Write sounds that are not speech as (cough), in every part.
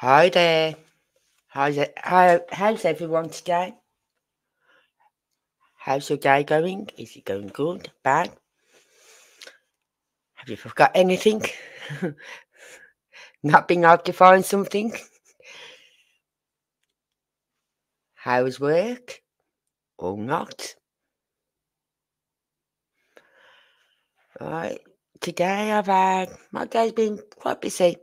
Hi there. How's it? How, how's everyone today? How's your day going? Is it going good? Bad? Have you forgot anything? (laughs) Not being able to find something? How's work? Or not? Right. Today I've had my day's been quite busy.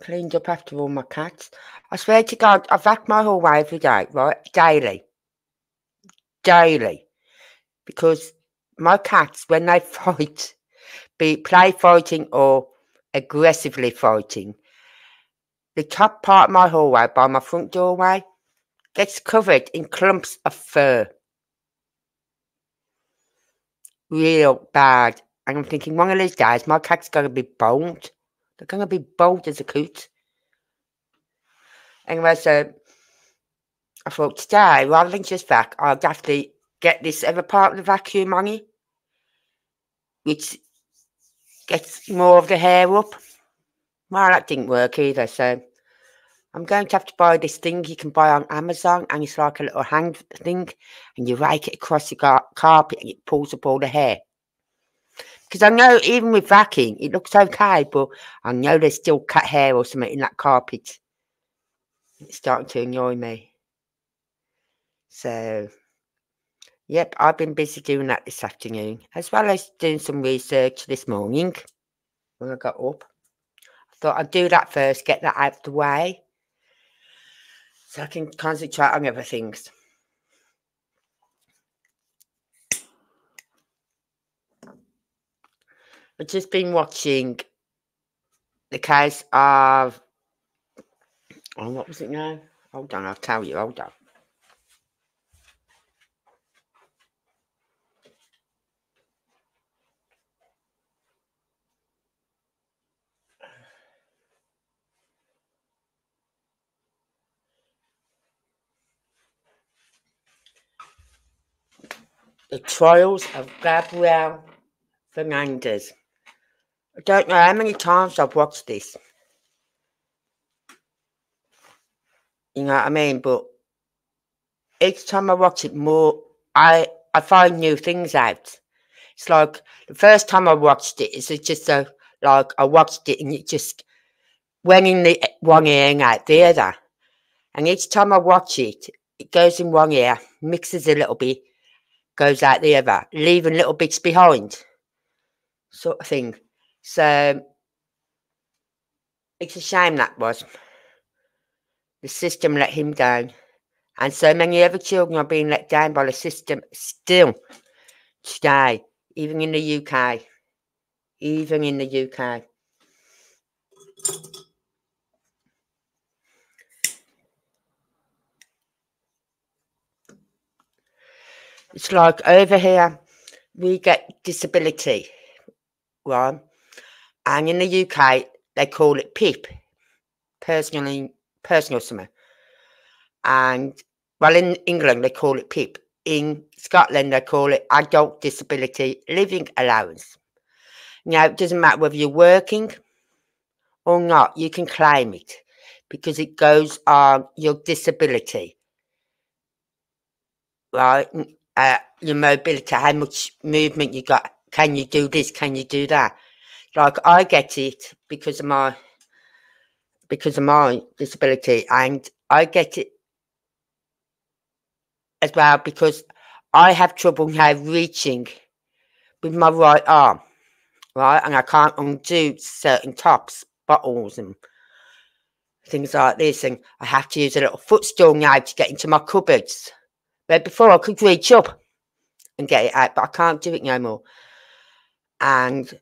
Cleaned up after all my cats. I swear to God, I vac my hallway every day, right? Daily. Daily. Because my cats, when they (laughs) fight, be it play fighting or aggressively fighting, the top part of my hallway by my front doorway gets covered in clumps of fur. Real bad. And I'm thinking, one of these days, my cat's going to be bold. They're going to be bold as a coot. Anyway, so I thought today, rather than just vac, I'd actually get this other part of the vacuum on it, which gets more of the hair up. Well, that didn't work either, so I'm going to have to buy this thing you can buy on Amazon, and it's like a little hang thing, and you rake it across the car carpet and it pulls up all the hair. Because I know even with vacuuming, it looks okay, but I know there's still cut hair or something in that carpet. It's starting to annoy me. So, yep, I've been busy doing that this afternoon, as well as doing some research this morning when I got up. I thought I'd do that first, get that out of the way, so I can concentrate on other things. I've just been watching the case of oh what was it now? Hold on, I'll tell you, hold on. The Trials of Gabriel Fernandez. I don't know how many times I've watched this. You know what I mean? But each time I watch it more, I I find new things out. It's like the first time I watched it, it's just a like I watched it and it just went in the one ear and out the other. And each time I watch it, it goes in one ear, mixes a little bit, goes out the other, leaving little bits behind, sort of thing. So it's a shame that was. The system let him down. And so many other children are being let down by the system still today, even in the UK. Even in the UK. It's like over here, we get disability, right? And in the UK, they call it PIP, personally, personal summer. And well, in England, they call it PIP. In Scotland, they call it Adult Disability Living Allowance. Now, it doesn't matter whether you're working or not, you can claim it because it goes on your disability, right? Uh, your mobility, how much movement you got. Can you do this? Can you do that? Like I get it because of my because of my disability, and I get it as well because I have trouble now reaching with my right arm, right, and I can't undo certain tops, bottles, and things like this, and I have to use a little footstool now to get into my cupboards. Where before I could reach up and get it out, but I can't do it no more. And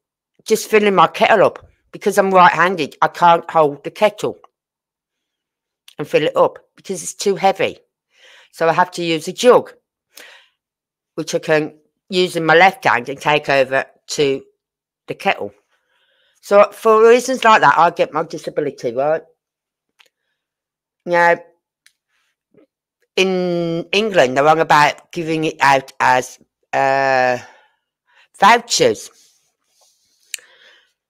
just filling my kettle up because I'm right handed. I can't hold the kettle and fill it up because it's too heavy. So I have to use a jug, which I can use in my left hand and take over to the kettle. So for reasons like that, I get my disability, right? Now, in England, they're wrong about giving it out as uh, vouchers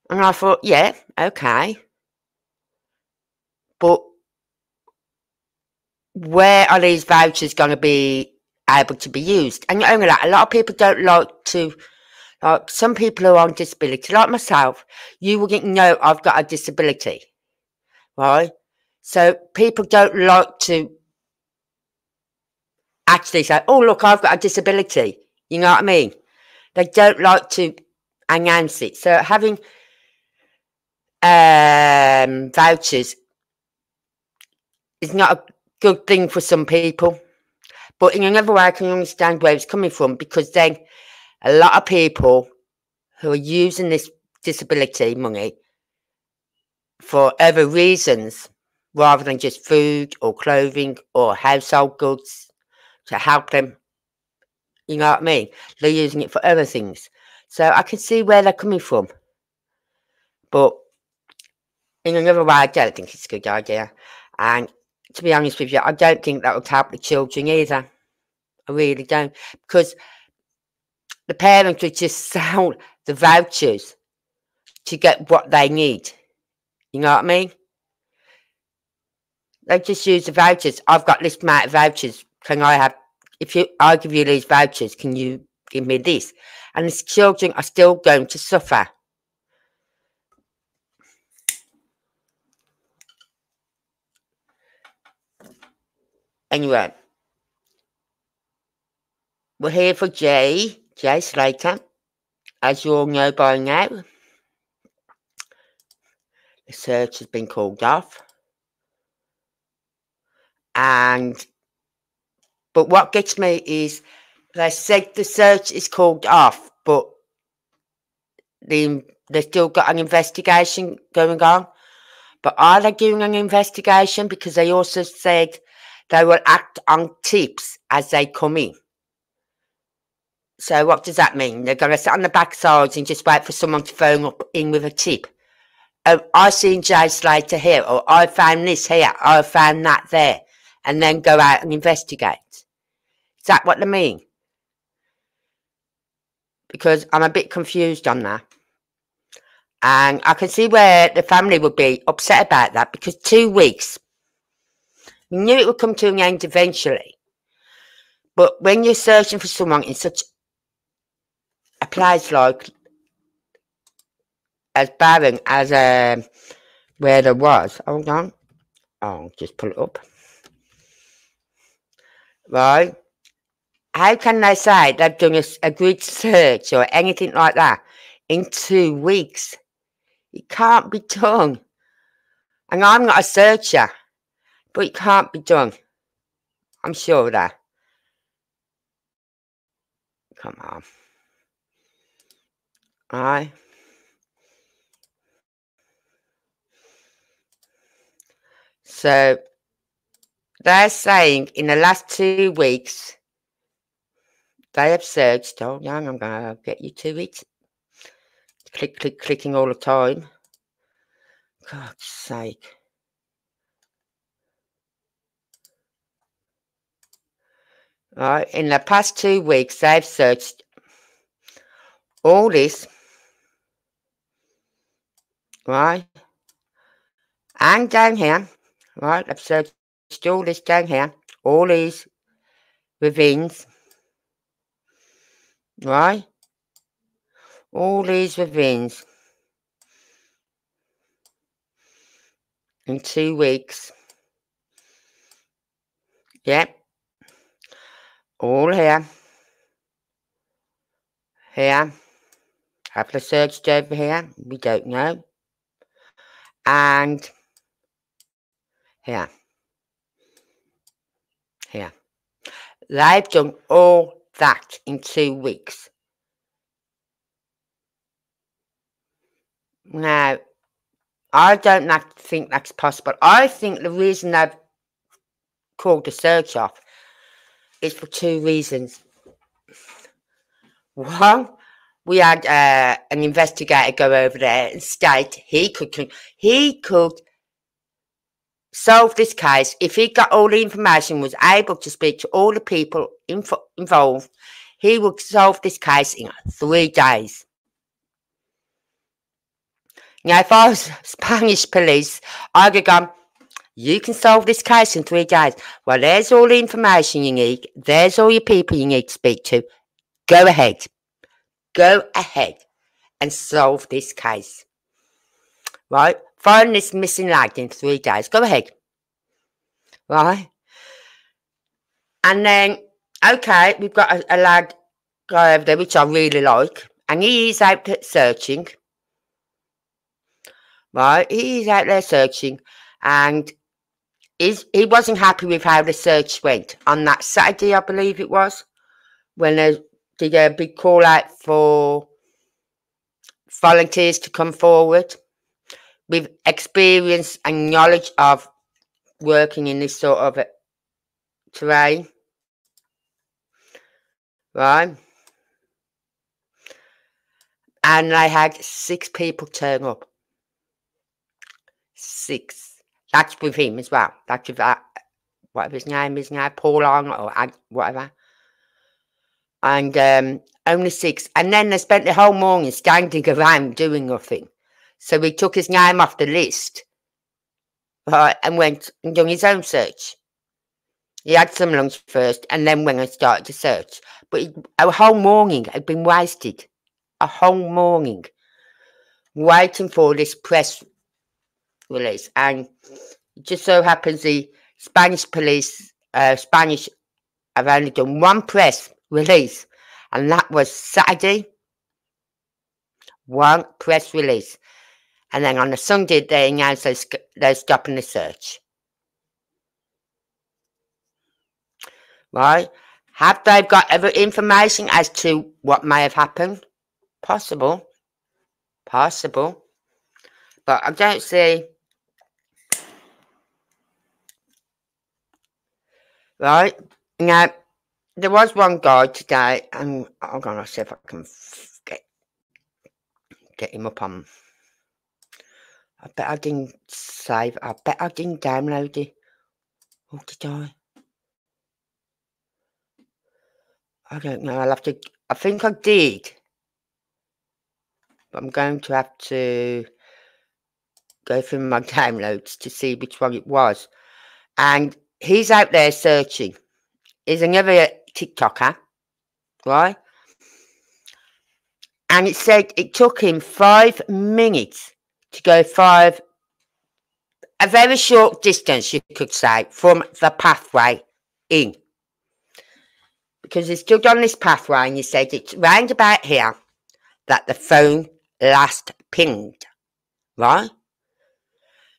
and I thought, yeah, okay. But where are these vouchers going to be able to be used? And only that, a lot of people don't like to, like some people who are on disability, like myself, you wouldn't know I've got a disability, right? So people don't like to actually say, oh, look, I've got a disability. You know what I mean? They don't like to announce it. So having um, vouchers is not a good thing for some people. But in another way, I can understand where it's coming from because then a lot of people who are using this disability money for other reasons rather than just food or clothing or household goods to help them. You know what I mean? They're using it for other things. So I can see where they're coming from. But in another way, I don't think it's a good idea. And to be honest with you, I don't think that will help the children either. I really don't. Because the parents would just (laughs) sell the vouchers to get what they need. You know what I mean? They just use the vouchers. I've got this amount of vouchers. Can I have, if you, I give you these vouchers, can you give me this? And the children are still going to suffer. Anyway, we're here for Jay, Jay Slater, as you all know by now. The search has been called off. And, but what gets me is they said the search is called off, but the, they've still got an investigation going on. But are they doing an investigation? Because they also said they will act on tips as they come in. So what does that mean? They're going to sit on the backsides and just wait for someone to phone up in with a tip. Oh, I seen Jay Slater here, or I found this here, I found that there, and then go out and investigate. Is that what they mean? Because I'm a bit confused on that. And I can see where the family would be upset about that because two weeks knew it would come to an end eventually. But when you're searching for someone in such a place like as barren as um, where there was, hold on, I'll just pull it up. Right, how can they say they've done a, a good search or anything like that in two weeks? It can't be done. And I'm not a searcher. But it can't be done. I'm sure of that. Come on. Alright. So they're saying in the last two weeks they have searched. Hold on, I'm gonna get you to it. Click, click, clicking all the time. God's sake. Right, in the past two weeks, they've searched all this, right, and down here, right, I've searched all this down here, all these ravines, right, all these ravines. In two weeks. Yep all here. Here. Have the searched over here. We don't know. And here. Here. They've done all that in two weeks. Now, I don't think that's possible. I think the reason they've called the search off is for two reasons. One, we had uh, an investigator go over there and state he could he could solve this case if he got all the information, was able to speak to all the people involved. He would solve this case in three days. Now, if I was (laughs) Spanish police, I'd have gone, You can solve this case in three days. Well, there's all the information you need. There's all your people you need to speak to. Go ahead. Go ahead and solve this case. Right? Find this missing lad in three days. Go ahead. Right? And then, okay, we've got a, a lad guy over there, which I really like. And he is out searching. Right? He is out there searching. And is he wasn't happy with how the search went on that Saturday, I believe it was, when they did a big call out for volunteers to come forward with experience and knowledge of working in this sort of uh, terrain. Right? And I had six people turn up. Six. That's with him as well. That's with that, whatever his name is now, Paul or whatever. And um, only six. And then they spent the whole morning standing around doing nothing. So he took his name off the list right, and went and done his own search. He had some lunch first and then went and started to search. But a whole morning had been wasted. A whole morning waiting for this press release. And it just so happens the Spanish police, uh, Spanish, have only done one press release, and that was Saturday. One press release. And then on the Sunday, they announced they're, they're stopping the search. Right? Have they got other information as to what may have happened? Possible. Possible. But I don't see Right? Now, there was one guy today, and I'm to see if I can get, get him up on. I bet I didn't save I bet I didn't download it. Or did I? I don't know. I'll have to. I think I did. But I'm going to have to go through my (laughs) downloads to see which one it was. And he's out there searching. He's another TikToker, right? And it said it took him five minutes to go five, a very short distance, you could say, from the pathway in. Because he stood on this pathway and he said it's round about here that the phone last pinged, right?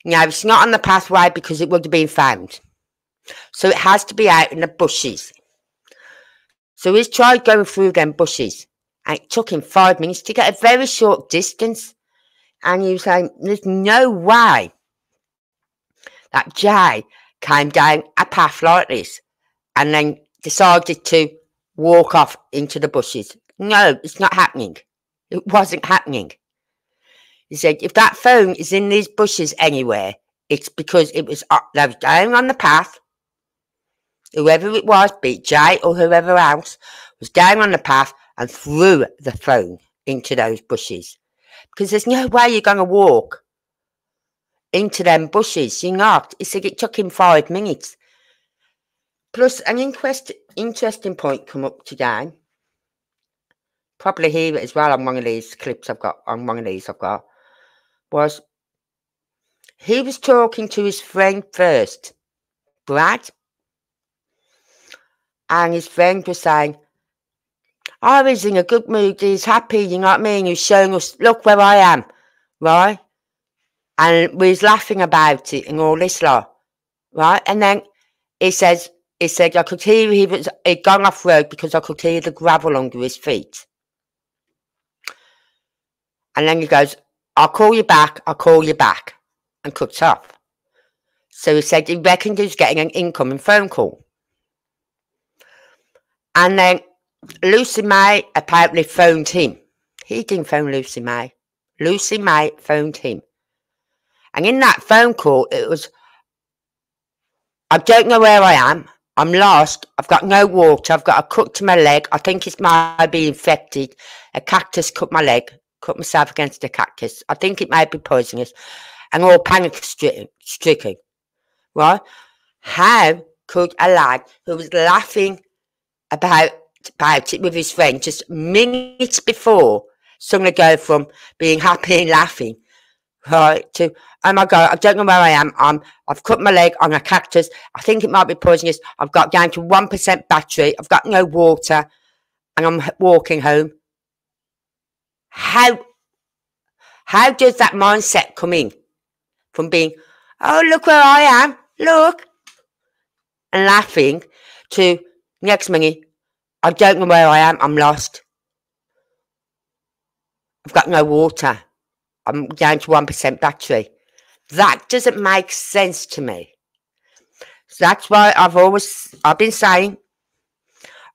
Now, it's not on the pathway because it would have been found. So it has to be out in the bushes. So he's tried going through them bushes. And it took him five minutes to get a very short distance. And he was saying, there's no way that Jay came down a path like this and then decided to walk off into the bushes. No, it's not happening. It wasn't happening. He said, if that phone is in these bushes anywhere, it's because it was, up, they was down on the path Whoever it was, be it Jay or whoever else, was down on the path and threw the phone into those bushes. Because there's no way you're going to walk into them bushes. You're not. He it took him five minutes. Plus, an inquest, interesting point come up today. Probably here as well on one of these clips I've got, on one of these I've got, was he was talking to his friend first, Brad, and his friend was saying, I was in a good mood, he's happy, you know what I mean? He's showing us, look where I am, right? And we was laughing about it and all this lot, right? And then he says, he said, I could hear he was, he'd gone off road because I could hear the gravel under his feet. And then he goes, I'll call you back, I'll call you back, and cuts off. So he said he reckoned he was getting an incoming phone call. And then Lucy Mae apparently phoned him. He didn't phone Lucy Mae. Lucy Mae phoned him. And in that phone call, it was, I don't know where I am. I'm lost. I've got no water. I've got a cut to my leg. I think it might be infected. A cactus cut my leg. Cut myself against a cactus. I think it might be poisonous. And all panic stricken. stricken. right? How could a lad who was laughing about about it with his friend just minutes before suddenly go from being happy and laughing, right, to oh my god, I don't know where I am. I'm I've cut my leg on a cactus. I think it might be poisonous. I've got down to one percent battery. I've got no water, and I'm walking home. How how does that mindset come in from being, oh look where I am, look, and laughing to next minute, I don't know where I am, I'm lost. I've got no water. I'm down to 1% battery. That doesn't make sense to me. So that's why I've always I've been saying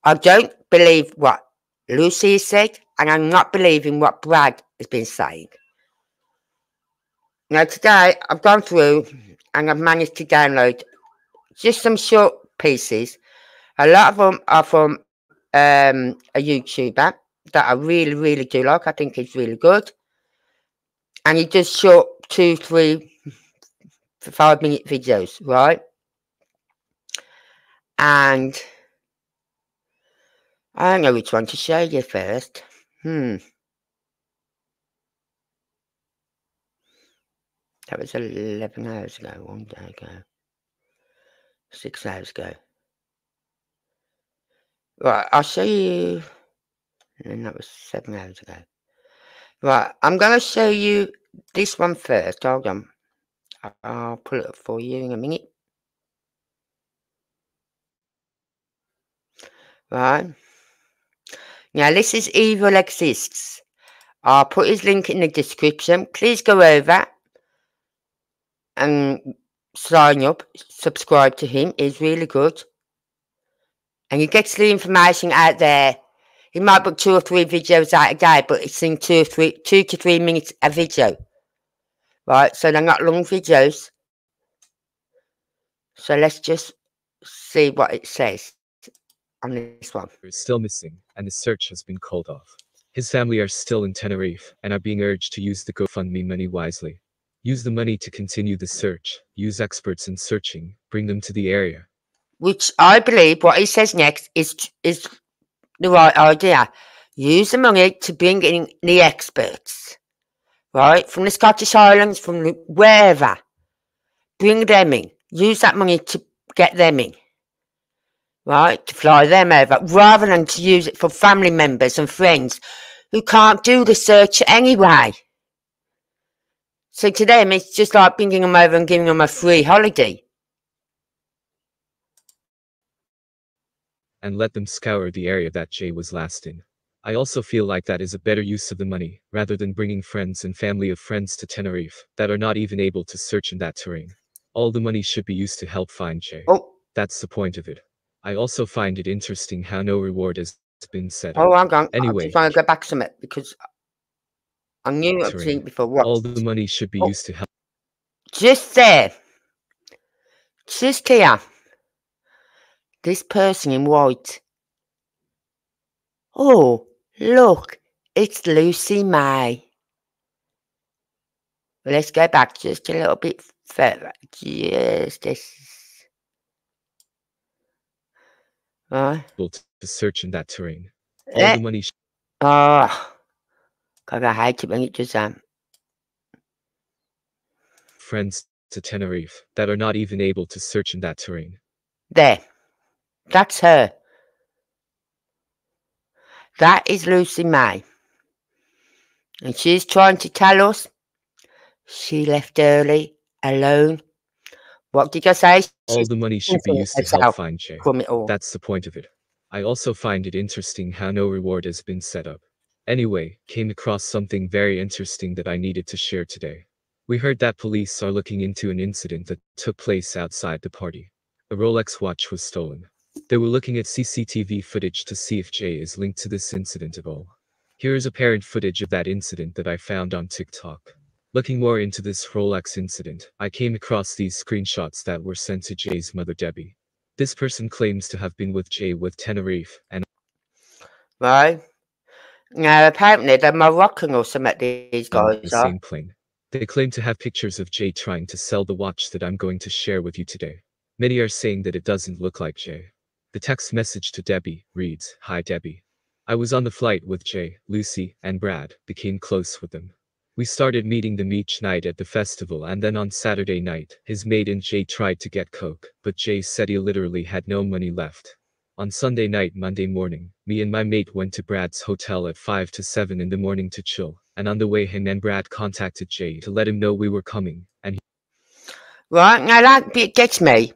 I don't believe what Lucy said, and I'm not believing what Brad has been saying. Now today I've gone through and I've managed to download just some short pieces. A lot of them are from um, a YouTuber that I really, really do like. I think he's really good. And he does short two, three, five minute videos, right? And I don't know which one to show you first. Hmm. That was 11 hours ago, one day ago. Six hours ago. Right, I'll show you. And that was seven hours ago. Right, I'm going to show you this one first. Hold on. I'll pull it up for you in a minute. Right. Now, this is Evil Exists. I'll put his link in the description. Please go over and sign up, subscribe to him. He's really good. And he gets the information out there. He might put two or three videos out a day, but it's in two or three two to three minutes a video. Right, so they're not long videos. So let's just see what it says on this one. is still missing, and the search has been called off. His family are still in Tenerife and are being urged to use the GoFundMe money wisely. Use the money to continue the search. Use experts in searching. Bring them to the area. Which I believe what he says next is is the right idea. Use the money to bring in the experts, right? From the Scottish Islands, from wherever. Bring them in. Use that money to get them in, right? To fly them over, rather than to use it for family members and friends who can't do the search anyway. So to them, it's just like bringing them over and giving them a free holiday. And let them scour the area that Jay was last in. I also feel like that is a better use of the money, rather than bringing friends and family of friends to Tenerife that are not even able to search in that terrain. All the money should be used to help find Jay. Oh, That's the point of it. I also find it interesting how no reward has been set oh, I'm going. Anyway. I'm want to go back to it because I knew I'd seen before. What? All the money should be Oh. used to help. Just there. Just here. This person in white. Oh, look. It's Lucy Mae. Well, let's go back just a little bit further. Just this. Right. to search in that terrain. All Eh, the money sh- Oh. God, I hate it when it does that. friends to Tenerife that are not even able to search in that terrain. There. That's her. That is Lucy Mae. And she's trying to tell us she left early, alone. What did I say? All the money should be used to help find Jay. from it all. That's the point of it. I also find it interesting how no reward has been set up. Anyway, came across something very interesting that I needed to share today. We heard that police are looking into an incident that took place outside the party. A Rolex watch was stolen. They were looking at CCTV footage to see if Jay is linked to this incident at all. Here is apparent footage of that incident that I found on TikTok. Looking more into this Rolex incident, I came across these screenshots that were sent to Jay's mother Debbie. This person claims to have been with Jay with Tenerife and Right? Now, apparently they're Moroccan or something, these guys the same plane. They claim to have pictures of Jay trying to sell the watch that I'm going to share with you today. Many are saying that it doesn't look like Jay. The text message to Debbie reads, Hi Debbie. I was on the flight with Jay, Lucy, and Brad, became close with them. We started meeting them each night at the festival and then on Saturday night, his mate and Jay tried to get coke, but Jay said he literally had no money left. On Sunday night Monday morning, me and my mate went to Brad's hotel at 5 to 7 in the morning to chill, and on the way him and Brad contacted Jay to let him know we were coming, and he Right, now that bit gets me.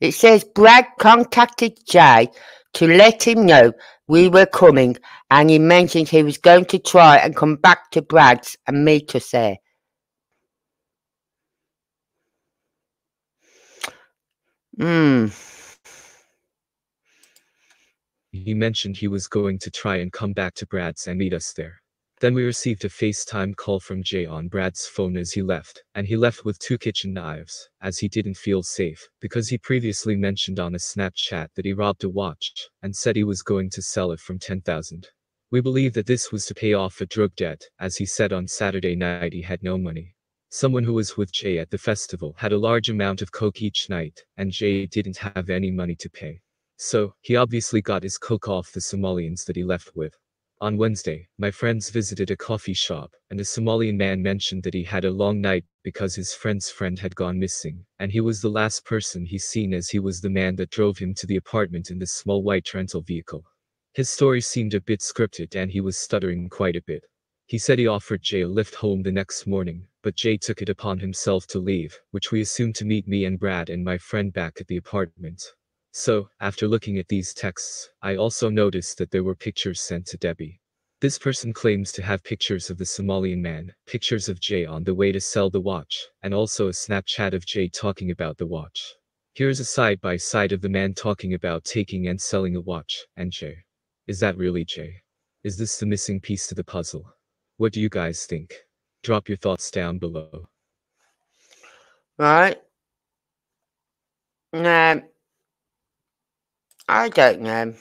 It says Brad contacted Jay to let him know we were coming, and he mentioned he was going to try and come back to Brad's and meet us there. Hmm. he mentioned he was going to try and come back to Brad's and meet us there. Then we received a FaceTime call from Jay on Brad's phone as he left, and he left with two kitchen knives, as he didn't feel safe, because he previously mentioned on a Snapchat that he robbed a watch, and said he was going to sell it from 10,000. We believe that this was to pay off a drug debt, as he said on Saturday night he had no money. Someone who was with Jay at the festival had a large amount of coke each night, and Jay didn't have any money to pay. So, he obviously got his coke off the Somalians that he left with. On Wednesday, my friends visited a coffee shop, and a Somalian man mentioned that he had a long night because his friend's friend had gone missing, and he was the last person he seen as he was the man that drove him to the apartment in the small white rental vehicle. His story seemed a bit scripted and he was stuttering quite a bit. He said he offered Jay a lift home the next morning, but Jay took it upon himself to leave, which we assumed to meet me and Brad and my friend back at the apartment. So, after looking at these texts, I also noticed that there were pictures sent to Debbie. This person claims to have pictures of the Somalian man, pictures of Jay on the way to sell the watch, and also a Snapchat of Jay talking about the watch. Here's a side by side of the man talking about taking and selling a watch, and Jay. Is that really Jay? Is this the missing piece to the puzzle? What do you guys think? Drop your thoughts down below. Right. Um, I don't know.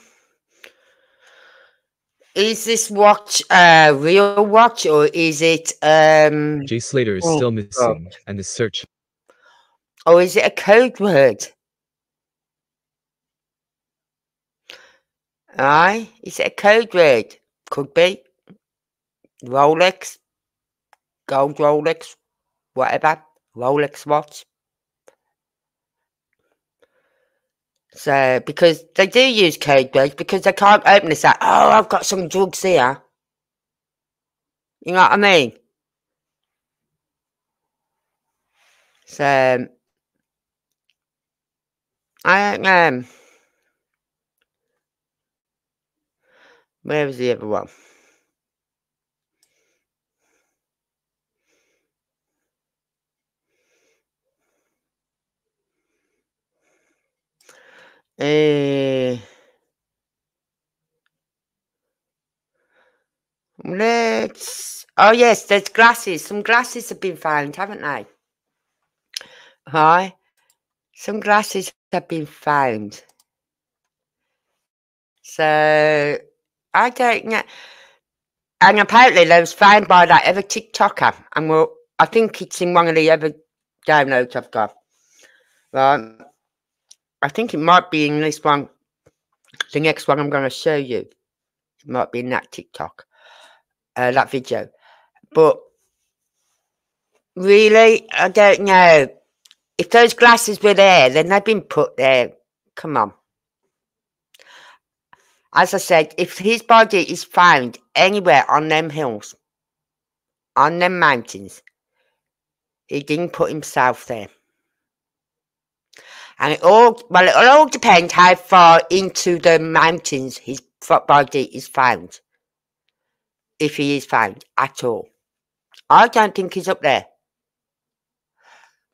Is this watch a real watch or is it um Jay Slater is Oh, still God. missing, and the search or is it a code word? Aye, is it a code word? Could be. Rolex, gold Rolex, whatever. Rolex watch. So, because they do use code words because they can't open this up. Oh, I've got some drugs here. You know what I mean? So, I don't know. Where was the other one? Uh, let's. Oh yes, there's glasses. Some glasses have been found, haven't they? Hi. Some glasses have been found. So I don't know. And apparently they was found by that other TikToker. And well, I think it's in one of the other downloads I've got. Right. I think it might be in this one. The next one I'm going to show you. It might be in that TikTok. Uh, that video. But really, I don't know. If those glasses were there, then they've been put there. Come on. As I said, if his body is found anywhere on them hills, on them mountains, he didn't put himself there. And it all, well, it'll all depend how far into the mountains his body is found. If he is found at all. I don't think he's up there.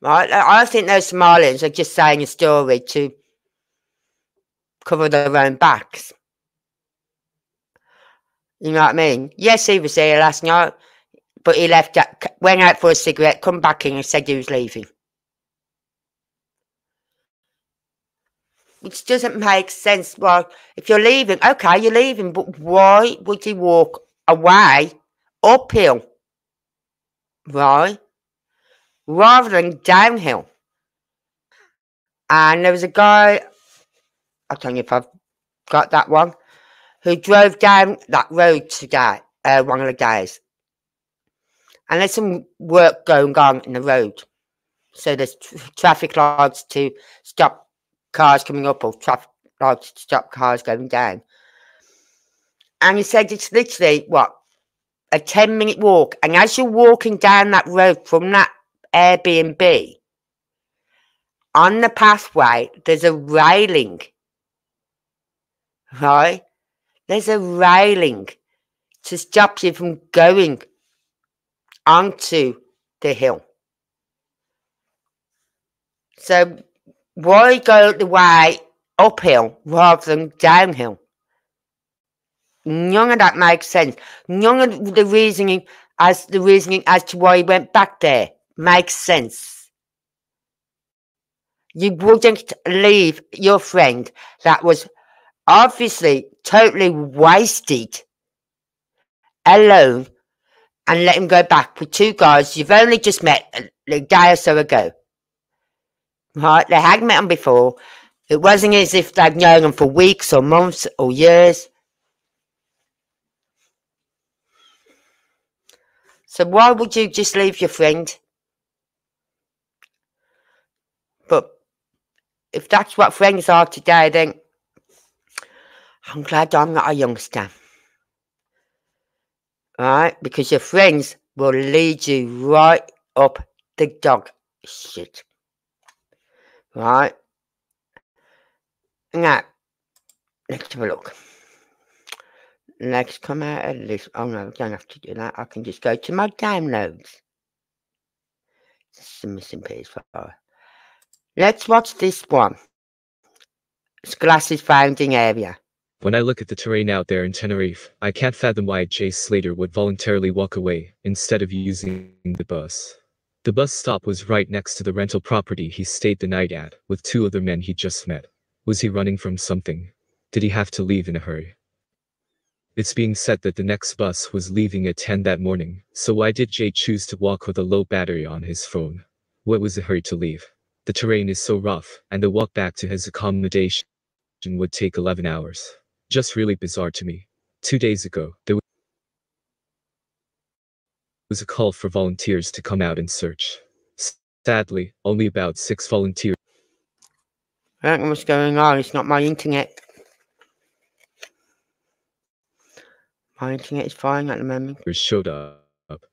Right? I think those Somalians are just saying a story to cover their own backs. You know what I mean? Yes, he was there last night, but he left, uh, went out for a cigarette, come back in and said he was leaving. Which doesn't make sense. Well, if you're leaving, okay, you're leaving, but why would you walk away uphill right? Rather than downhill. And there was a guy, I don't know if I've got that one, who drove down that road today, uh, one of the days. And there's some work going on in the road. So there's tr- traffic lights to stop cars coming up or traffic stop cars going down. And he said it's literally, what, a 10 minute walk. And as you're walking down that road from that Airbnb, on the pathway, there's a railing. Right? There's a railing to stop you from going onto the hill. So why go the way uphill rather than downhill? None of that makes sense. None of the reasoning as the reasoning as to why he went back there makes sense. You wouldn't leave your friend that was obviously totally wasted alone and let him go back with two guys you've only just met a, day or so ago. Right? They hadn't met him before. It wasn't as if they'd known him for weeks or months or years. So why would you just leave your friend? But if that's what friends are today, then I'm glad I'm not a youngster. Right? Because your friends will lead you right up the dog shit. Right? Now, let's have a look. Let's come out of this. Oh no, I don't have to do that. I can just go to my downloads. This missing piece. Let's watch this one. It's Glasses founding area. When I look at the terrain out there in Tenerife, I can't fathom why Jay Slater would voluntarily walk away instead of using the bus. The bus stop was right next to the rental property he stayed the night at with two other men he'd just met. Was he running from something? Did he have to leave in a hurry? It's being said that the next bus was leaving at 10 that morning, so why did Jay choose to walk with a low battery on his phone? What was the hurry to leave? The terrain is so rough, and the walk back to his accommodation would take 11 hours. Just really bizarre to me. Two days ago, there was a call for volunteers to come out and search. Sadly, only about six volunteers I don't know what's going on. It's not my internet. My internet is fine at the moment. showed up,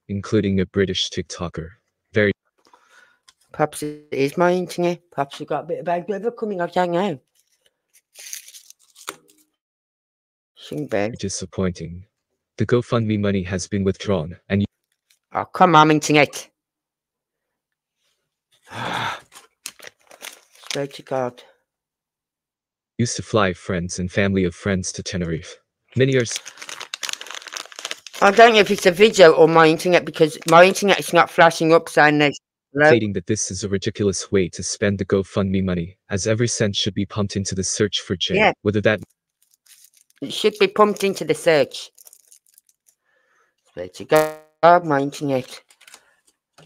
including a British TikToker. Very Perhaps it is my internet. Perhaps we've got a bit of bad weather coming. I don't know. Disappointing. The GoFundMe money has been withdrawn, and Oh, come on, internet. Swear to God. used to fly friends and family of friends to Tenerife. Many are I don't know if it's a video or my internet because my internet is not flashing up saying there's hello. stating that this is a ridiculous way to spend the GoFundMe money, as every cent should be pumped into the search for Jay. Yeah. Whether that It should be pumped into the search. Swear to God, my internet.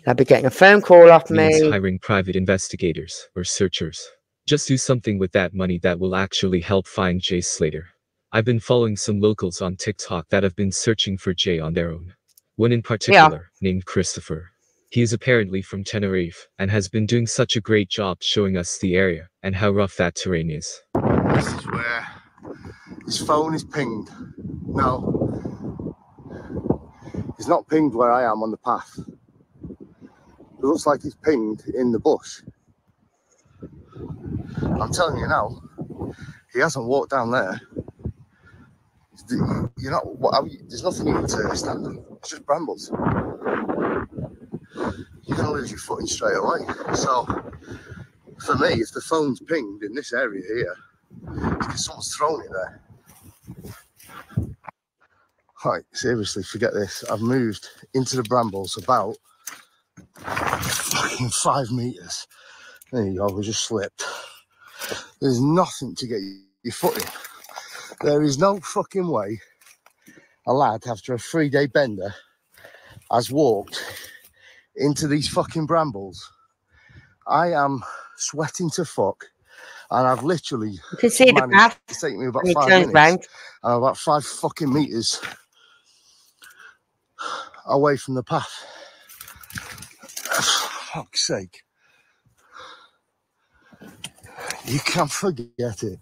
I'll be getting a phone call off means me. hiring private investigators or searchers. Just do something with that money that will actually help find Jay Slater. I've been following some locals on TikTok that have been searching for Jay on their own. One in particular, named Christopher. He is apparently from Tenerife and has been doing such a great job showing us the area and how rough that terrain is. This is where his phone is pinged. No, he's not pinged where I am on the path. It looks like he's pinged in the bush. I'm telling you now, he hasn't walked down there. You're not. what- you- There's nothing even to stand on. It's just brambles. You're gonna lose your footing straight away. So, for me, if the phone's pinged in this area here, because someone's thrown it there. Right, seriously, forget this. I've moved into the brambles about fucking five meters. There you go, we just slipped. There's nothing to get your foot in. There is no fucking way a lad after a three day bender has walked into these fucking brambles. I am sweating to fuck, and I've literally You can see the path. to take me about five minutes. round. and about five fucking meters away from the path. Fuck's sake. You can't forget it.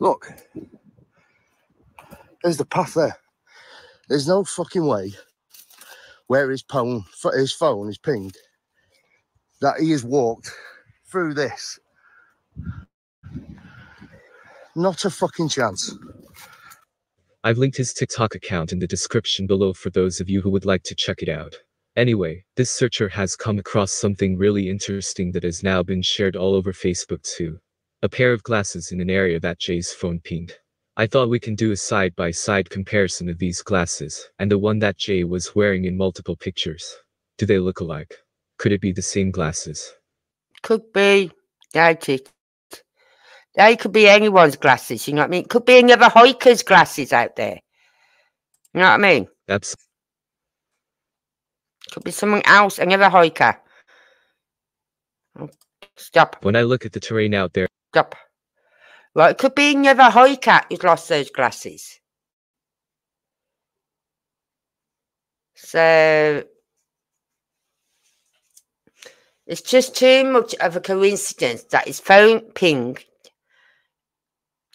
Look, there's the path there. There's no fucking way where his phone, his phone is pinged that he has walked through this. Not a fucking chance. I've linked his TikTok account in the description below for those of you who would like to check it out. Anyway, this searcher has come across something really interesting that has now been shared all over Facebook too. A pair of glasses in an area that Jay's phone pinged. I thought we can do a side by side comparison of these glasses and the one that Jay was wearing in multiple pictures. Do they look alike? Could it be the same glasses? Could be. It. They could be anyone's glasses, you know what I mean? It Could be another hiker's glasses out there. You know what I mean? That's Could be someone else, another hiker. Stop, when I look at the terrain out there. stop. Well, it could be another hiker who's lost those glasses. So it's just too much of a coincidence that his phone pinged.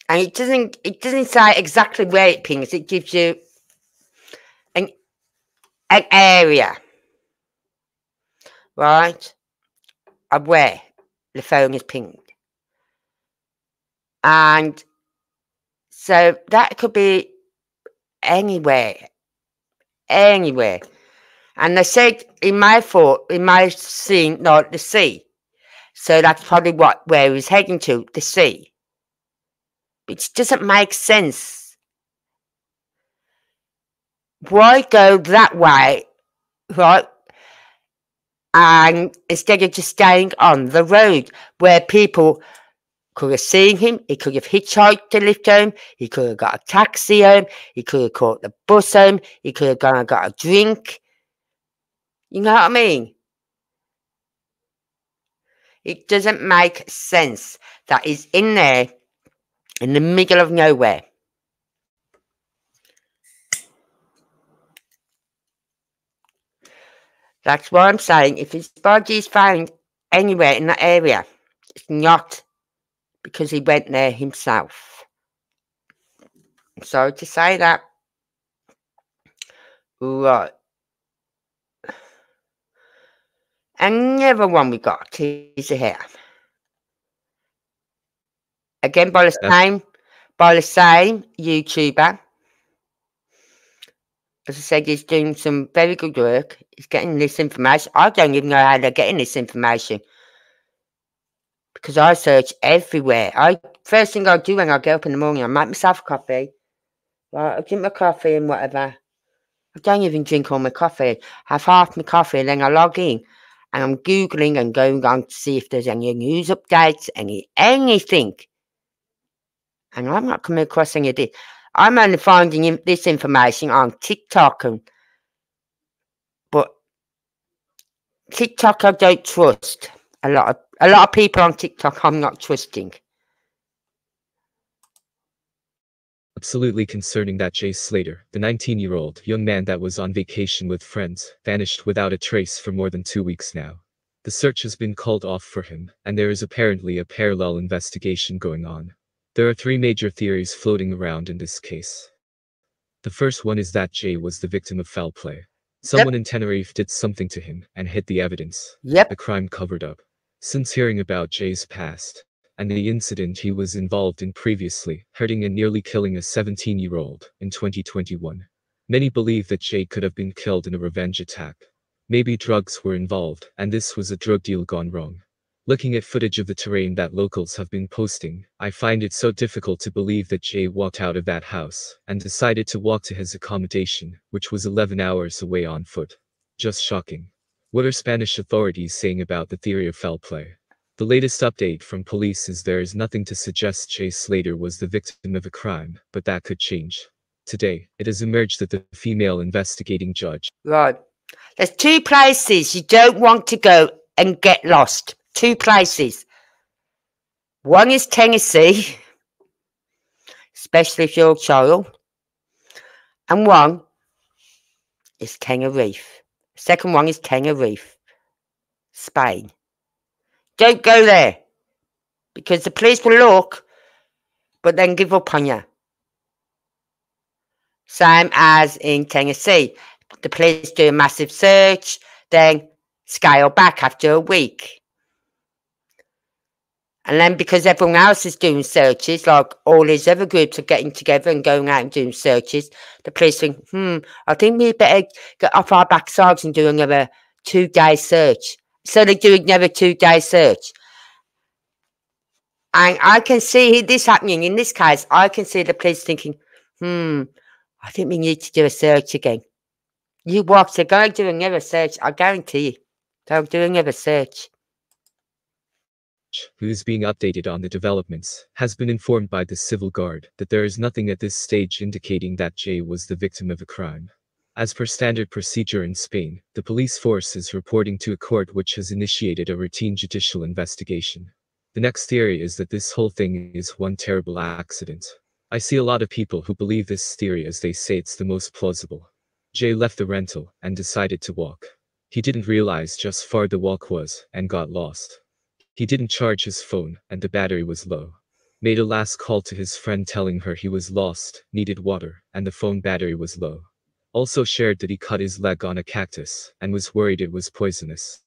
And it doesn't it doesn't say exactly where it pings, it gives you an an area. Right? Of where the phone is pinged. And so that could be anywhere. Anywhere. And they said in my thought, in my scene, not the sea. So that's probably what where he's heading to, the sea. Which doesn't make sense. Why go that way, right? And instead of just staying on the road where people could have seen him, he could have hitchhiked to lift home, he could have got a taxi home, he could have caught the bus home, he could have gone and got a drink. You know what I mean? It doesn't make sense that he's in there in the middle of nowhere. That's what I'm saying. If his body is found anywhere in that area, it's not because he went there himself. I'm sorry to say that. Right. Another one we got is here. Again by the same by the same YouTuber. As I said, he's doing some very good work. He's getting this information. I don't even know how they're getting this information. Because I search everywhere. I first thing I do when I get up in the morning, I make myself a coffee. Right, I drink my coffee and whatever. I don't even drink all my coffee. I have half my coffee and then I log in and I'm googling and going on to see if there's any news updates, any anything. And I'm not coming across any of this. I'm only finding in- this information on TikTok and but TikTok I don't trust. A lot of a lot of people on TikTok I'm not trusting. Absolutely concerning that Jay Slater, the 19 year old young man that was on vacation with friends, vanished without a trace for more than two weeks now. The search has been called off for him, and there is apparently a parallel investigation going on. There are three major theories floating around in this case. The first one is that Jay was the victim of foul play. Someone in Tenerife did something to him and hid the evidence, Yep. the crime covered up. Since hearing about Jay's past, and the incident he was involved in previously, hurting and nearly killing a 17 year old in 2021. Many believe that Jay could have been killed in a revenge attack. Maybe drugs were involved, and this was a drug deal gone wrong. Looking at footage of the terrain that locals have been posting, I find it so difficult to believe that Jay walked out of that house and decided to walk to his accommodation, which was 11 hours away on foot. Just shocking. What are Spanish authorities saying about the theory of foul play? The latest update from police is there is nothing to suggest Jay Slater was the victim of a crime, but that could change. Today, it has emerged that the female investigating judge Right. There's two places you don't want to go and get lost. Two places. One is Tennessee, especially if you're a child. And one is Tenerife. Second one is Tenerife, Spain. Don't go there because the police will look, but then give up on you. Same as in Tennessee. The police do a massive search, then scale back after a week. And then because everyone else is doing searches, like all these other groups are getting together and going out and doing searches, the police think, hmm, I think we better get off our backsides and do another two day search. So they do another two day search. And I can see this happening in this case. I can see the police thinking, hmm, I think we need to do a search again. You watch, they're going to do another search. I guarantee you. They'll do another search who is being updated on the developments, has been informed by the civil guard that there is nothing at this stage indicating that Jay was the victim of a crime. As per standard procedure in Spain, the police force is reporting to a court which has initiated a routine judicial investigation. The next theory is that this whole thing is one terrible accident. I see a lot of people who believe this theory as they say it's the most plausible. Jay left the rental and decided to walk. He didn't realize just far the walk was and got lost. He didn't charge his phone, and the battery was low. Made a last call to his friend telling her he was lost, needed water, and the phone battery was low. Also shared that he cut his leg on a cactus, and was worried it was poisonous.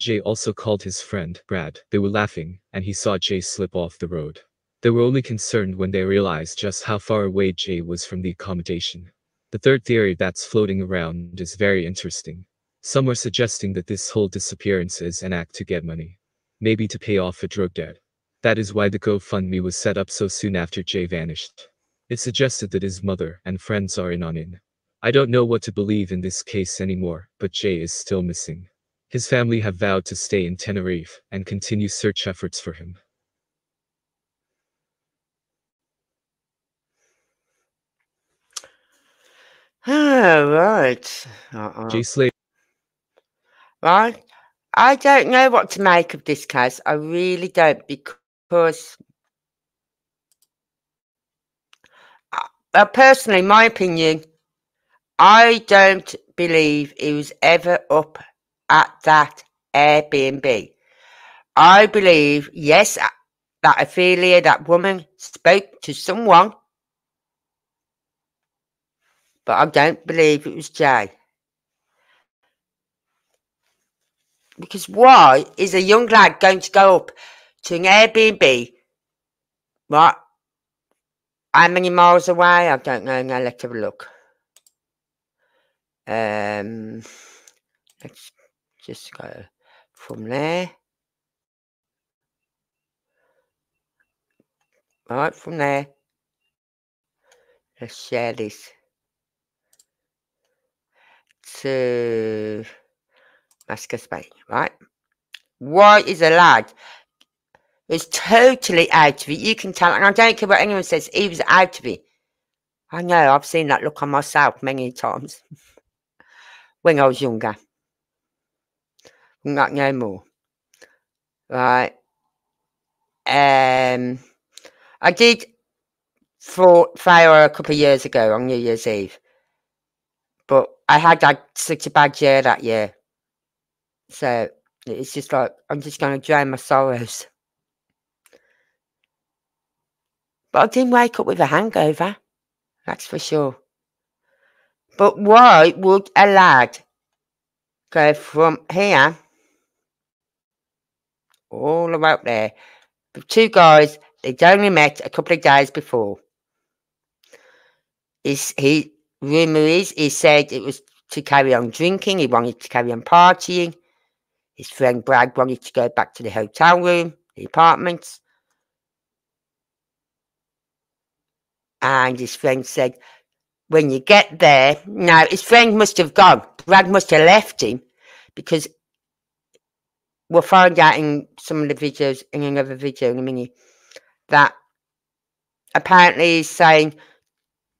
Jay also called his friend, Brad. They were laughing, and he saw Jay slip off the road. They were only concerned when they realized just how far away Jay was from the accommodation. The third theory that's floating around is very interesting. Some are suggesting that this whole disappearance is an act to get money maybe to pay off a drug debt. That is why the GoFundMe was set up so soon after Jay vanished. It suggested that his mother and friends are in on it. I don't know what to believe in this case anymore, but Jay is still missing. His family have vowed to stay in Tenerife and continue search efforts for him. (sighs) Oh, right. Uh-uh. Jay Slater. Right. I don't know what to make of this case. I really don't because uh, personally, my opinion, I don't believe he was ever up at that Airbnb. I believe, yes, that Ofelia, that woman, spoke to someone, but I don't believe it was Jay. Because why is a young lad going to go up to an Airbnb, right? How many miles away? I don't know. Now let's have a look. Um, let's just go from there. Right, from there. Let's share this to Alaska, Spain, right? Why is a lad who's totally out of it? You can tell, and I don't care what anyone says, he was out of it. I know, I've seen that look on myself many times (laughs) when I was younger. Not no more. Right. Um, I did for fire a couple of years ago on New Year's Eve, but I had like such a bad year that year. So it's just like I'm just going to drown my sorrows. But I didn't wake up with a hangover, that's for sure. But why would a lad go from here all the way up there with two guys they'd only met a couple of days before? Is he rumour is he said it was to carry on drinking, he wanted to carry on partying. His friend Brad wanted to go back to the hotel room, the apartments. And his friend said, when you get there, now his friend must have gone. Brad must have left him because we'll find out in some of the videos, in another video in a minute, that apparently he's saying,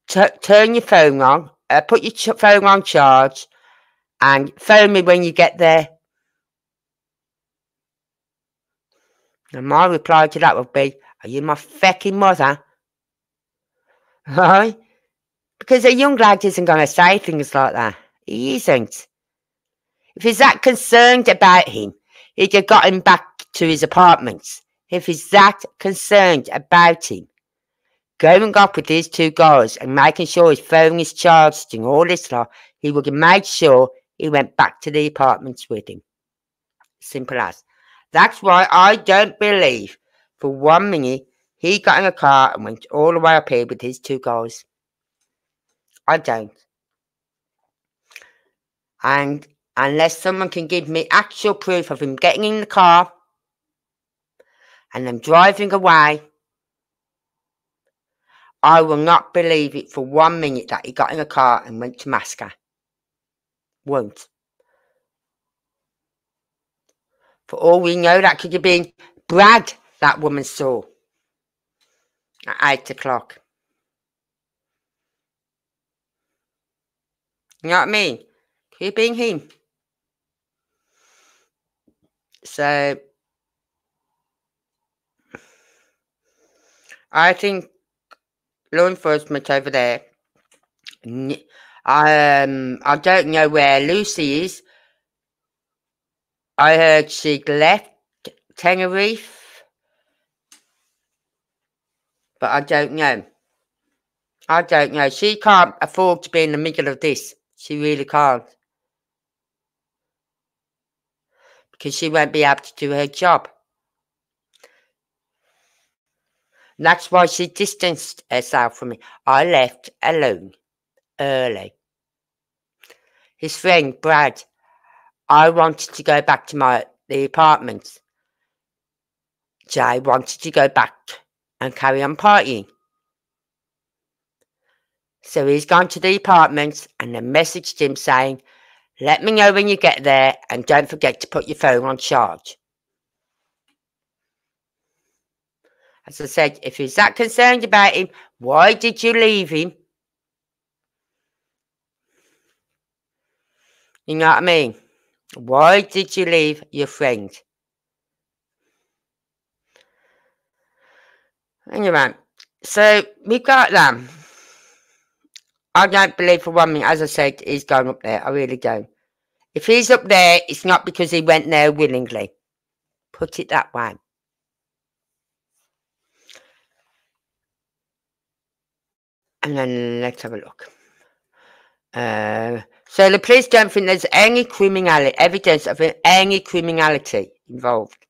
turn your phone on, uh, put your phone on charge, And phone me when you get there. And my reply to that would be, Are you my fucking mother? (laughs) Right? Because a young lad isn't going to say things like that. He isn't. If he's that concerned about him, he'd have got him back to his apartments. If he's that concerned about him, going up with these two guys and making sure his phone is charged and all this stuff, he would have made sure he went back to the apartments with him. Simple as. That's why I don't believe for one minute he got in a car and went all the way up here with his two guys. I don't. And unless someone can give me actual proof of him getting in the car and them driving away, I will not believe it for one minute that he got in a car and went to Masca. Won't. For all we know, that could have been Brad that woman saw at 8 o'clock. You know what I mean? Could have been him. So, I think law enforcement over there. Um, I don't know where Lucy is. I heard she'd left Tenerife, but I don't know. I don't know. She can't afford to be in the middle of this. She really can't. Because she won't be able to do her job. And that's why she distanced herself from me. I left alone early. His friend, Brad, I wanted to go back to my the apartment. Jay wanted to go back and carry on partying. So he's gone to the apartment and then messaged him saying, Let me know when you get there and don't forget to put your phone on charge. As I said, if he's that concerned about him, why did you leave him? You know what I mean? Why did you leave your friend? Anyway, so we got them. I don't believe for one minute, as I said, he's going up there. I really don't. If he's up there, it's not because he went there willingly. Put it that way. And then let's have a look. Uh, so the police don't think there's any criminality, evidence of any criminality involved.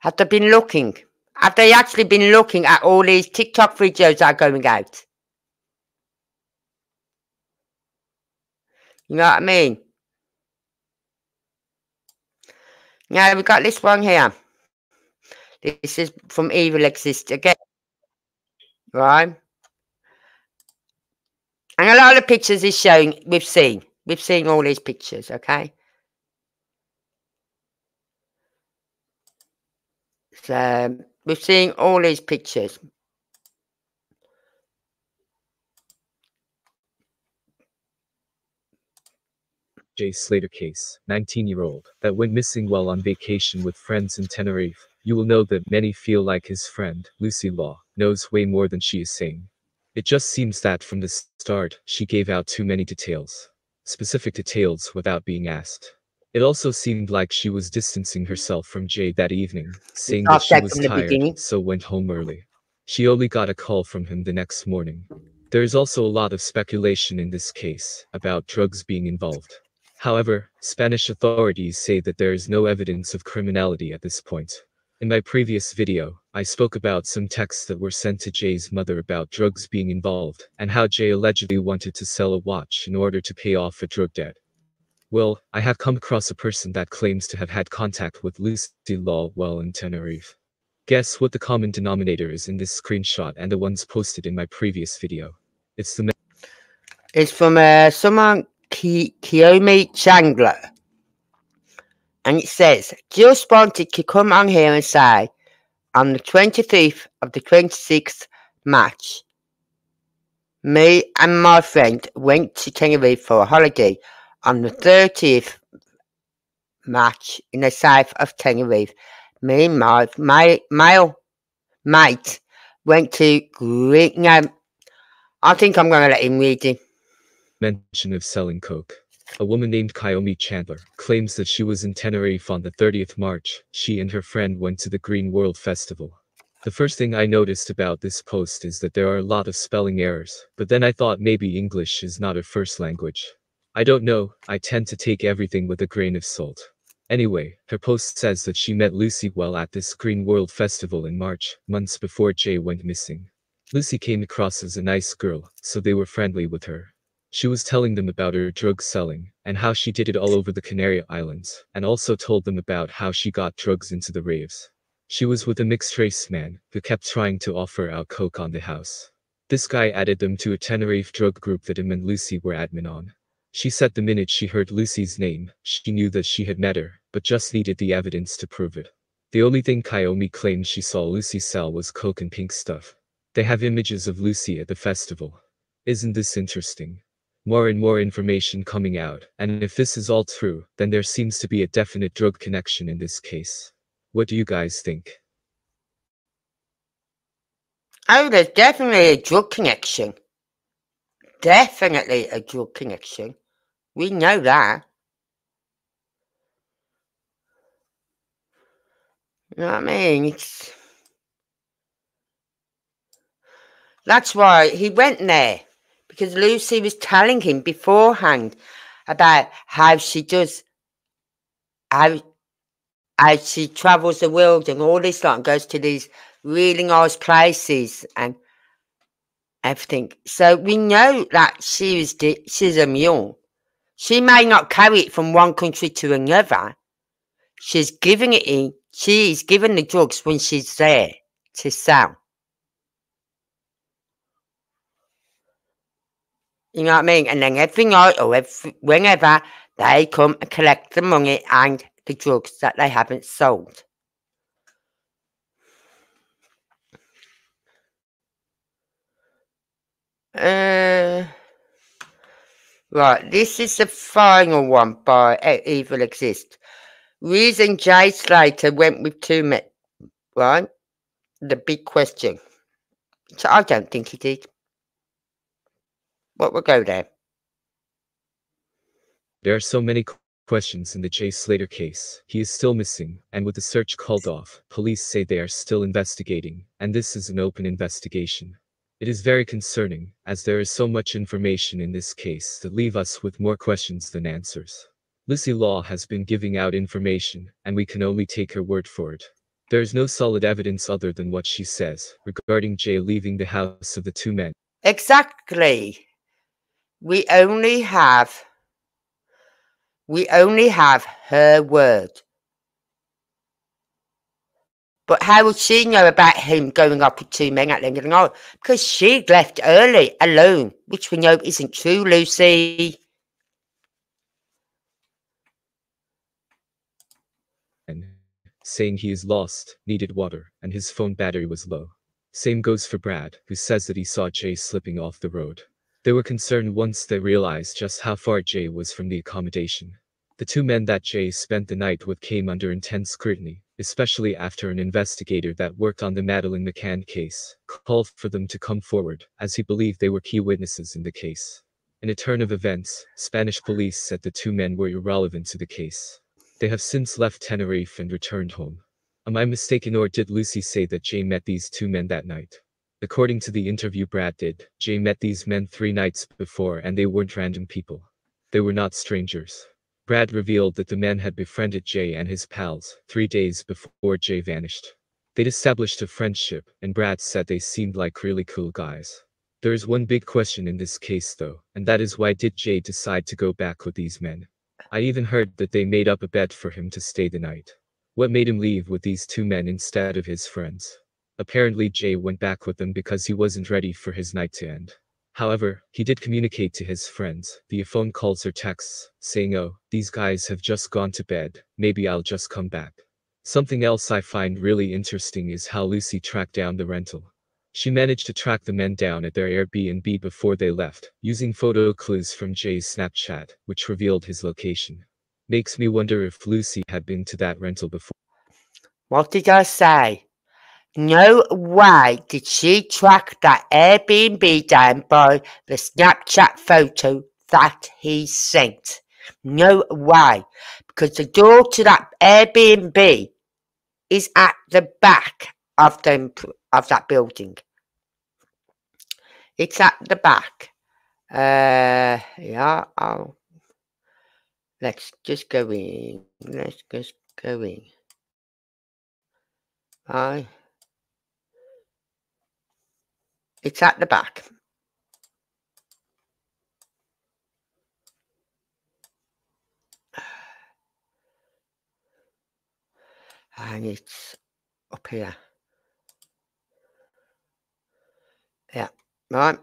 Have they been looking? Have they actually been looking at all these TikTok videos that are going out? You know what I mean? Now we got this one here. This is from Evil Exist again. Right? And a lot of pictures is showing we've seen. We've seen all these pictures, okay? So we've seen all these pictures. Jay Slater case, 19-year-old, that went missing while on vacation with friends in Tenerife. You will know that many feel like his friend, Lucy Law, knows way more than she is saying. It just seems that from the start, she gave out too many details. Specific details without being asked. It also seemed like she was distancing herself from Jay that evening, saying that she was tired, so went home early. She only got a call from him the next morning. There is also a lot of speculation in this case about drugs being involved. However, Spanish authorities say that there is no evidence of criminality at this point. In my previous video, I spoke about some texts that were sent to Jay's mother about drugs being involved, and how Jay allegedly wanted to sell a watch in order to pay off a drug debt. Well, I have come across a person that claims to have had contact with Lucy Law while in Tenerife. Guess what the common denominator is in this screenshot and the ones posted in my previous video? It's the It's from uh, someone Ki- Kiyomi Chandler. And it says, just wanted to come on here and say, on the 25th of the 26th March. Me and my friend went to Tenerife for a holiday on the 30th March in the south of Tenerife. Me and my, my male mate went to Greek. I think I'm going to let him read it. Mention of selling coke. A woman named Kyomi Chandler claims that she was in Tenerife on the 30th March. She and her friend went to the Green World Festival. The first thing I noticed about this post is that there are a lot of spelling errors, but then I thought maybe English is not a first language. I don't know, I tend to take everything with a grain of salt. Anyway, her post says that she met Lucy while at this Green World Festival in March, months before Jay went missing. Lucy came across as a nice girl, so they were friendly with her. She was telling them about her drug selling, and how she did it all over the Canary Islands, and also told them about how she got drugs into the raves. She was with a mixed race man who kept trying to offer out coke on the house. This guy added them to a Tenerife drug group that him and Lucy were admin on. She said the minute she heard Lucy's name, she knew that she had met her, but just needed the evidence to prove it. The only thing Kyomi claimed she saw Lucy sell was coke and pink stuff. They have images of Lucy at the festival. Isn't this interesting? More and more information coming out, and if this is all true, then there seems to be a definite drug connection in this case. What do you guys think? Oh, there's definitely a drug connection. Definitely a drug connection. We know that. You know what I mean? It's that's why he went there because Lucy was telling him beforehand about how she does how as she travels the world and all this lot and goes to these really nice places and everything. So we know that she is she's a mule. She may not carry it from one country to another. She's giving it in. She is given the drugs when she's there to sell. You know what I mean? And then every night or every, whenever they come and collect the money and the drugs that they haven't sold. Uh, right, this is the final one by Evil Exist. Reason Jay Slater went with two men, right? The big question. So I don't think he did. But we'll go there. There are so many questions in the Jay Slater case. He is still missing, and with the search called off, police say they are still investigating, and this is an open investigation. It is very concerning, as there is so much information in this case that leave us with more questions than answers. Lucy Law has been giving out information, and we can only take her word for it. There is no solid evidence other than what she says regarding Jay leaving the house of the two men. Exactly. We only have we only have her word. But how would she know about him going up with two men at the end of the night? Because she left early, alone, which we know isn't true, Lucy. Saying he is lost, needed water, and his phone battery was low. Same goes for Brad, who says that he saw Jay slipping off the road. They were concerned once they realized just how far Jay was from the accommodation. The two men that Jay spent the night with came under intense scrutiny, especially after an investigator that worked on the Madeleine McCann case called for them to come forward, as he believed they were key witnesses in the case. In a turn of events, Spanish police said the two men were irrelevant to the case. They have since left Tenerife and returned home. Am I mistaken or did Lucy say that Jay met these two men that night? According to the interview Brad did, Jay met these men three nights before and they weren't random people. They were not strangers. Brad revealed that the men had befriended Jay and his pals three days before Jay vanished. They'd established a friendship, and Brad said they seemed like really cool guys. There is one big question in this case though, and that is why did Jay decide to go back with these men? I even heard that they made up a bet for him to stay the night. What made him leave with these two men instead of his friends? Apparently Jay went back with them because he wasn't ready for his night to end. However, he did communicate to his friends via phone calls or texts, saying oh, these guys have just gone to bed, maybe I'll just come back. Something else I find really interesting is how Lucy tracked down the rental. She managed to track the men down at their Airbnb before they left, using photo clues from Jay's Snapchat, which revealed his location. Makes me wonder if Lucy had been to that rental before. What did I say? No way did she track that Airbnb down by the Snapchat photo that he sent. No way. Because the door to that Airbnb is at the back of the of that building. It's at the back. Uh yeah, I'll let's just go in. Let's just go in. Aye. It's at the back. And it's up here. Yeah, right.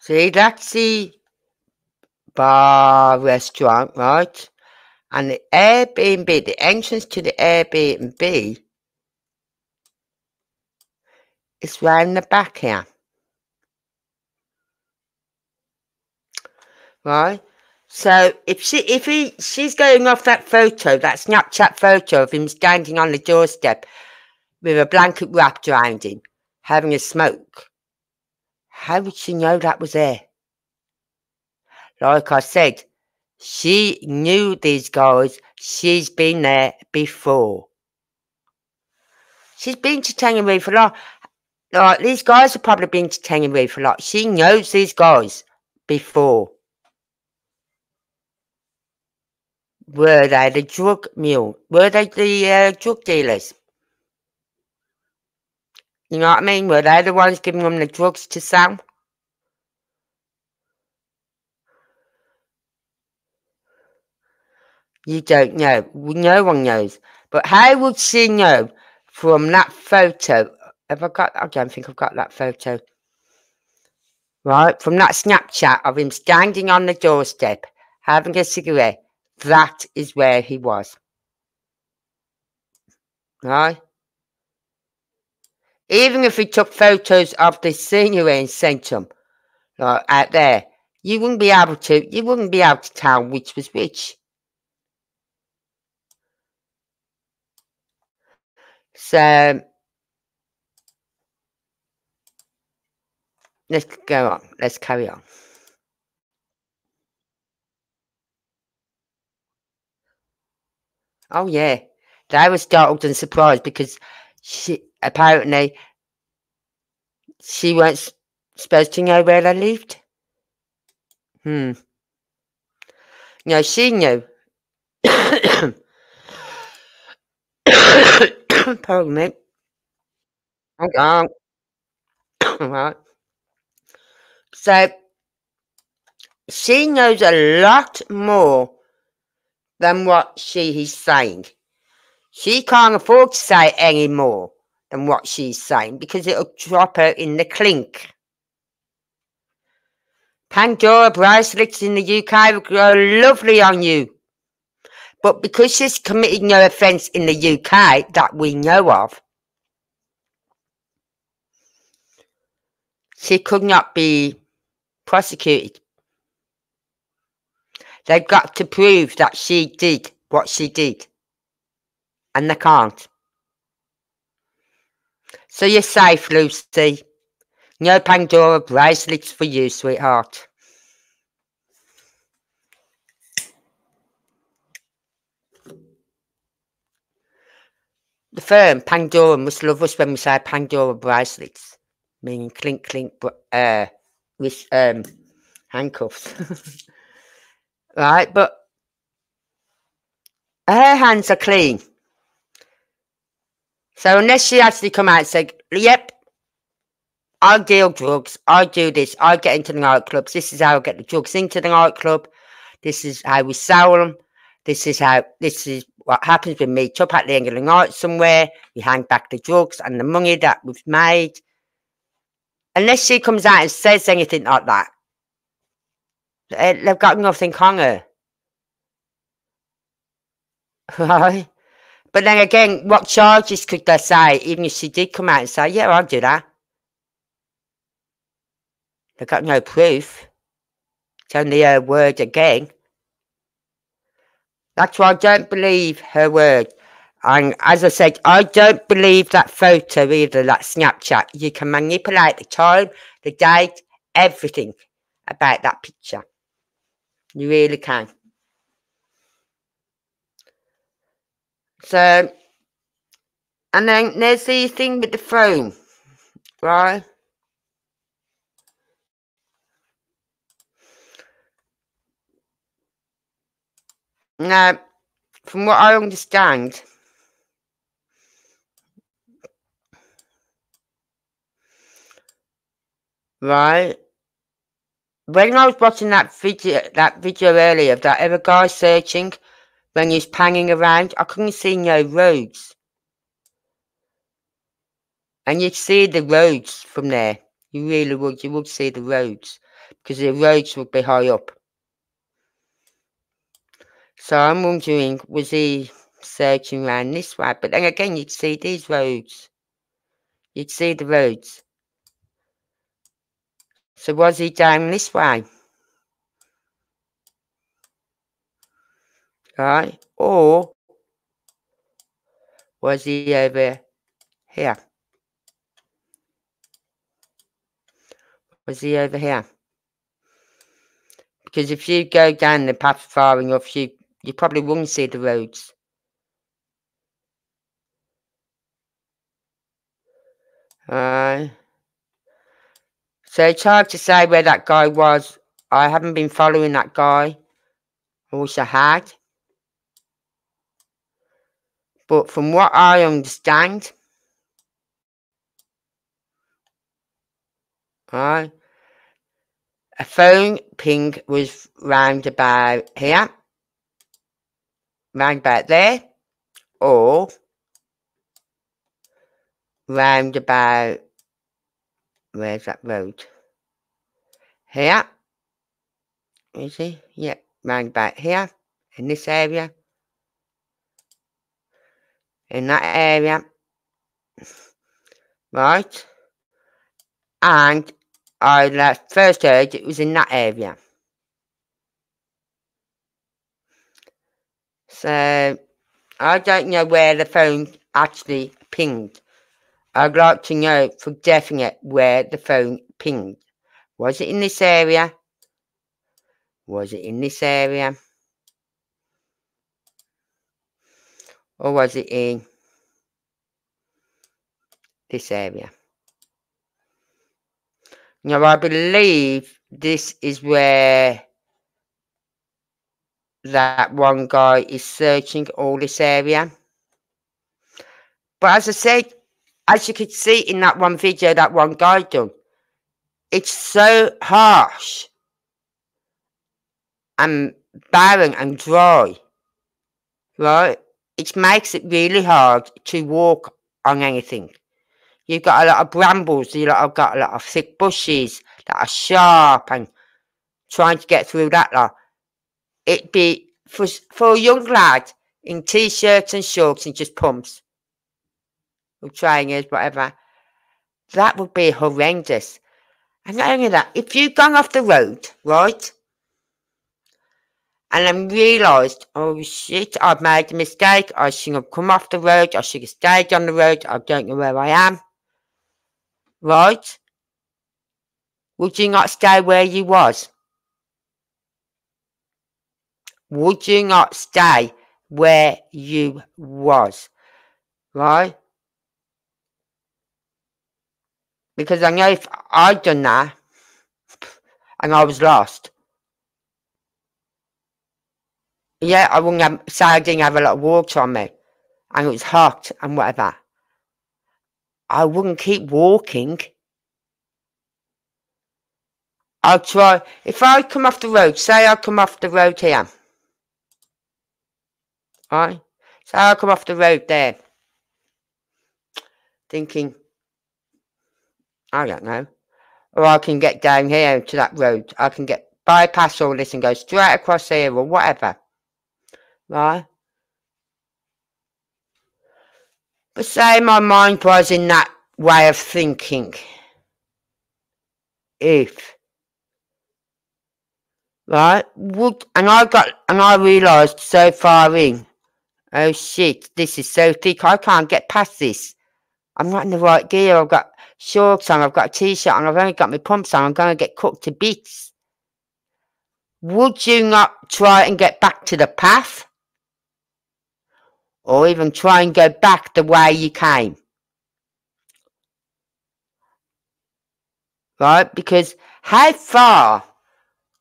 See, that's the bar restaurant, right? And the Airbnb, the entrance to the Airbnb is round the back here. Right? So if she if he she's going off that photo, that Snapchat photo of him standing on the doorstep with a blanket wrapped around him, having a smoke. How would she know that was there? Like I said, she knew these guys. She's been there before. She's been to Tenerife a lot. Like, these guys have probably been to Tenerife a lot. She knows these guys before. Were they the drug mule? Were they the uh, drug dealers? You know what I mean? Were they the ones giving them the drugs to sell? You don't know. No one knows. But how would she know from that photo? Have I got? I don't think I've got that photo. Right, from that Snapchat of him standing on the doorstep having a cigarette. That is where he was. Right? Even if he took photos of the scenery and sent them like, out there, you wouldn't be able to. You wouldn't be able to tell which was which. So let's go on. Let's carry on. Oh yeah, they were startled and surprised because she apparently she weren't supposed to know where they lived. Hmm. No, she knew. (coughs) Pardon me. On. (coughs) right. So she knows a lot more than what she is saying. She can't afford to say any more than what she's saying because it'll drop her in the clink. Pandora bracelets in the UK will go lovely on you. But because she's committed no offence in the UK that we know of, she could not be prosecuted. They've got to prove that she did what she did. And they can't. So you're safe, Lucy. No Pandora bracelets for you, sweetheart. The firm, Pandora, must love us when we say Pandora bracelets, meaning clink clink uh, with um, handcuffs. (laughs) right, but her hands are clean. So unless she actually come out and say, yep, I deal drugs, I do this, I get into the nightclubs, this is how I get the drugs into the nightclub, this is how we sell them, this is how, this is what happens we meet up at the end of the night somewhere, we hang back the drugs and the money that we've made Unless she comes out and says anything like that. Eh, they've got nothing on her. (laughs) Right? But then again, what charges could they say, even if she did come out and say, yeah, I'll do that? They've got no proof. It's only her word again. That's why I don't believe her word. And as I said, I don't believe that photo either, that Snapchat. You can manipulate the time, the date, everything about that picture. You really can. So, and then there's the thing with the phone, right? Now, from what I understand, right, when I was watching that video, that video earlier of that other guy searching when he's panning around, I couldn't see no roads. And you'd see the roads from there. You really would. You would see the roads. Because the roads would be high up. So I'm wondering, was he searching around this way? But then again, you'd see these roads. You'd see the roads. So was he down this way? Right? Or was he over here? Was he over here? Because if you go down the path far enough, you you probably won't see the roads. Uh, so it's hard to say where that guy was. I haven't been following that guy. I wish I had. But from what I understand, right, a phone ping was round about here round about there or round about where's that road? Here you see yeah round about here in this area in that area right and I first heard it was in that area So I don't know where the phone actually pinged. I'd like to know for definite where the phone pinged. Was it in this area? Was it in this area? Or was it in this area? Now I believe this is where that one guy is searching all this area. But as I said, as you could see in that one video that one guy done, it's so harsh and barren and dry, right? It makes it really hard to walk on anything. You've got a lot of brambles, you've got a lot of thick bushes that are sharp and trying to get through that lot it'd be for for a young lad in t-shirts and shorts and just pumps or trainers, whatever. That would be horrendous. And not only that, if you'd gone off the road, right, and then realised, oh shit, I've made a mistake, I should have come off the road, I should have stayed on the road, I don't know where I am, right? Would you not stay where you was? would you not stay where you was? Right? Because I know if I'd done that and I was lost, yeah, I wouldn't have, say I didn't have a lot of water on me and it was hot and whatever. I wouldn't keep walking. I'll try, if I come off the road, say I come off the road here, Right? So I come off the road there. Thinking, I don't know. or I can get down here to that road. I can get bypass all this and go straight across here or whatever. Right? But say my mind was in that way of thinking. If right would and I got and I realised so far in, oh shit, this is so thick I can't get past this. I'm not in the right gear, I've got shorts on, I've got a t-shirt and I've only got my pumps on, I'm gonna get cooked to bits. Would you not try and get back to the path? Or even try and go back the way you came. Right? Because how far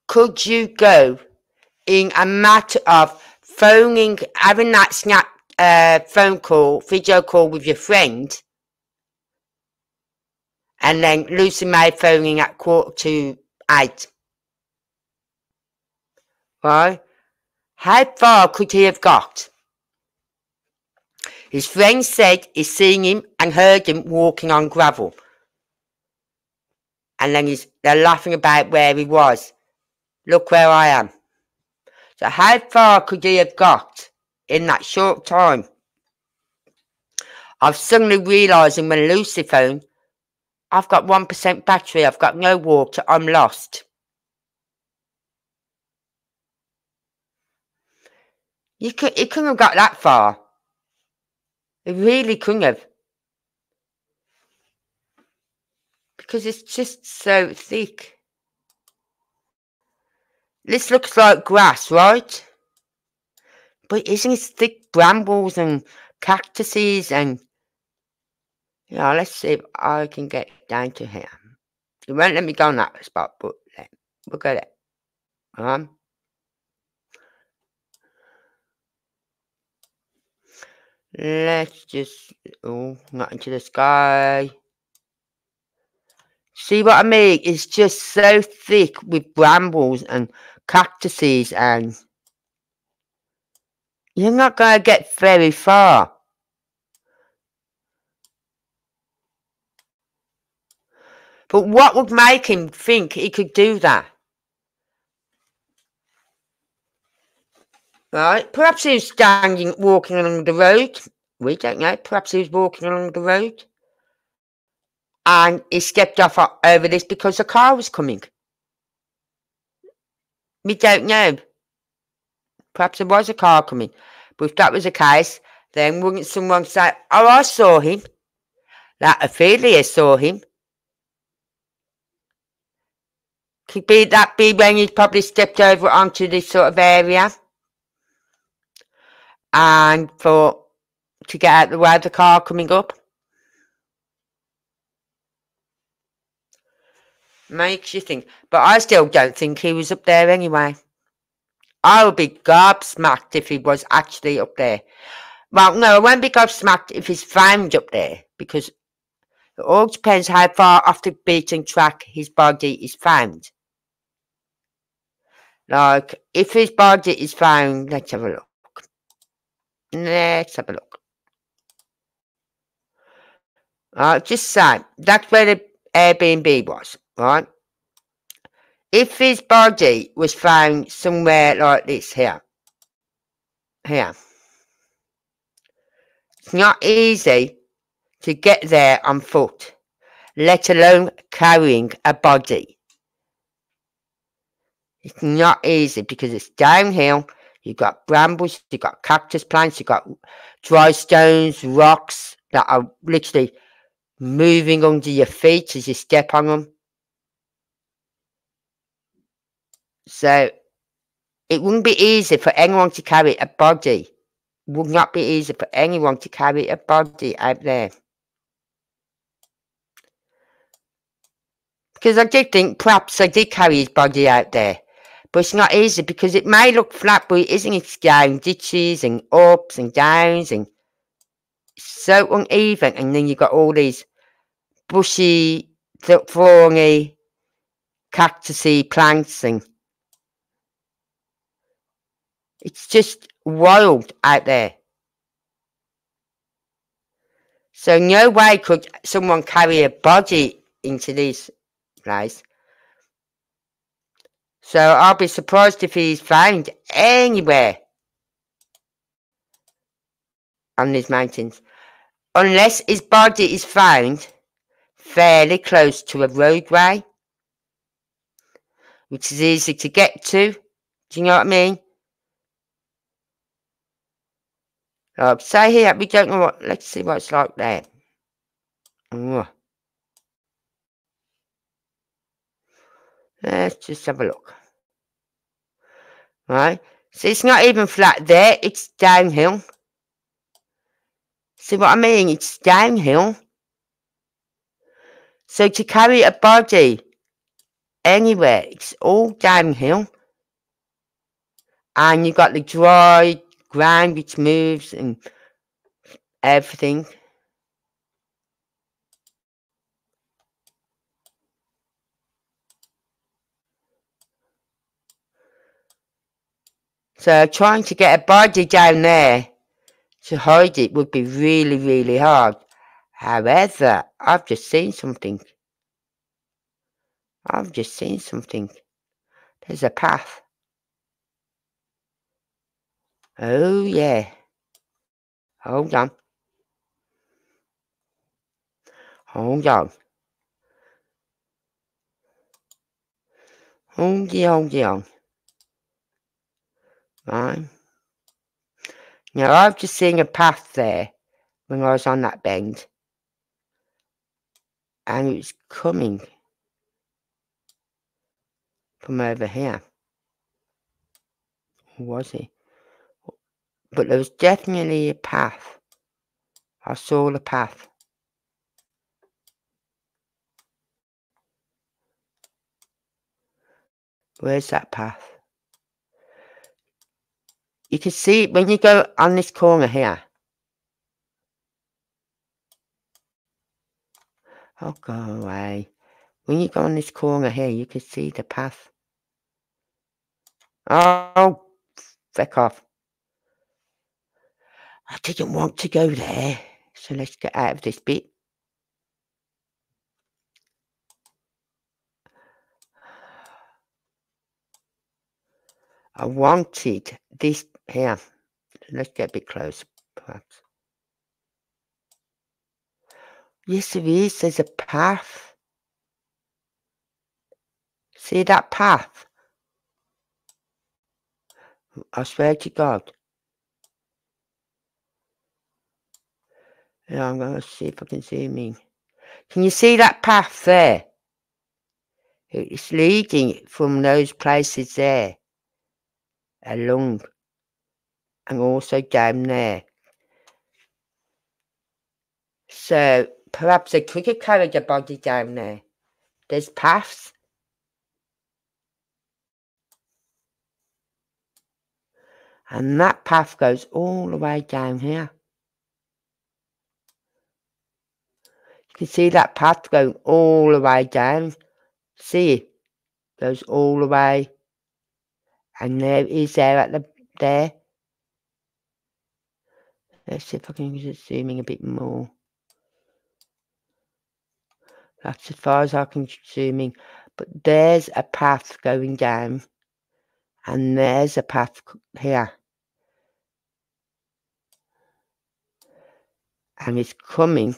could you go in a matter of phoning, having that snap uh, phone call, video call with your friend, and then Lucy Mae phoning at quarter to eight? Right? How far could he have got? His friend said he's seen him and heard him walking on gravel. And then he's, they're laughing about where he was. Look where I am. So how far could he have got in that short time? I've suddenly realising when Lucy phoned, I've got 1% battery, I've got no water, I'm lost. You, could, you couldn't have got that far. Really couldn't have. Because it's just so thick. This looks like grass, right? But isn't it thick brambles and cactuses and... Yeah, let's see if I can get down to here. It won't let me go on that spot, but we'll get it. Um, Let's just, oh, not into the sky. See what I mean? It's just so thick with brambles and cactuses and you're not going to get very far. But what would make him think he could do that? Right, perhaps he was standing, walking along the road. We don't know. Perhaps he was walking along the road. And he stepped off over this because a car was coming. We don't know. Perhaps there was a car coming. But if that was the case, then wouldn't someone say, Oh, I saw him? That Ofelia saw him. Could be that be when he probably stepped over onto this sort of area and for to get out the way of the car coming up. Makes you think. But I still don't think he was up there anyway. I would be gobsmacked if he was actually up there. Well, no, I won't be gobsmacked if he's found up there because it all depends how far off the beaten track his body is found. Like, if his body is found, let's have a look. Let's have a look. Uh, just say, that's where the Airbnb was, right? If his body was found somewhere like this here, here, it's not easy to get there on foot, let alone carrying a body. It's not easy because it's downhill You've got brambles, you've got cactus plants, you've got dry stones, rocks that are literally moving under your feet as you step on them. So it wouldn't be easy for anyone to carry a body. Would not be easy for anyone to carry a body out there. Because I did think perhaps I did carry his body out there. But it's not easy because it may look flat, but it isn't. It's down ditches and ups and downs and so uneven. And then you've got all these bushy, thorny, cactusy plants and it's just wild out there. So no way could someone carry a body into this place. So I'll be surprised if he's found anywhere on these mountains. Unless his body is found fairly close to a roadway, which is easy to get to. Do you know what I mean? Like, say here, we don't know what, let's see what it's like there. Let's just have a look. Right, so it's not even flat there, it's downhill. See what I mean? It's downhill. So to carry a body anywhere, it's all downhill. And you've got the dry ground which moves and everything. So trying to get a body down there to hide it would be really, really hard. However, I've just seen something. I've just seen something. There's a path. Oh, yeah. Hold on. Hold on. Hold on, hold on. Right. Now, I've just seen a path there when I was on that bend. And it's coming from over here. was it? But there was definitely a path. I saw the path. Where's that path? You can see when you go on this corner here. Oh, go away. When you go on this corner here, you can see the path. Oh, feck off. I didn't want to go there. So let's get out of this bit. I wanted this here. Let's get a bit close, perhaps. Yes, there is. There's a path. See that path? I swear to God. Yeah, I'm going to see if I can see me. Can you see that path there? It's leading from those places there along and also down there. So perhaps they could have carried the body down there. There's paths. And that path goes all the way down here. You can see that path going all the way down. See? Goes all the way. And there is there at the there. Let's see if I can get zooming a bit more. That's as far as I can zoom in. But there's a path going down. And there's a path here. And it's coming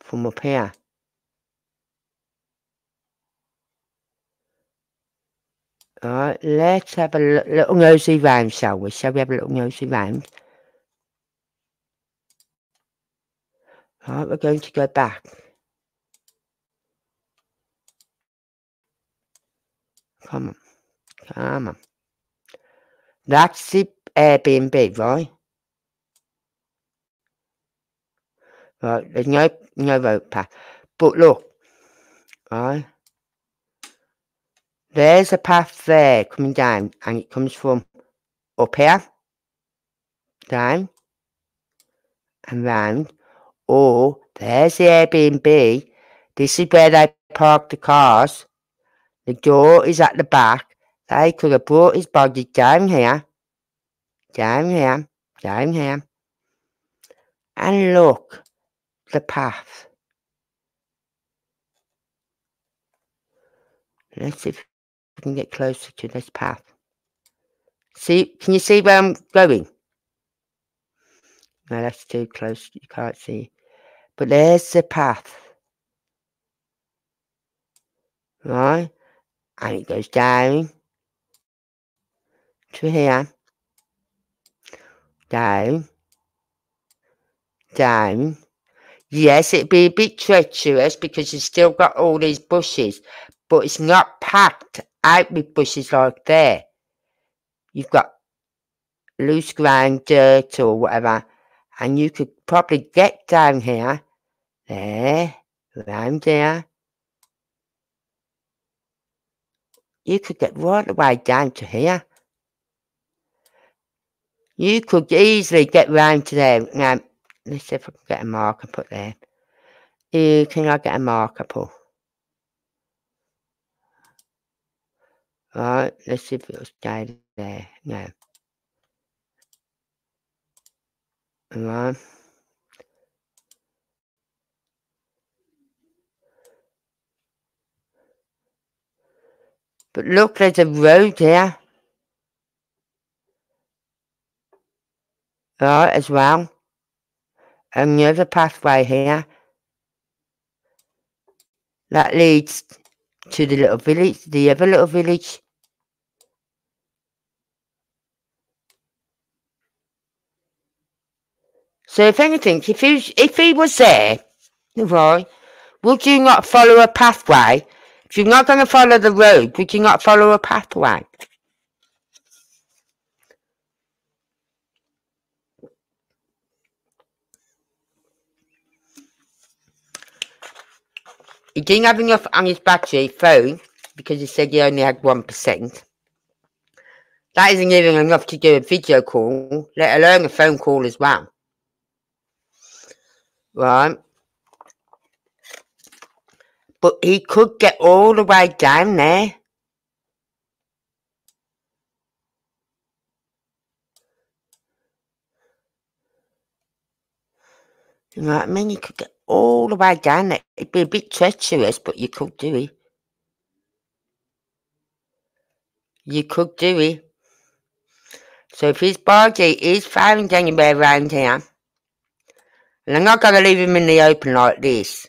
from up here. Alright, let's have a little nosy round, shall we? Shall we have a little nosy round? Right, we're going to go back. Come on. Come on. That's the Airbnb, right? Right, there's no no road path. But look, right? There's a path there coming down and it comes from up here, down and round or there's the Airbnb. This is where they park the cars. The door is at the back. They could have brought his body down here, down here, down here. And look, the path. Let's see if we can get closer to this path. See, can you see where I'm going? No, that's too close. You can't see. But there's the path. Right? And it goes down to here. Down. Down. Yes, it'd be a bit treacherous because you've still got all these bushes, but it's not packed out with bushes like there. You've got loose ground, dirt or whatever, and you could probably get down here, there, around here. You could get way down to here. You could easily get round to there. Now, let's see if I can get a marker put there. Uh, can I get a marker put? Right, let's see if it'll stay there. No. Right. But look, there's a road here. Right, as well. And there's a pathway here. That leads to the little village, the other little village. So if anything, if he, if he was there, right, would you not follow a pathway? If you're not going to follow the road, would you not follow a pathway? He didn't have enough on his battery phone because he said he only had 1%. That isn't even enough to do a video call, let alone a phone call as well. Right. But he could get all the way down there. You know what I mean? You could get all the way down there. It'd be a bit treacherous, but you could do it. You could do it. So if his body is found anywhere around here, and I'm not going to leave him in the open like this.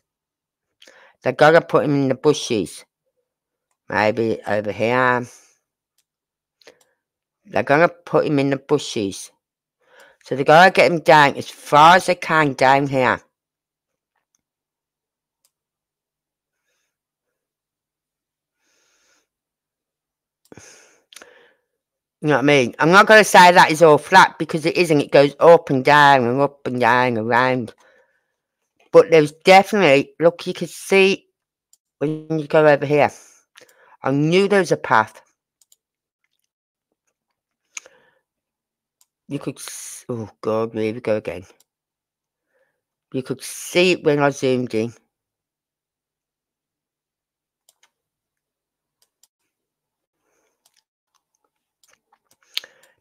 They're going to put him in the bushes. Maybe over here. They're to put him in the bushes. So they're going to get him down as far as they can down here. You know what I mean? I'm not going to say that is all flat because it isn't. It goes up and down and up and down around. But there's definitely, look, you can see when you go over here. I knew there was a path. You could, oh God, here we go again. You could see it when I zoomed in.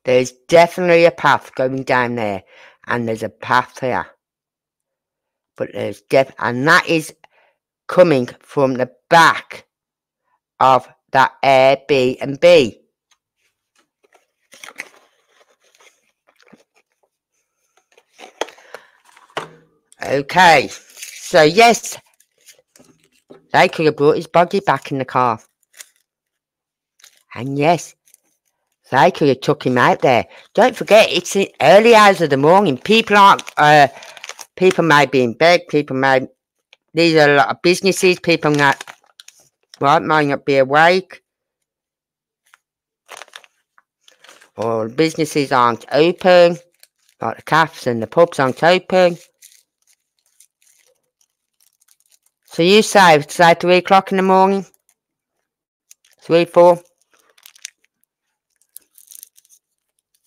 There's definitely a path going down there, and there's a path here. But there's def, and that is coming from the back of that Airbnb. Okay, so yes, they could have brought his body back in the car. And yes, they could have took him out there. Don't forget, it's the early hours of the morning. People aren't, uh, people may be in bed, people may, these are a lot of businesses, people not, right, might not be awake. Or businesses aren't open, like the cafes and the pubs aren't open. So you say, say 3 o'clock in the morning? 3, 4?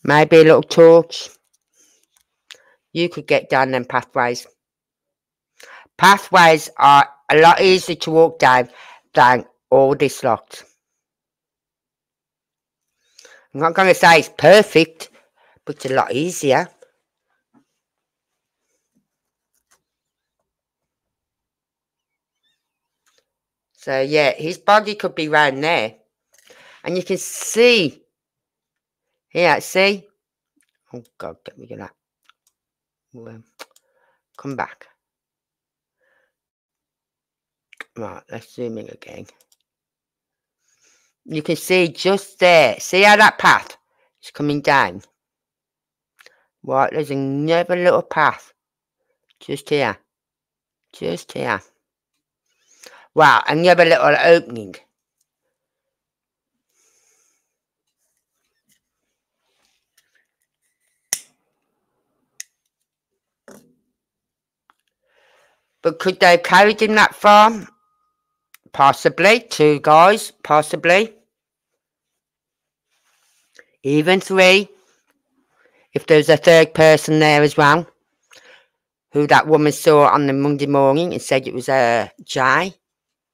Maybe a little torch. You could get down them pathways. Pathways are a lot easier to walk down than all this lot. I'm not going to say it's perfect, but it's a lot easier. So yeah, his body could be round there. And you can see. Yeah, see? Oh God, get of that. Well, um, come back. Right, let's zoom in again. You can see just there. See how that path is coming down? Right, there's another little path. Just here. Just here. Wow, another little opening. But could they have carried him that far? Possibly. Two guys, possibly. Even three. If there's a third person there as well. Who that woman saw on the Monday morning and said it was a uh, Jay.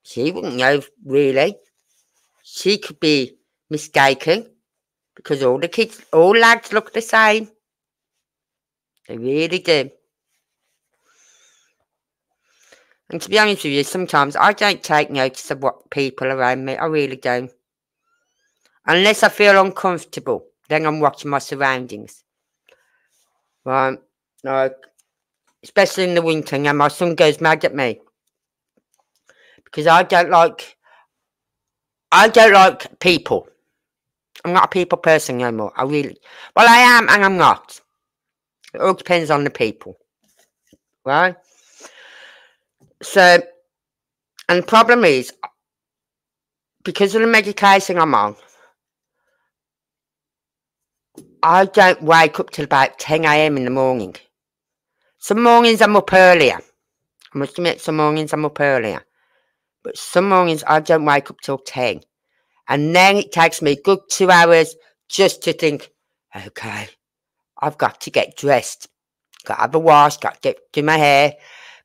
She wouldn't know, really. She could be mistaken. Because all the kids, all lads look the same. They really do. And to be honest with you, sometimes I don't take notice of what people around me. I really don't. Unless I feel uncomfortable, then I'm watching my surroundings. Right? Like, especially in the winter, and my son goes mad at me. Because I don't like, I don't like people. I'm not a people person no more. I really, well, I am and I'm not. It all depends on the people. Right? So, and the problem is, because of the medication I'm on, I don't wake up till about 10 a.m. in the morning. Some mornings I'm up earlier. I must admit, some mornings I'm up earlier. But some mornings I don't wake up till 10. And then it takes me good two hours just to think, okay, I've got to get dressed. Got to have a wash, got to get, do my hair,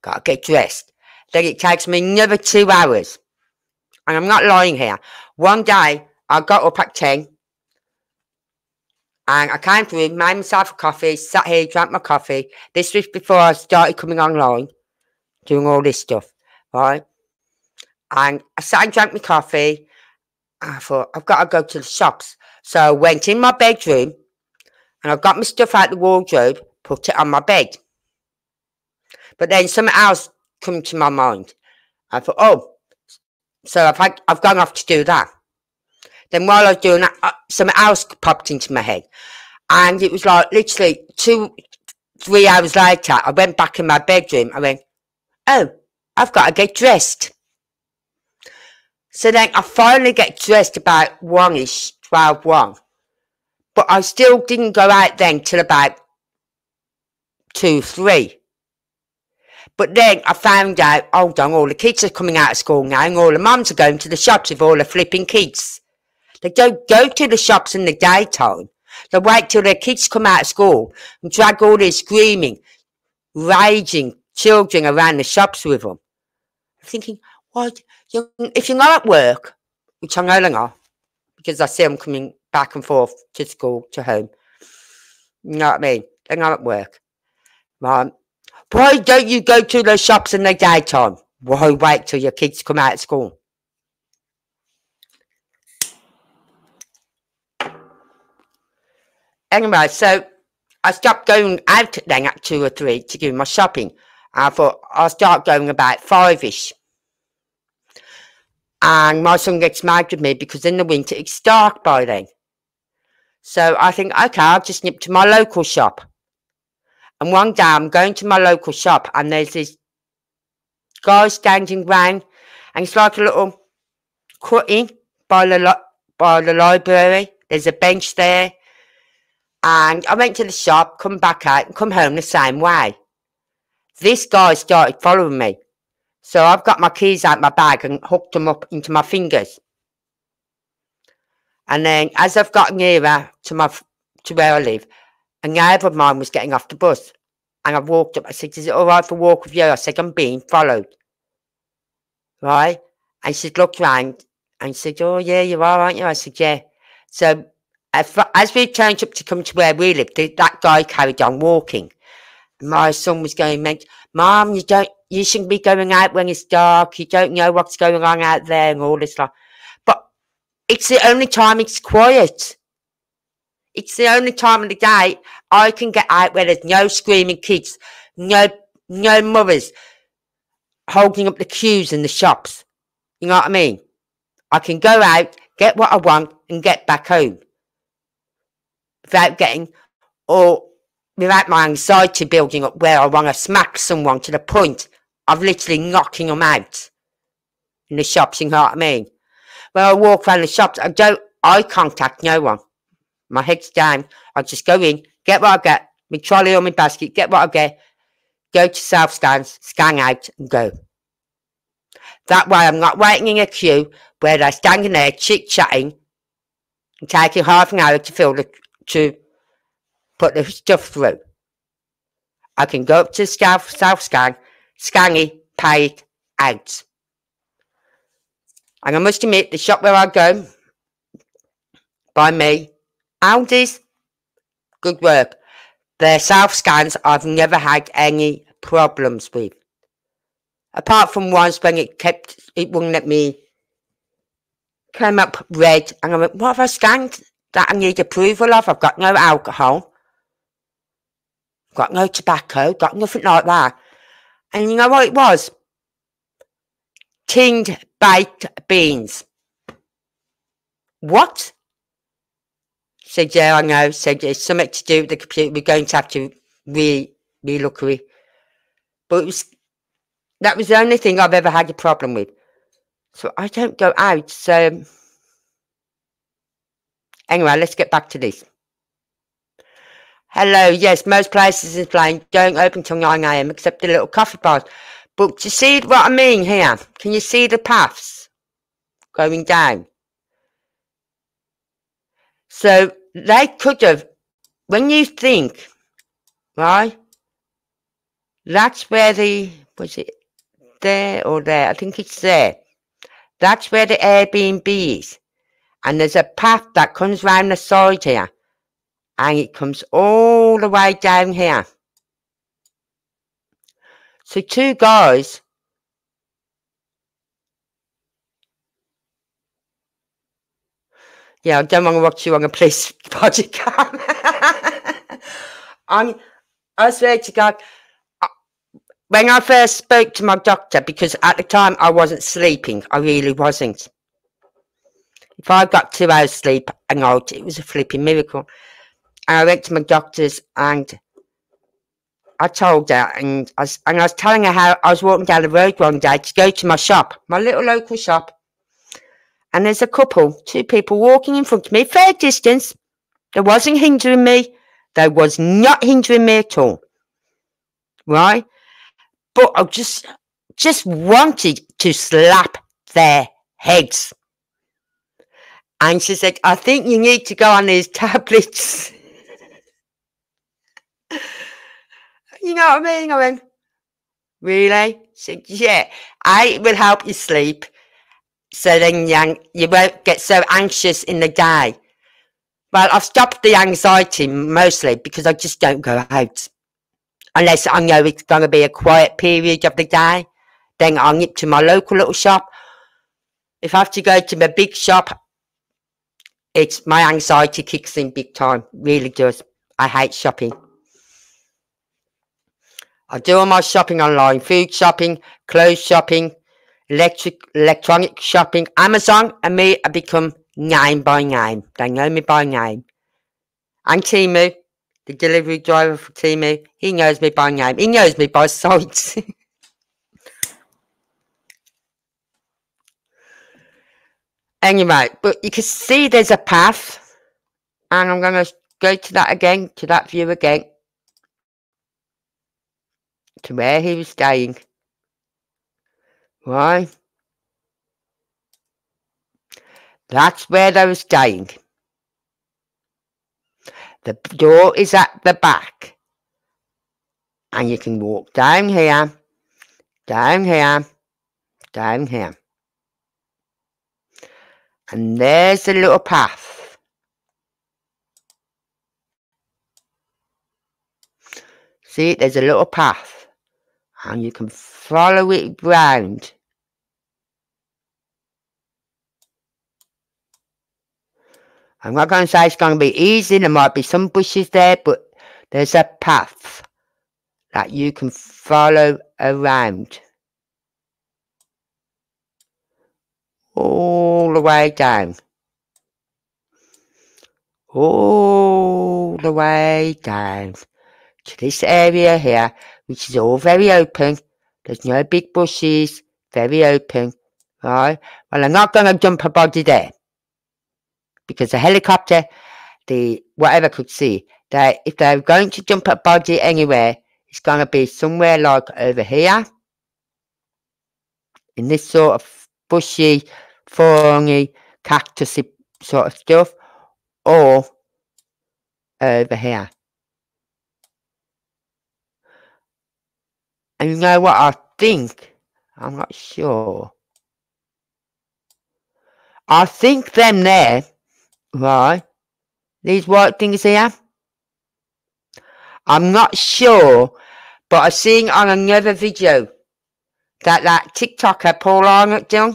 got to get dressed that it takes me another two hours. And I'm not lying here. One day, I got up at 10 and I came through, made myself a coffee, sat here, drank my coffee. This was before I started coming online, doing all this stuff, right? And I sat and drank my coffee. I thought, I've got to go to the shops. So I went in my bedroom and I got my stuff out the wardrobe, put it on my bed. But then something else come to my mind. I thought, oh, so I've had, I've gone off to do that. Then while I was doing that, uh, something else popped into my head, and it was like literally two, three hours later. I went back in my bedroom. I went, oh, I've got to get dressed. So then I finally get dressed about one ish, twelve one, but I still didn't go out then till about two, three. But then I found out, hold on, all the kids are coming out of school now and all the mums are going to the shops with all the flipping kids. They don't go to the shops in the daytime. They wait till their kids come out of school and drag all their screaming, raging children around the shops with them. I'm thinking, what? If you're not at work, which I know they're because I see them coming back and forth to school, to home. You know what I mean? They're not at work. Right? Why don't you go to the shops in the daytime? Why wait till your kids come out of school? Anyway, so I stopped going out then at two or three to do my shopping. I thought I'll start going about five-ish. And my son gets mad with me because in the winter it's dark by then. So I think, okay, I'll just nip to my local shop. And one day I'm going to my local shop and there's this guy standing round and it's like a little cutting by the, by the library. There's a bench there. And I went to the shop, come back out and come home the same way. This guy started following me. So I've got my keys out my bag and hooked them up into my fingers. And then as I've got nearer to my to where I live, a neighbour of mine was getting off the bus. And I walked up. I said, Is it all right for a walk with you? I said, I'm being followed. Right? And she looked round and said, Oh, yeah, you are, aren't you? I said, Yeah. So as we turned up to come to where we lived, that guy carried on walking. My son was going, Mom, you don't, you shouldn't be going out when it's dark. You don't know what's going on out there and all this stuff. But it's the only time it's quiet. It's the only time of the day I can get out where there's no screaming kids, no no mothers holding up the queues in the shops. You know what I mean? I can go out, get what I want, and get back home without getting or without my anxiety building up where I want to smack someone to the point of literally knocking them out in the shops. You know what I mean? When I walk around the shops, I don't eye contact no one. My head's down. I just go in, get what I get, my trolley or my basket, get what I get, go to self scans, scan out, and go. That way, I'm not waiting in a queue where they're standing there chit chatting and taking half an hour to fill the to put the stuff through. I can go up to self self scan, scan it, pay it, out. And I must admit, the shop where I go, by me, Aldi's, good work. Their self scans I've never had any problems with. Apart from once when it kept, it wouldn't let me, came up red, and I went, what have I scanned that I need approval of? I've got no alcohol, got no tobacco, got nothing like that. And you know what it was? Tinned baked beans. What? Said, yeah, I know. Said, it's something to do with the computer. We're going to have to re, re-look it. But it was, that was the only thing I've ever had a problem with. So I don't go out. So anyway, let's get back to this. Hello, yes, most places in Spain don't open till 9am except the little coffee bars. But you see what I mean here? Can you see the paths going down? So they could have, when you think, right, that's where the, was it there or there? I think it's there. That's where the Airbnb is. And there's a path that comes round the side here. And it comes all the way down here. So two guys Yeah, I don't want to watch you on a police body cam. I'm, I swear to God, when I first spoke to my doctor, because at the time I wasn't sleeping, I really wasn't. If I got two hours sleep a night, it was a flipping miracle. And I went to my doctor's and I told her, and I, and I was telling her how I was walking down the road one day to go to my shop, my little local shop. And there's a couple, two people walking in front of me, fair distance. They wasn't hindering me. They was not hindering me at all. Right? But I just, just wanted to slap their heads. And she said, I think you need to go on these (laughs) tablets. (laughs) you know what I mean? I went, really? She said, yeah, I will help you sleep. So then you, you won't get so anxious in the day. Well, I've stopped the anxiety mostly because I just don't go out. Unless I know it's going to be a quiet period of the day. Then I'll nip to my local little shop. If I have to go to my big shop, it's my anxiety kicks in big time. Really does. I hate shopping. I do all my shopping online. Food shopping, clothes shopping, electric, electronic shopping. Amazon and me have become name by name. They know me by name. And Temu, the delivery driver for Temu, he knows me by name. He knows me by sight. (laughs) anyway, but you can see there's a path. And I'm going to go to that again, to that view again. To where he was staying. Right? That's where they were staying. The door is at the back. And you can walk down here, down here, down here. And there's the little path. See, there's a little path. And you can follow it round. I'm not going to say it's going to be easy. There might be some bushes there, but there's a path that you can follow around. All the way down. All the way down to this area here, which is all very open. There's no big bushes, very open, right? Well, I'm not going to jump a body there because the helicopter, the whatever could see that if they're going to jump a body anywhere, it's going to be somewhere like over here in this sort of bushy, thorny, cactusy sort of stuff, or over here. And you know what I think? I'm not sure. I think them there, right? These white things here. I'm not sure, but I've seen on another video that that TikToker Paul Arnott done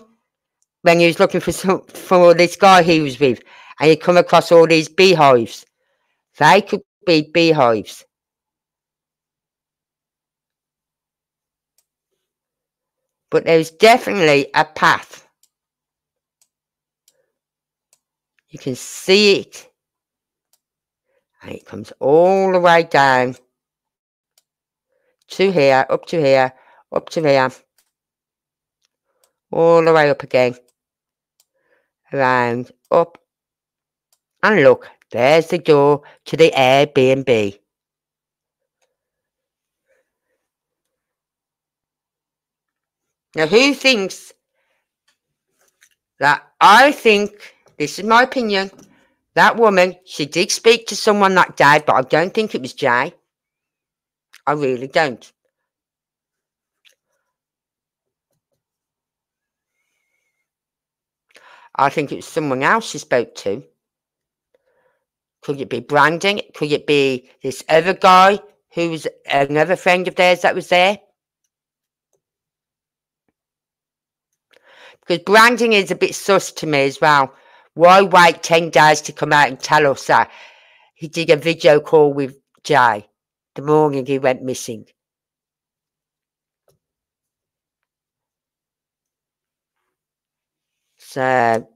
when he was looking for some for this guy he was with, and he come across all these beehives. They could be beehives. But there's definitely a path. You can see it. And it comes all the way down to here, up to here, up to here, all the way up again, around, up, and look, there's the door to the Airbnb. Now, who thinks that I think, this is my opinion, that woman, she did speak to someone that died, but I don't think it was Jay. I really don't. I think it was someone else she spoke to. Could it be Brandon? Could it be this other guy who was another friend of theirs that was there? Because Brandon is a bit sus to me as well. Why wait 10 days to come out and tell us that he did a video call with Jay the morning he went missing? So,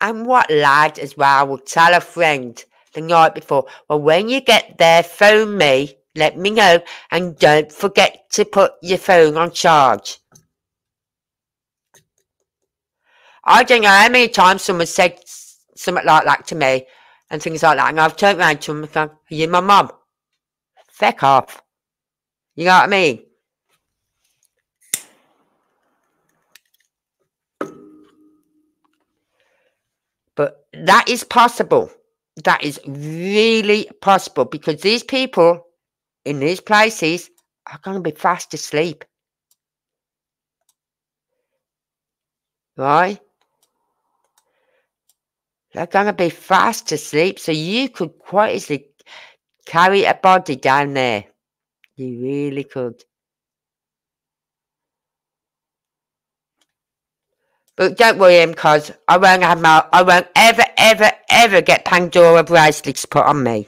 and what lad as well will tell a friend the night before, well, when you get there, phone me, let me know, and don't forget to put your phone on charge. I don't know how many times someone said something like that to me and things like that. And I've turned around to them and gone, Are you my mum? Feck off. You know what I mean? But that is possible. That is really possible because these people in these places are going to be fast asleep. Right? They're going to be fast asleep, so you could quite easily carry a body down there. You really could. But don't worry, him, cause I won't have my, I won't ever, ever, ever get Pandora bracelets put on me.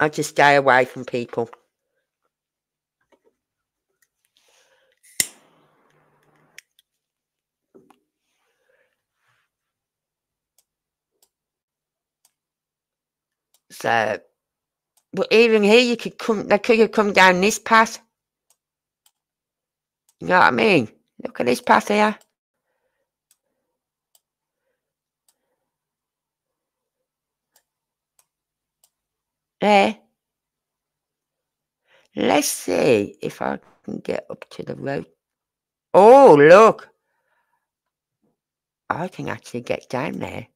I just stay away from people. So, but even here, you could come, they could have come down this path. You know what I mean? Look at this path here. There. Let's see if I can get up to the road. Oh, look. I can actually get down there.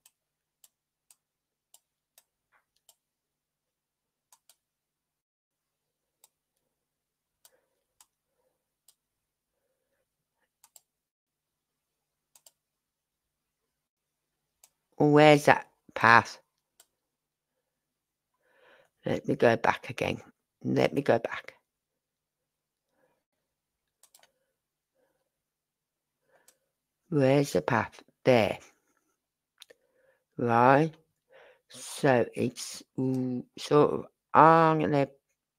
Where's that path? Let me go back again. Let me go back. Where's the path? There. Right. So it's sort of on the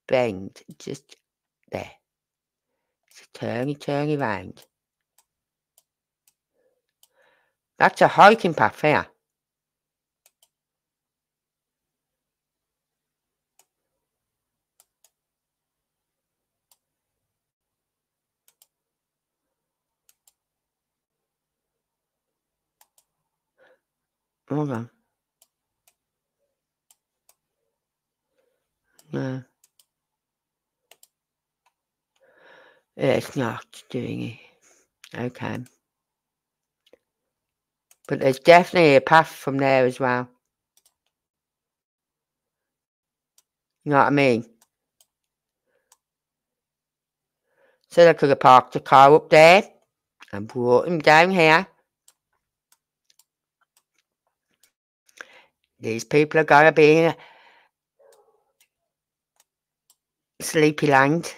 bend, just there. It's a turny, turny round. That's a hiking path here. Hold on. No. It's not doing it. Okay. But there's definitely a path from there as well. You know what I mean? So they could have parked the car up there and brought him down here. These people are gonna be in sleepy land.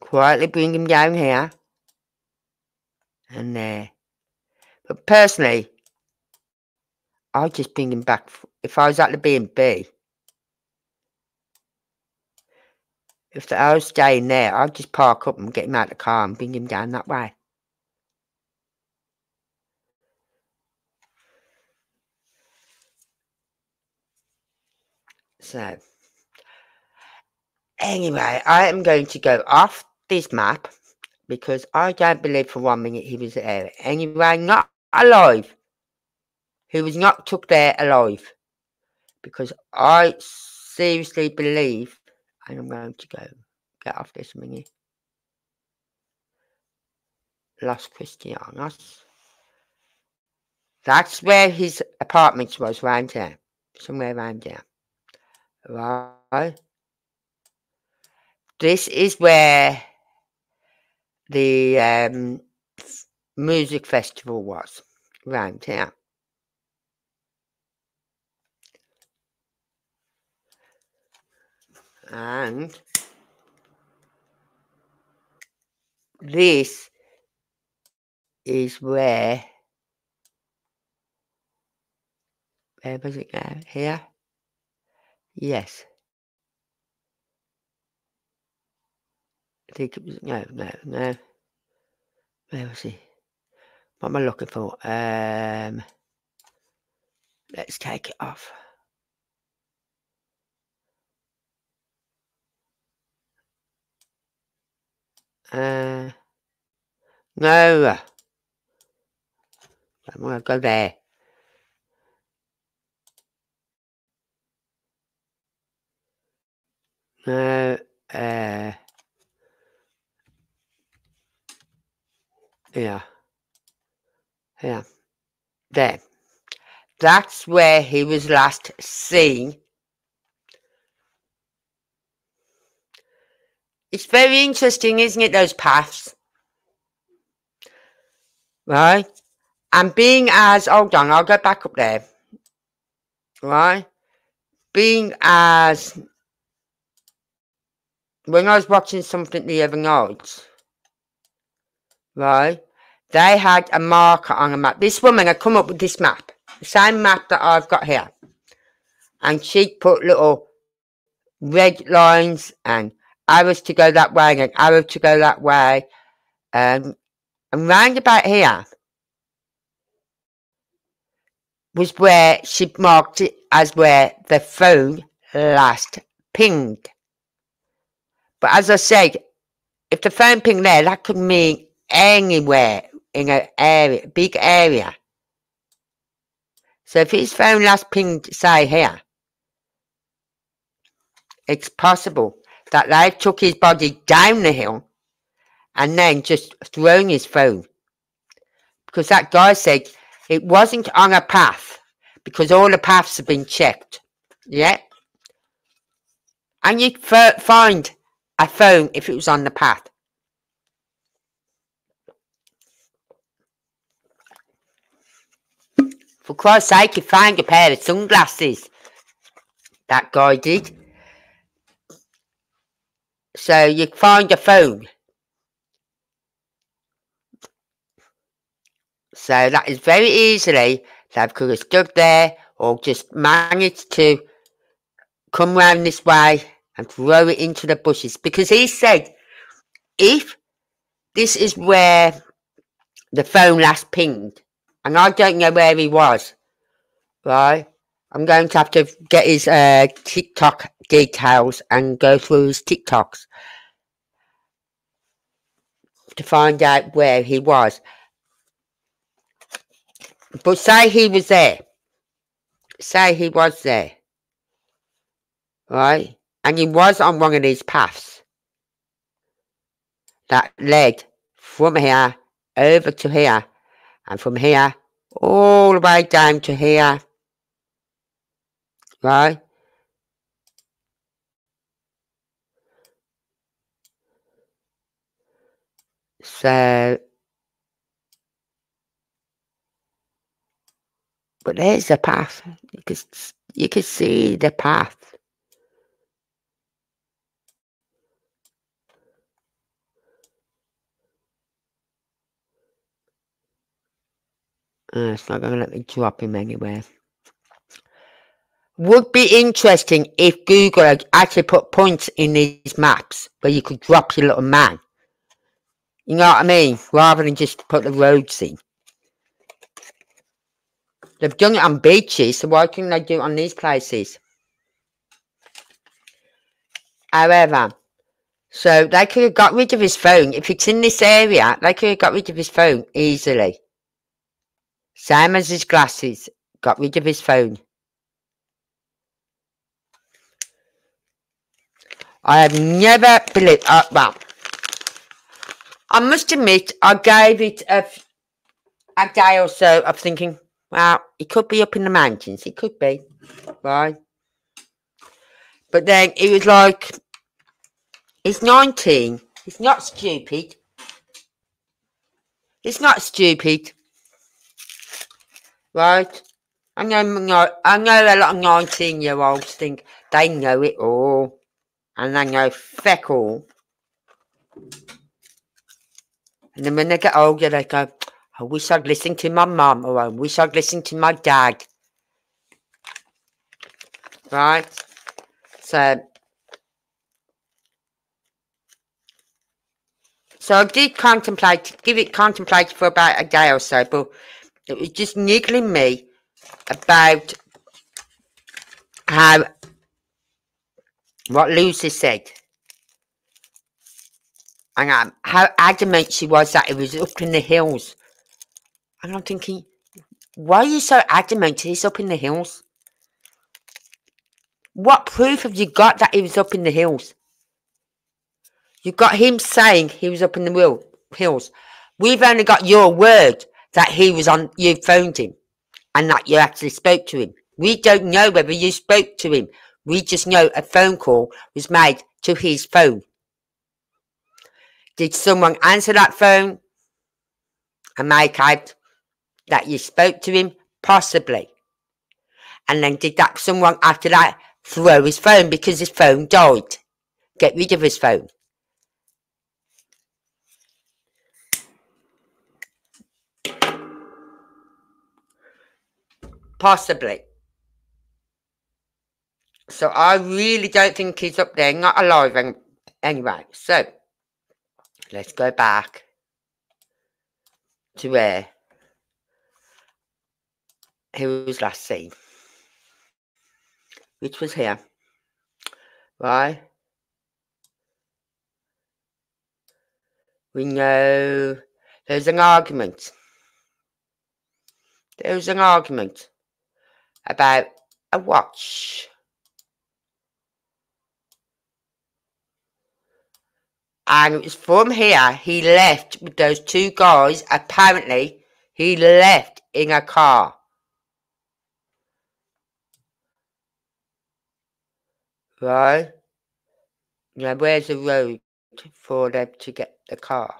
Quietly bring him down here. And there. But personally, I'd just bring him back. If I was at the B&B, if I was staying there, I'd just park up and get him out of the car and bring him down that way. So, anyway, I am going to go off this map because I don't believe for one minute he was there. Anyway, not alive. He was not took there alive. Because I seriously believe, and I'm going to go get off this minute. Los Cristianos. That's where his apartment was, round there. Somewhere around here. Right. This is where the um, music festival was, round here. And this is where where was it now? Here? Yes. I think it was no, no, no. Where was he? What am I looking for? Um, let's take it off. Uh, no. I'm gonna go there. No, uh, yeah, yeah, there. That's where he was last seen. It's very interesting, isn't it, those paths? Right? And being as, hold on, I'll go back up there. Right? Being as when I was watching something the other night, right, they had a marker on a map. This woman had come up with this map, the same map that I've got here. And she put little red lines and arrows to go that way and arrow to go that way. Um, and round about here was where she marked it as where the phone last pinged. But as I said, if the phone ping there, that could mean anywhere in an area, big area. So if his phone last pinged, say here, it's possible that they took his body down the hill and then just thrown his phone. Because that guy said it wasn't on a path because all the paths have been checked. Yeah? And you find I phone if it was on the path. For Christ's sake, you find a pair of sunglasses. That guy did. So you find a phone. So that is very easily they could have stood there or just managed to come round this way and throw it into the bushes because he said if this is where the phone last pinged and I don't know where he was, right? I'm going to have to get his uh, TikTok details and go through his TikToks to find out where he was. But say he was there. Say he was there. Right? And he was on one of these paths that led from here over to here and from here all the way down to here. Right? So But there's the path. You can, you can see the path. Uh, it's not going to let me drop him anywhere. Would be interesting if Google had actually put points in these maps where you could drop your little man. You know what I mean? Rather than just put the roads in. They've done it on beaches, so why couldn't they do it on these places? However, so they could have got rid of his phone. If it's in this area, they could have got rid of his phone easily. Same as his glasses. Got rid of his phone. I have never believed, uh, well, I must admit, I gave it a, a day or so of thinking, well, he could be up in the mountains. He could be, right? But then he was like, he's 19. He's not stupid. He's not stupid. Right? I know, I know a lot of 19 year olds think they know it all. And they know feck all. And then when they get older, they go, I wish I'd listened to my mum or I wish I'd listened to my dad. Right? So, so I did contemplate, give it contemplate for about a day or so, but it was just niggling me about how, what Lucy said. And um, how adamant she was that it was up in the hills. And I'm thinking, why are you so adamant he's up in the hills? What proof have you got that he was up in the hills? You got him saying he was up in the hills. We've only got your word that he was on, you phoned him and that you actually spoke to him. We don't know whether you spoke to him. We just know a phone call was made to his phone. Did someone answer that phone and make out that you spoke to him? Possibly. And then did that someone after that throw his phone because his phone died? Get rid of his phone. Possibly. So I really don't think he's up there, not alive anyway. So let's go back to where he was last seen, which was here, right? We know there's an argument. There's an argument about a watch. And it was from here he left with those two guys. Apparently, he left in a car. Right? Now, where's the road for them to get the car?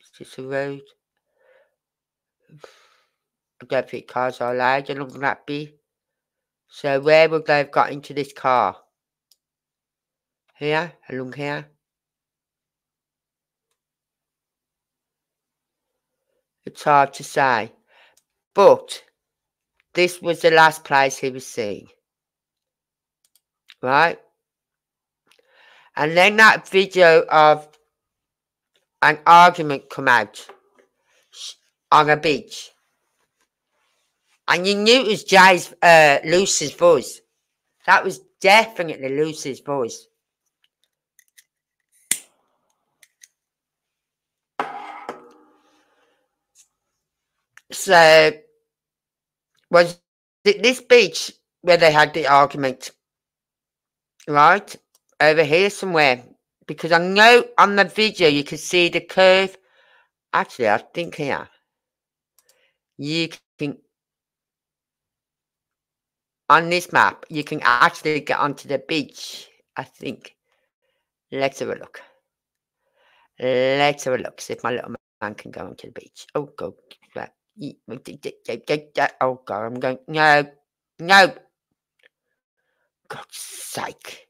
Is this a road? I don't think cars are allowed along that be. So where would they have got into this car? here, along here. It's hard to say. But this was the last place he was seen. Right? And then that video of an argument come out on a beach. And you knew it was Jay's, uh, Lucy's voice. That was definitely Lucy's voice. So, was this beach where they had the argument? Right? Over here somewhere. Because I know on the video you can see the curve. Actually, I think here. You can on this map, you can actually get onto the beach, I think. Let's have a look. Let's have a look, see if my little man can go onto the beach. Oh, go. Oh, God, I'm going. No, no. God's sake.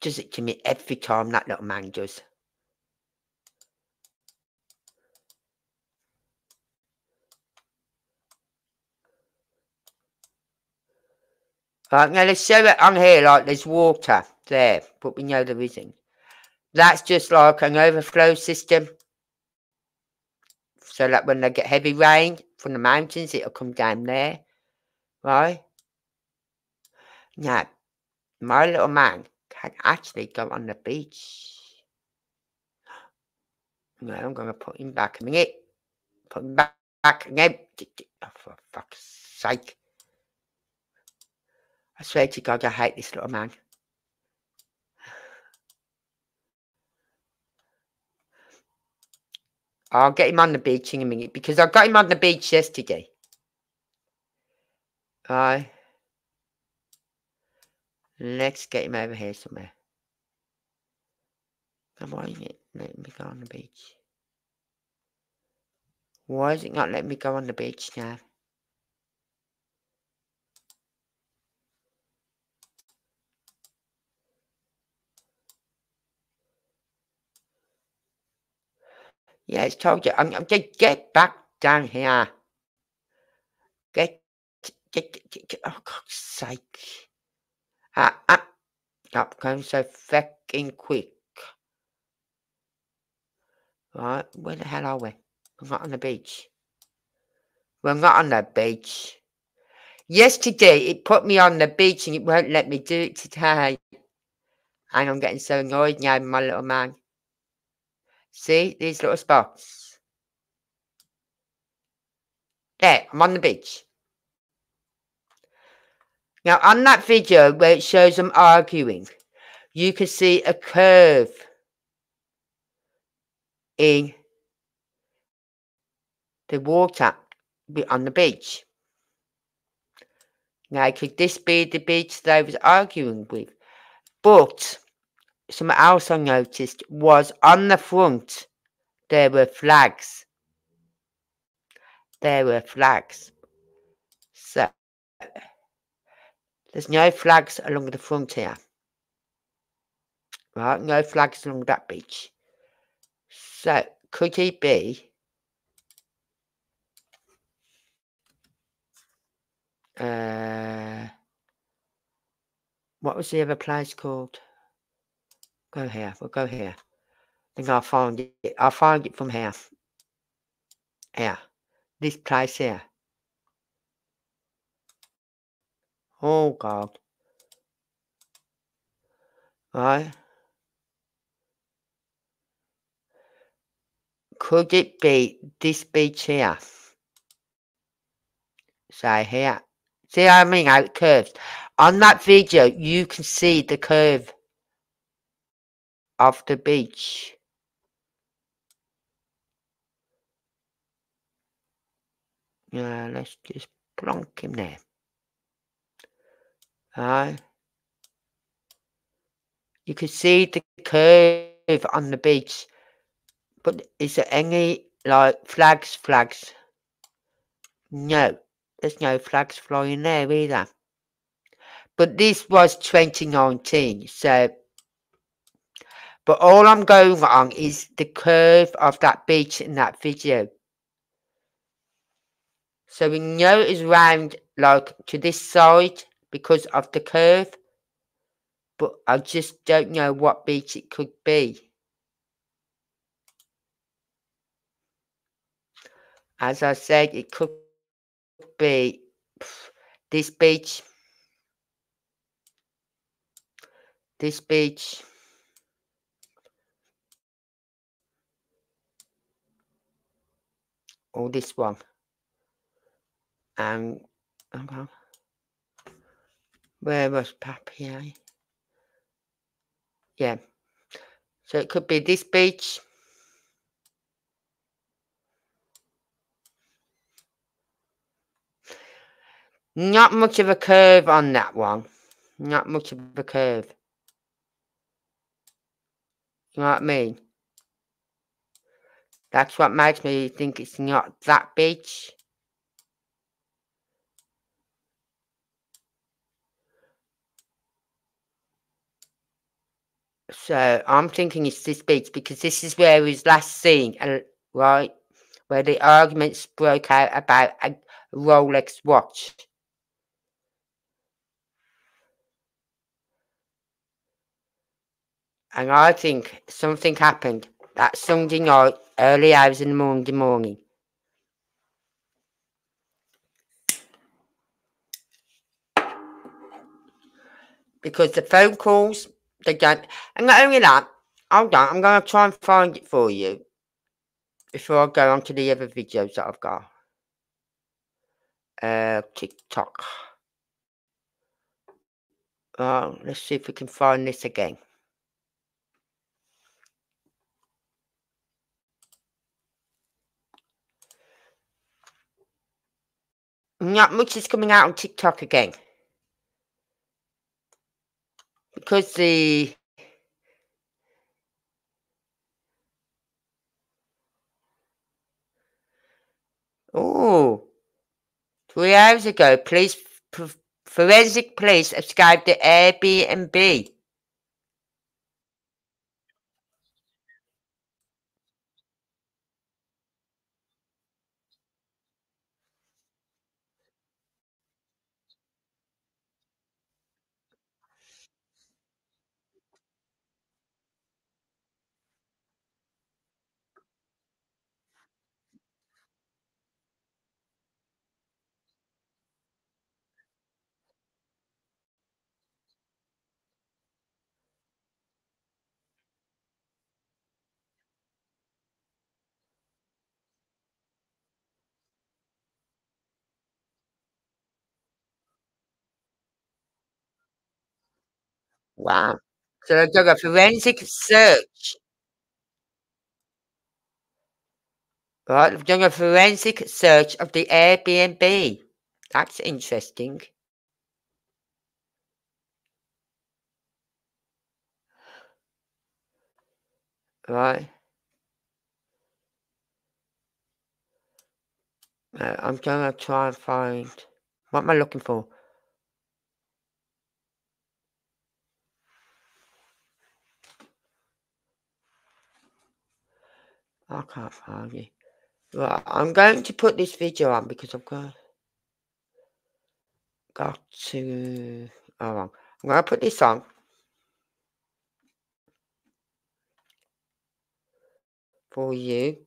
Does it to me every time that little man does. Right, now let's show it on here like there's water there, but we know there isn't. That's just like an overflow system. So that when they get heavy rain from the mountains, it'll come down there. Right? Now, my little man can actually go on the beach. No, I'm going to put him back a minute. Put him back, back again. Oh, for fuck's sake. I swear to God, I hate this little man. I'll get him on the beach in a minute because I got him on the beach yesterday. Right. Let's get him over here somewhere. Is it letting me go on the beach? Why is it not letting me go on the beach now? Yeah, it's told you. I'm, I'm get, get back down here. Get, get, get, get, oh, God's sake. Ah, ah, stop going so fucking quick. Right, where the hell are we? We're not on the beach. We're not on the beach. Yesterday, it put me on the beach and it won't let me do it today. And I'm getting so annoyed now, my little man. See these little spots? There, I'm on the beach. Now, on that video where it shows them arguing, you can see a curve in the water on the beach. Now, could this be the beach they was arguing with? But something else I noticed was on the front there were flags. There were flags. So there's no flags along the front here. Right, no flags along that beach. So could he be uh what was the other place called? Go here. We'll go here. I think I'll find it. I'll find it from here. Here. This place here. Oh God. Right. Could it be this beach here? So here. See I mean how it curves? On that video, you can see the curve of the beach. Yeah, let's just plonk him there. Alright. You can see the curve on the beach. But is there any like flags flags? No. There's no flags flying there either. but this was 2019, so but all I'm going on is the curve of that beach in that video. So we know it's round like to this side because of the curve, but I just don't know what beach it could be. As I said, it could be this beach, this beach, or this one. And oh, okay. Where was Papier? Yeah. So it could be this beach. Not much of a curve on that one. Not much of a curve. You know what I mean? That's what makes me think it's not that beach. So I'm thinking it's this beach because this is where he was last seen, uh, right? Where the arguments broke out about a Rolex watch. And I think something happened that Sunday night, early hours in the Monday morning. Because the phone calls, they don't. And not only that, hold on, I'm going to try and find it for you before I go on to the other videos that I've got. Uh, TikTok. Oh, let's see if we can find this again. Not much is coming out on TikTok again. Because the Oh, three hours ago, police, forensic police escaped the Airbnb. Wow. So they've done a forensic search. Right, they've done a forensic search of the Airbnb. That's interesting. Right. I'm gonna try and find. What am I looking for? I can't find it. Right, I'm going to put this video on because I've got got to. Oh, I'm going to put this on. For you.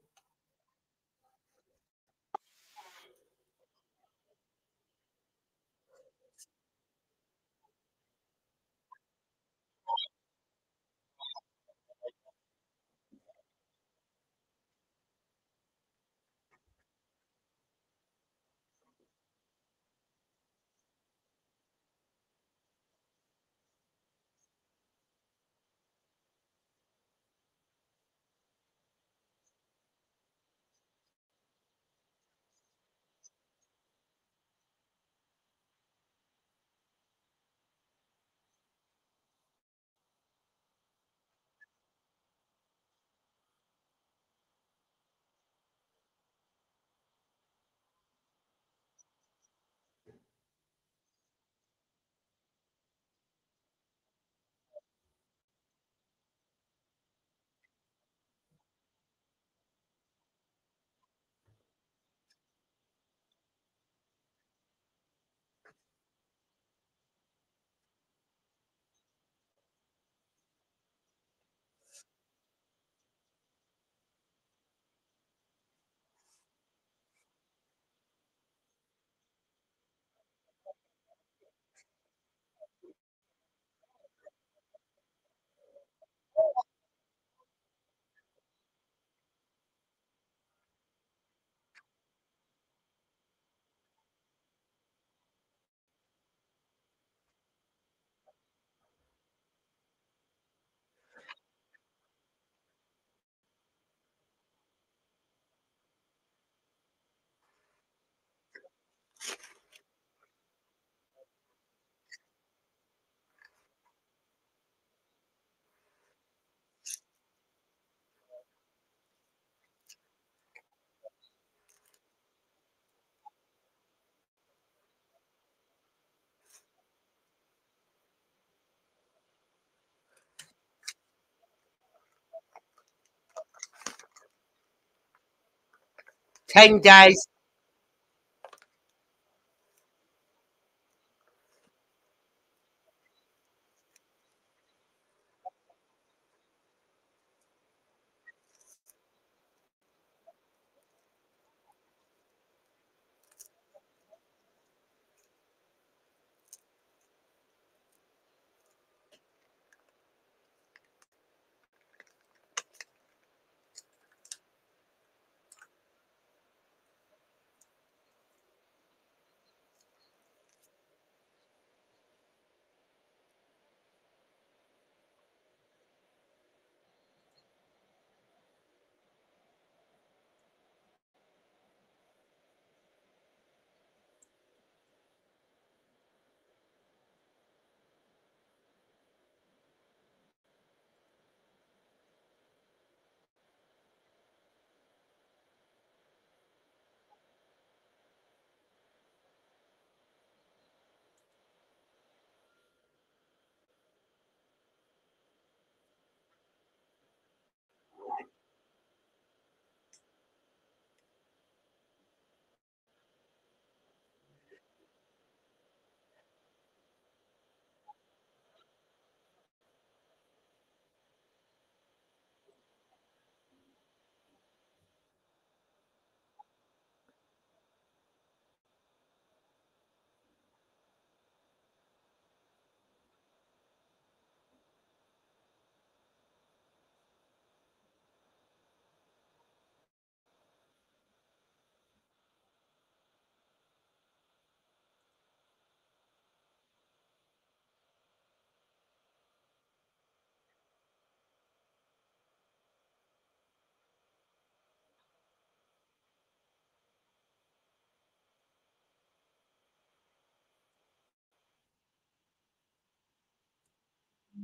10 days.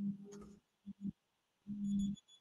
Thank you.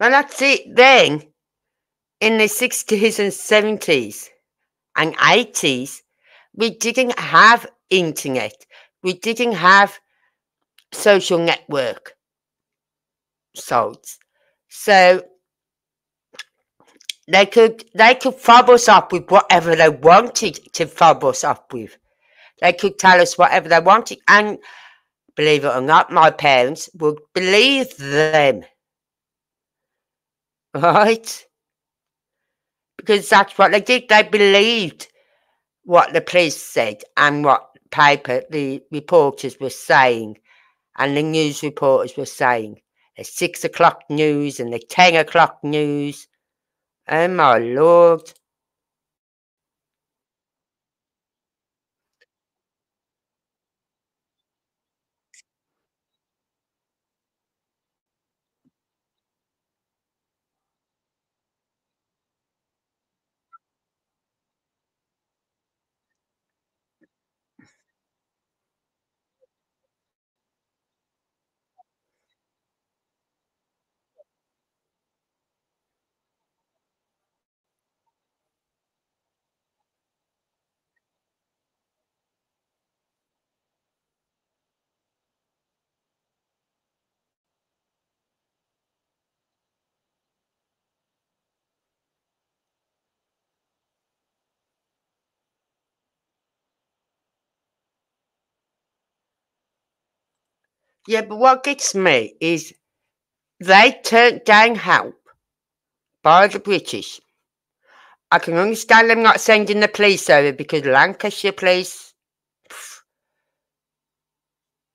And that's it. Then, in the 60s and 70s and 80s, we didn't have internet. We didn't have social network sites. So they could they could fob us up with whatever they wanted to fob us up with. They could tell us whatever they wanted, and believe it or not, my parents would believe them. Right? Because that's what they did. They believed what the police said and what paper the reporters were saying and the news reporters were saying. The six o'clock news and the ten o'clock news. Oh my lord. Yeah, but what gets me is they turned down help by the British. I can understand them not sending the police over because Lancashire police, pff,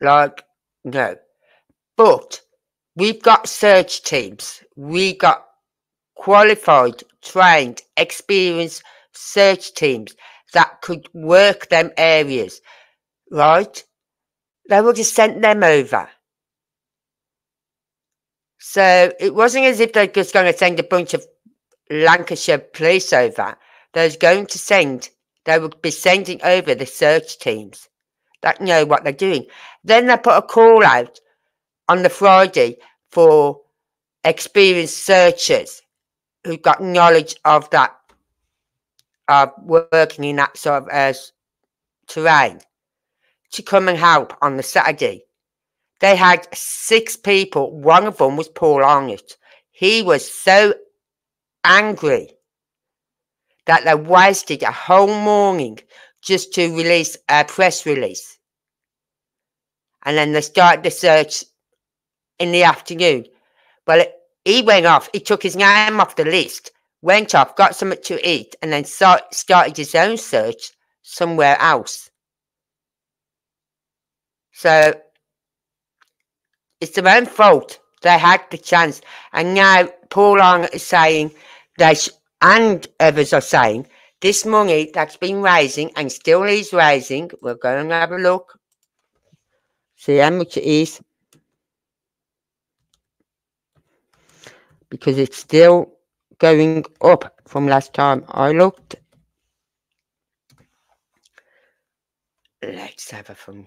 like, no. But we've got search teams. We got qualified, trained, experienced search teams that could work them areas, right? They would have sent them over. So it wasn't as if they're just going to send a bunch of Lancashire police over. They was going to send, they would be sending over the search teams that know what they're doing. Then they put a call out on the Friday for experienced searchers who've got knowledge of that, of working in that sort of uh, terrain to come and help on the Saturday. They had six people. One of them was Paul Arnott. He was so angry that they wasted a whole morning just to release a press release. And then they started the search in the afternoon. Well, he went off, he took his name off the list, went off, got something to eat, and then started his own search somewhere else. So it's their own fault. They had the chance. And now Paul Long is saying they and others are saying this money that's been raising and still is raising, we're going to have a look. See how much it is. Because it's still going up from last time I looked. Let's have a fun.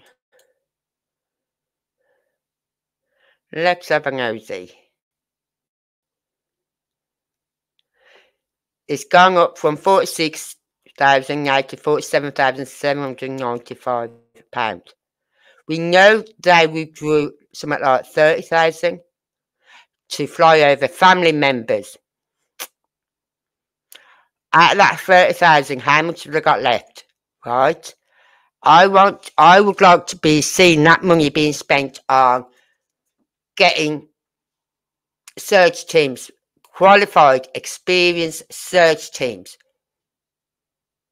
Let's have a nosy. It's gone up from 46,000 now to 47,795 pounds. We know they withdrew something like 30,000 to fly over family members. Out of that 30,000, how much have they got left? Right? I want, I would like to be seeing that money being spent on getting search teams, qualified, experienced search teams,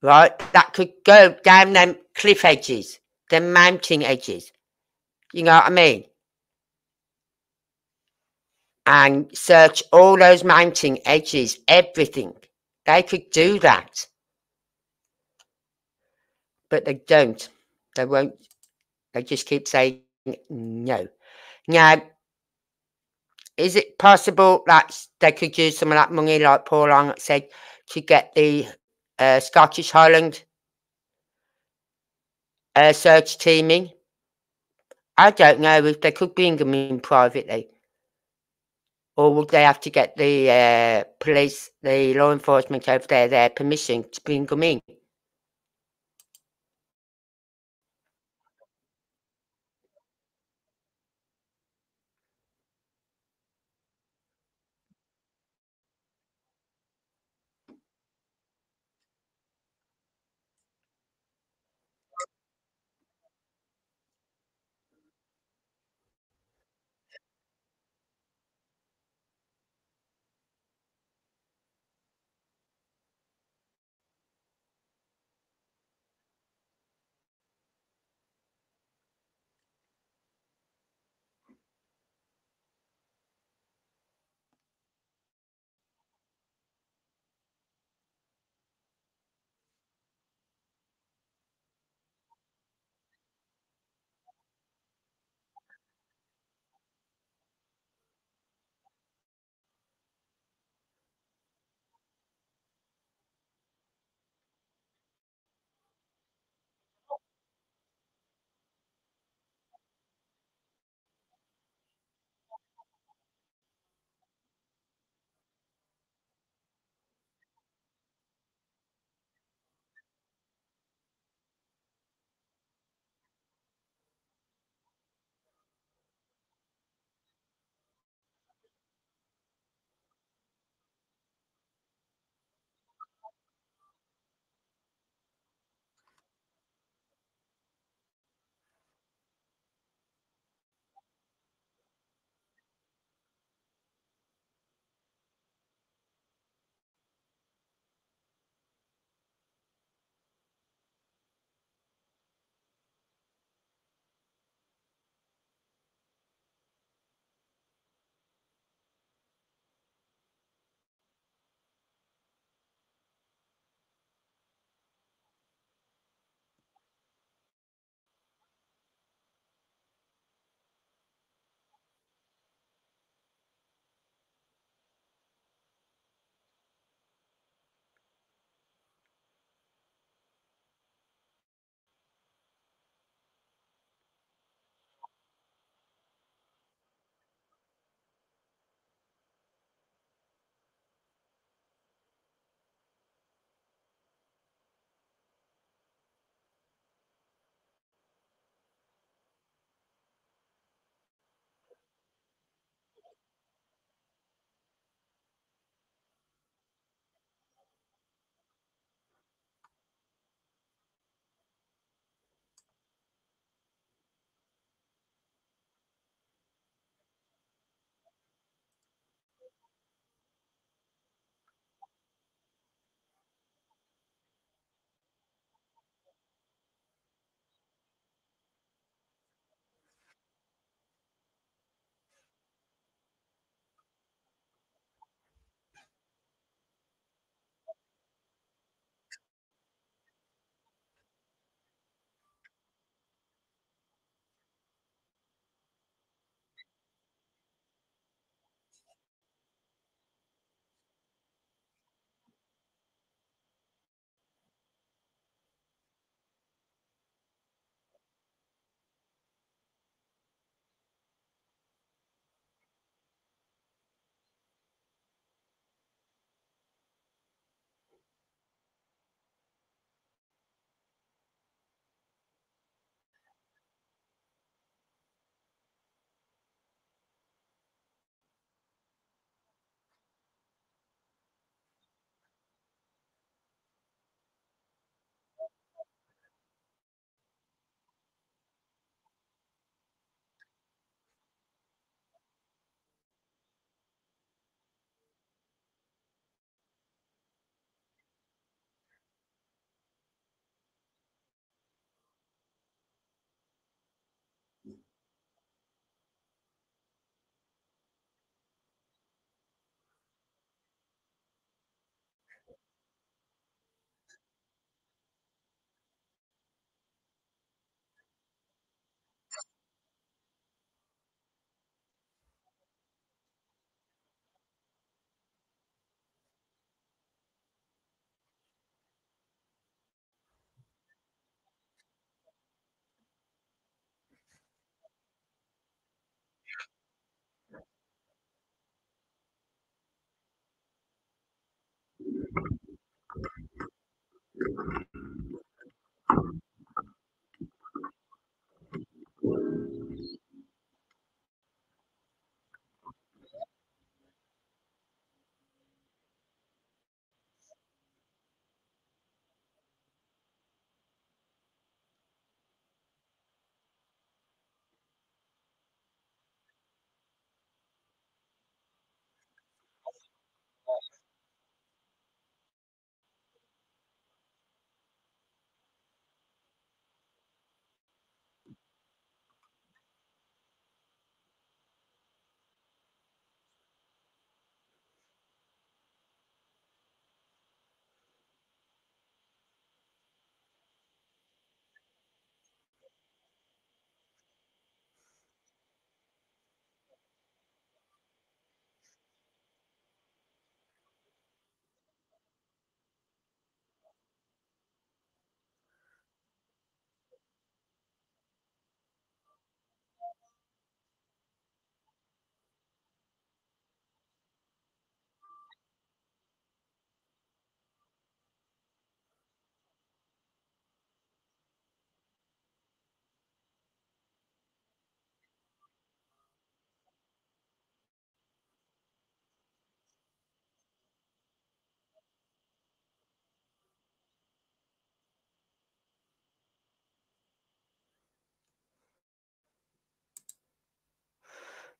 right? That could go down them cliff edges, the mountain edges. You know what I mean? And search all those mountain edges, everything. They could do that. But they don't. They won't. They just keep saying no. Now, is it possible that they could use some of that money, like Paul Long said, to get the uh, Scottish Highland uh, search teaming? I don't know if they could bring them in privately. Or would they have to get the uh, police, the law enforcement over there, their permission to bring them in?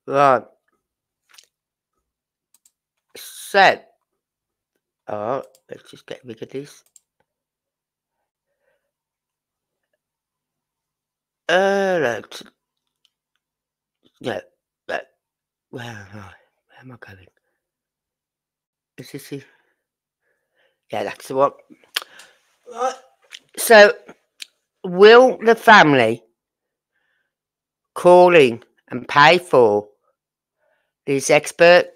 Right. So, oh, let's just get rid of this. Uh, let's, yeah, but, where, am I? where am I going? Is this it? Yeah, that's the one. Right. So, will the family call in and pay for these expert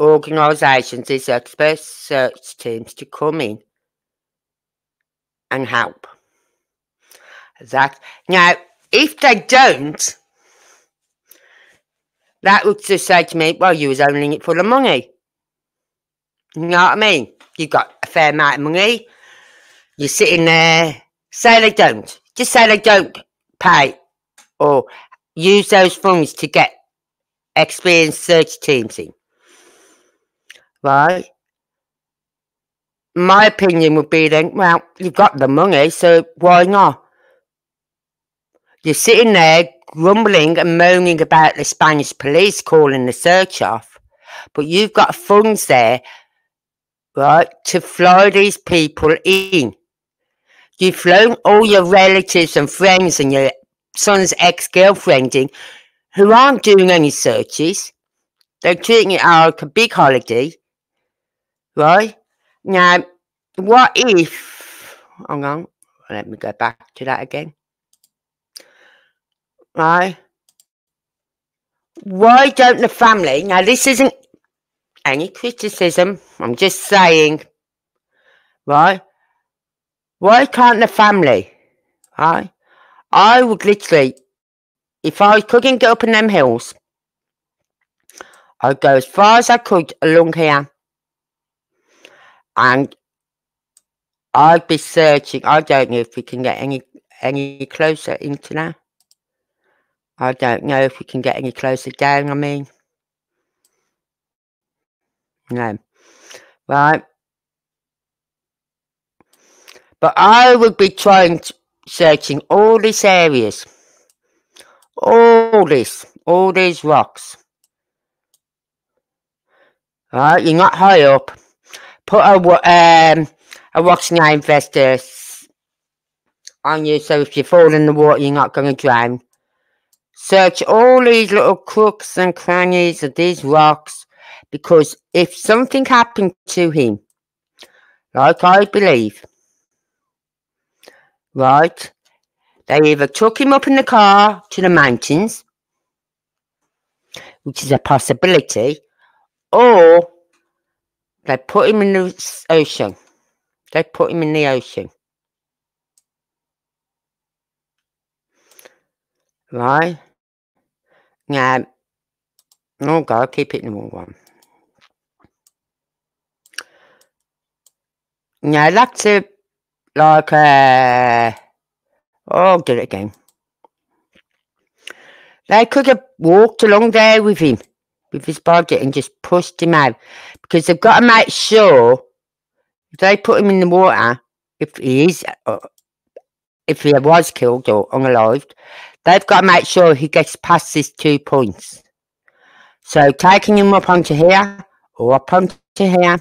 organisations, these expert search teams to come in and help? That now, if they don't, that would just say to me, well, you was owning it for the money. You know what I mean? You've got a fair amount of money. You're sitting there. Say they don't. Just say they don't pay or use those funds to get experienced search teams in. Right? My opinion would be then, well, you've got the money, so why not? You're sitting there grumbling and moaning about the Spanish police calling the search off, but you've got funds there, right, to fly these people in. You've flown all your relatives and friends and your son's ex girlfriend in who aren't doing any searches. They're treating it like a big holiday, right? Now, what if, hang on, let me go back to that again. Right? Why don't the family, now this isn't any criticism, I'm just saying, right? Why can't the family, right? I would literally, if I couldn't get up in them hills, I'd go as far as I could along here. And I'd be searching. I don't know if we can get any any closer into now. I don't know if we can get any closer down, I mean. No. Right. But I would be trying to, searching all these areas. All this. All these rocks. Right, you're not high up. Put a, um, a rocks now investor on you so if you fall in the water you're not going to drown. Search all these little crooks and crannies of these rocks because if something happened to him, like I believe, right, they either took him up in the car to the mountains, which is a possibility, or they put him in the ocean. They put him in the ocean. Right? Now, oh God, keep it in the one. Now, that's a, like, uh, oh, do it again. They could have walked along there with him, with his body, and just pushed him out. Because they've got to make sure, if they put him in the water, if he is, uh, if he was killed or unalived, They've got to make sure he gets past these two points. So taking him up onto here or up onto here.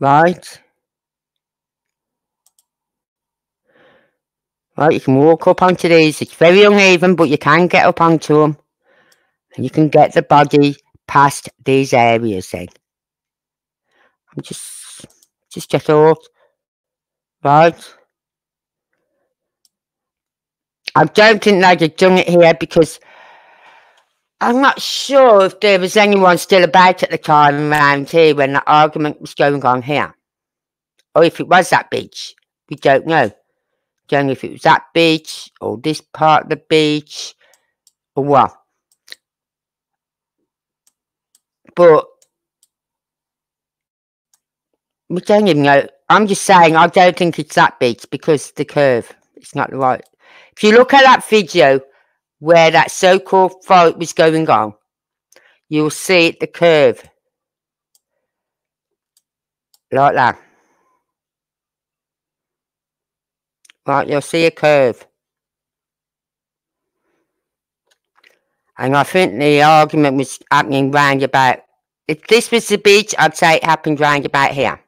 Right. Right, you can walk up onto these. It's very uneven, but you can get up onto them. And you can get the body past these areas then. I'm just, just a thought. Right. I don't think they'd have done it here because I'm not sure if there was anyone still about at the time around here when the argument was going on here. Or if it was that beach. We don't know. Don't know if it was that beach or this part of the beach or what. But we don't even know. I'm just saying I don't think it's that beach because the curve. It's not right if you look at that video where that so-called fight was going on, you'll see the curve. Like that. Right, you'll see a curve. And I think the argument was happening round about. If this was the beach, I'd say it happened round about here.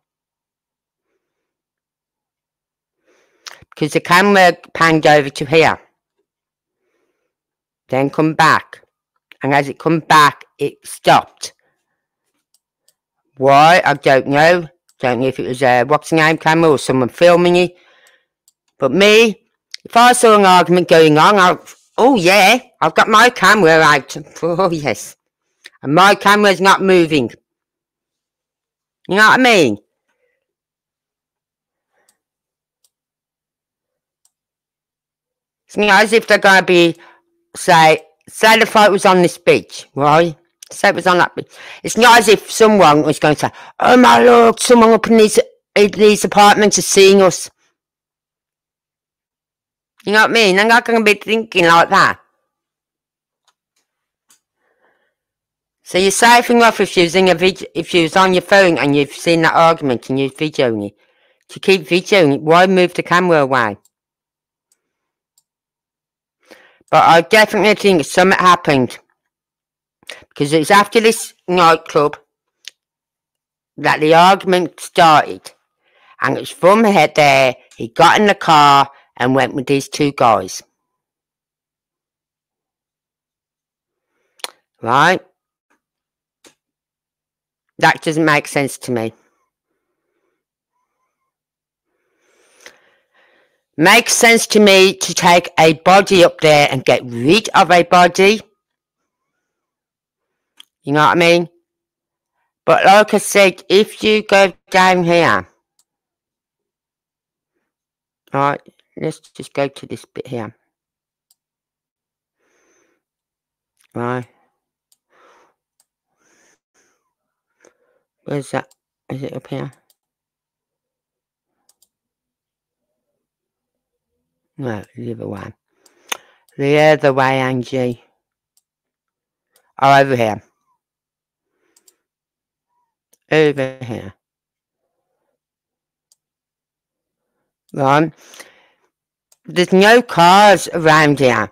Because the camera panned over to here. Then come back. And as it come back, it stopped. Why? I don't know. Don't know if it was a what's name camera or someone filming it. But me, if I saw an argument going on, I'll, oh yeah, I've got my camera out. (laughs) Oh yes. And my camera's not moving. You know what I mean? It's not as if they're gonna be say say the fight was on this beach, right? Say it was on that beach. It's not as if someone was going to say, Oh my lord, someone up in these in these apartments is seeing us. You know what I mean? I'm not gonna be thinking like that. So you're saving off if you're using a video, if you was on your phone and you've seen that argument and you're videoing it. To keep videoing it, why move the camera away? But I definitely think something happened. Because it's after this nightclub that the argument started. And it's from there, he got in the car and went with these two guys. Right? That doesn't make sense to me. Makes sense to me to take a body up there and get rid of a body. You know what I mean? But like I said, if you go down here, alright, let's just go to this bit here. Right. Where's that? Is it up here? No, the other way. The other way, Angie. Oh, over here. Over here. Right. There's no cars around here.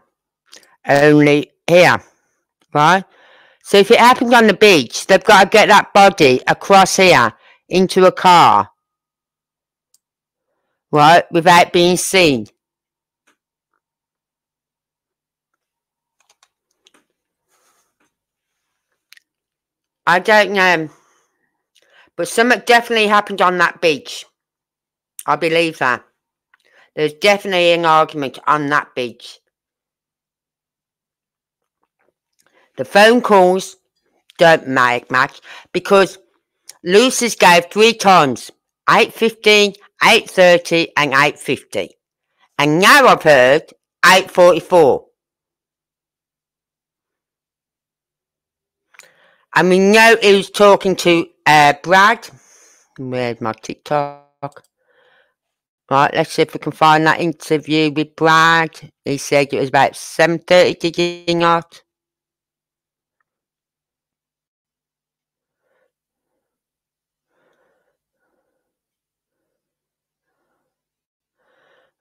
Only here. Right? So if it happens on the beach, they've got to get that body across here into a car. Right? Without being seen. I don't know. But something definitely happened on that beach. I believe that. There's definitely an argument on that beach. The phone calls don't make much because Lucy's gave three times 8.15, 8.30 and 8.50. And now I've heard 8.44. And we know was talking to uh, Brad. Where's my TikTok? Right, let's see if we can find that interview with Brad. He said it was about 7.30, did he not?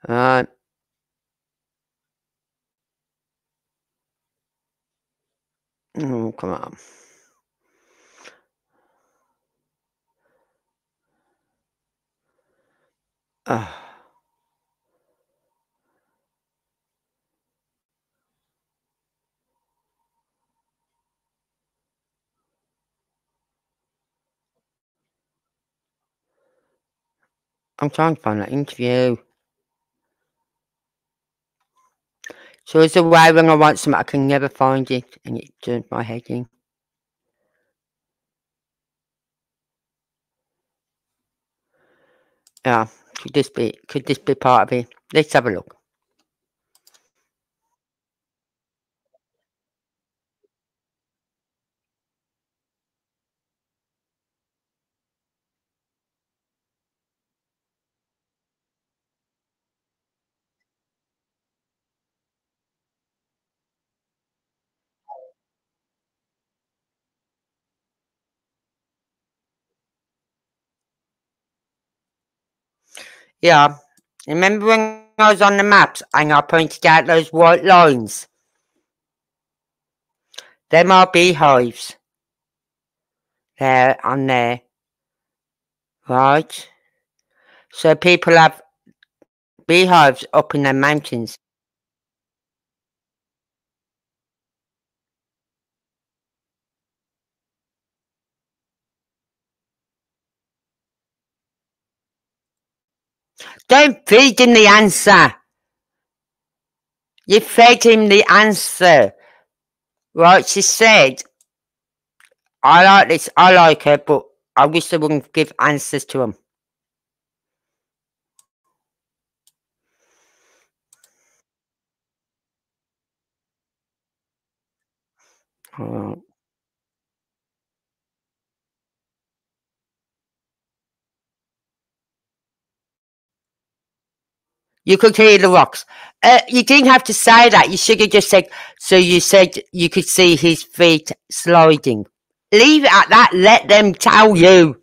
Right. Oh, come on. Ugh. (sighs) I'm trying to find that interview. So it's a way when I want something, I can never find it, and it turns my head in. Yeah, could this be, could this be part of it? Let's have a look. Yeah. Remember when I was on the maps and I pointed out those white lines? Them are beehives. There on there. Right. So people have beehives up in the mountains. Don't feed him the answer. You fed him the answer. Right, she said, I like this, I like her, but I wish they wouldn't give answers to him. You could hear the rocks. Uh, you didn't have to say that. You should have just said, so you said you could see his feet sliding. Leave it at that. Let them tell you.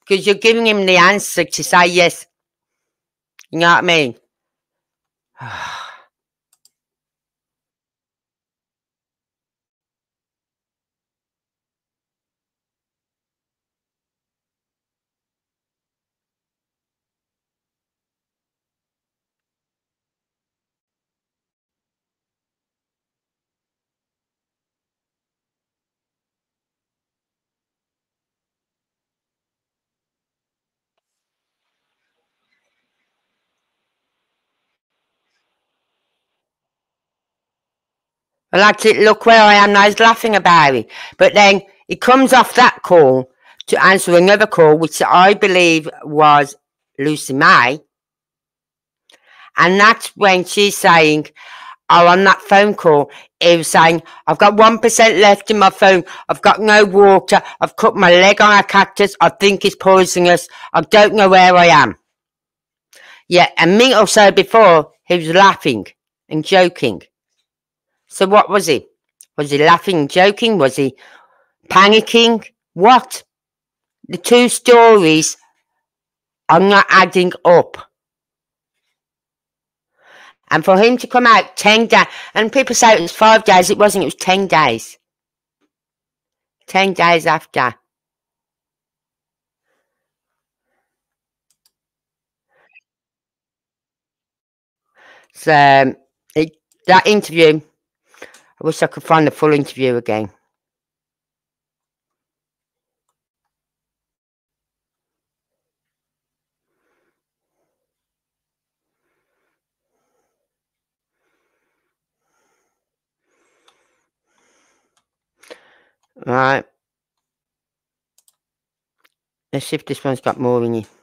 Because you're giving him the answer to say yes. You know what I mean? (sighs) (sighs) (sighs) like to look where I am now, he's laughing about it. But then he comes off that call to answer another call, which I believe was Lucy Mae. And that's when she's saying, Oh, on that phone call, he was saying, I've got 1% left in my phone. I've got no water. I've cut my leg on a cactus. I think it's poisonous. I don't know where I am. Yeah, a minute or so before, he was laughing and joking. So what was he? Was he laughing, joking? Was he panicking? What? The two stories are not adding up. And for him to come out 10 days, and people say it was five days, it wasn't, it was 10 days. 10 days after. So, it, that interview I wish I could find the full interview again. Right. Let's see if this one's got more in you.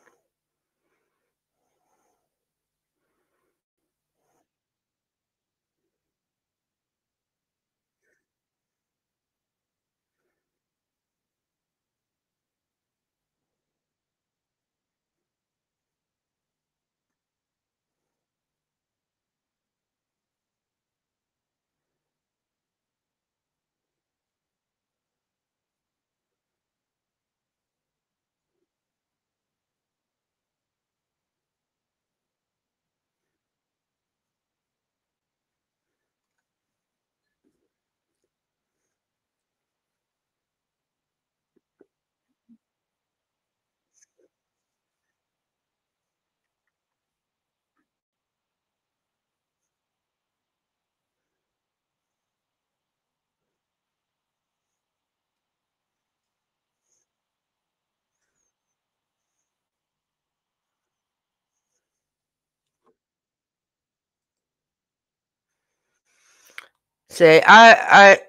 So I I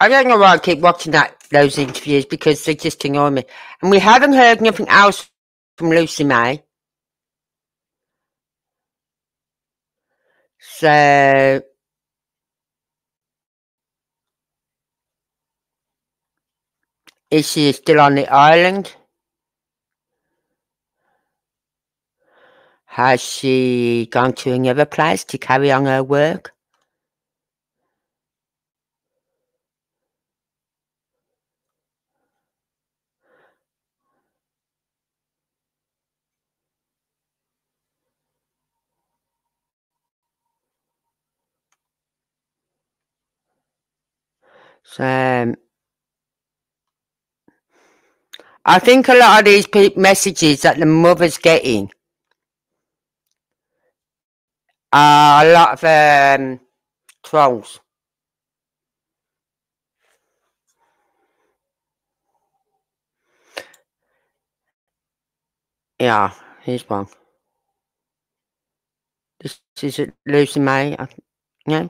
I don't know why I keep watching that those interviews because they just annoy me. And we haven't heard nothing else from Lucy Mae. So is she still on the island? Has she gone to another place to carry on her work? So, um, I think a lot of these messages that the mother's getting are a lot of um, trolls. Yeah, here's one. This is Lucy Mae. I, yeah.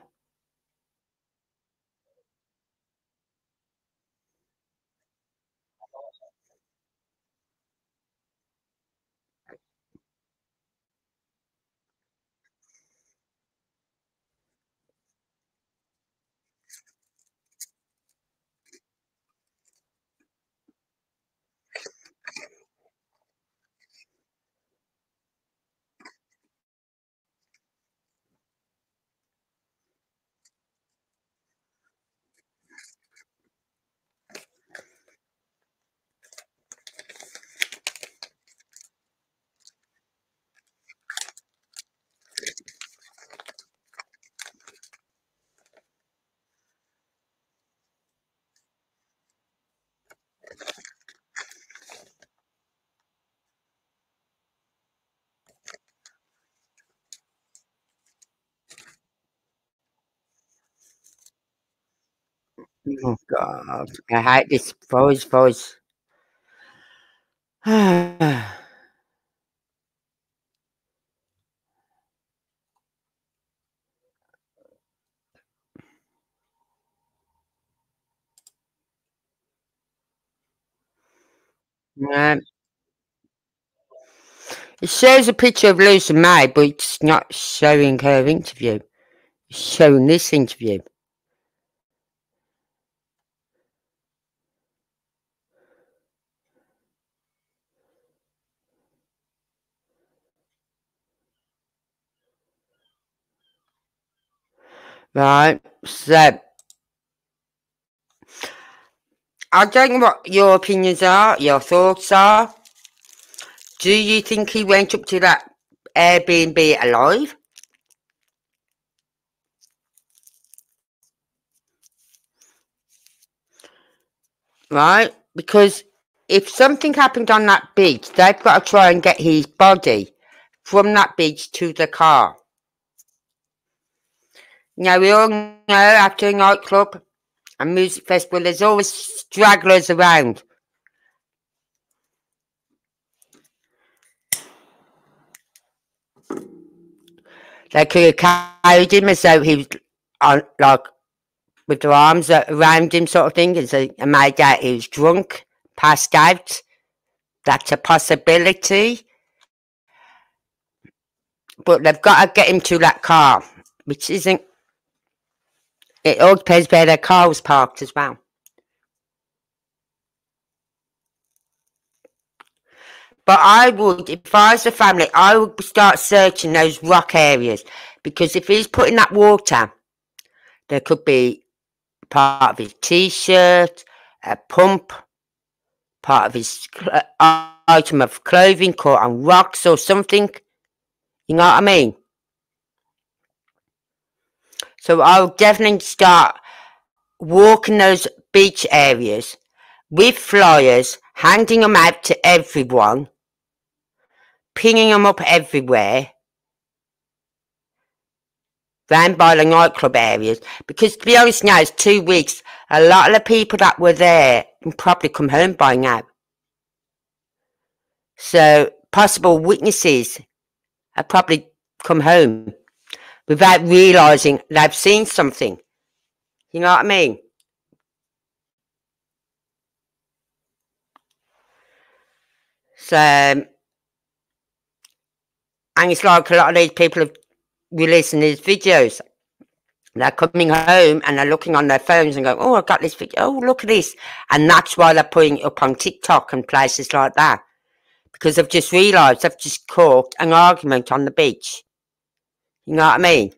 Oh God, I hate this voice, voice. yeah. It shows a picture of Lucy Mae, but it's not showing her interview. It's showing this interview. Right, so I don't know what your opinions are, your thoughts are. Do you think he went up to that Airbnb alive? Right, because if something happened on that beach, they've got to try and get his body from that beach to the car. Now, we all know after a nightclub and music festival, there's always stragglers around. They could have carried him as though he was on, like with their arms around him, sort of thing, and so made out he was drunk, passed out. That's a possibility. But they've got to get him to that car, which isn't it all depends where their car was parked as well. But I would, if I was a family, I would start searching those rock areas because if he's putting that water, there could be part of his t-shirt, a pump, part of his uh, item of clothing caught on rocks or something. You know what I mean? So I'll definitely start walking those beach areas with flyers, handing them out to everyone, pinging them up everywhere, round by the nightclub areas. Because to be honest now, it's two weeks. A lot of the people that were there probably come home by now. So possible witnesses have probably come home without realizing they've seen something. You know what I mean? So, um, and it's like a lot of these people have releasing these videos. They're coming home and they're looking on their phones and going, Oh, I've got this video. Oh, look at this. And that's why they're putting it up on TikTok and places like that. Because they've just realised they've just caught an argument on the beach. You know what I mean?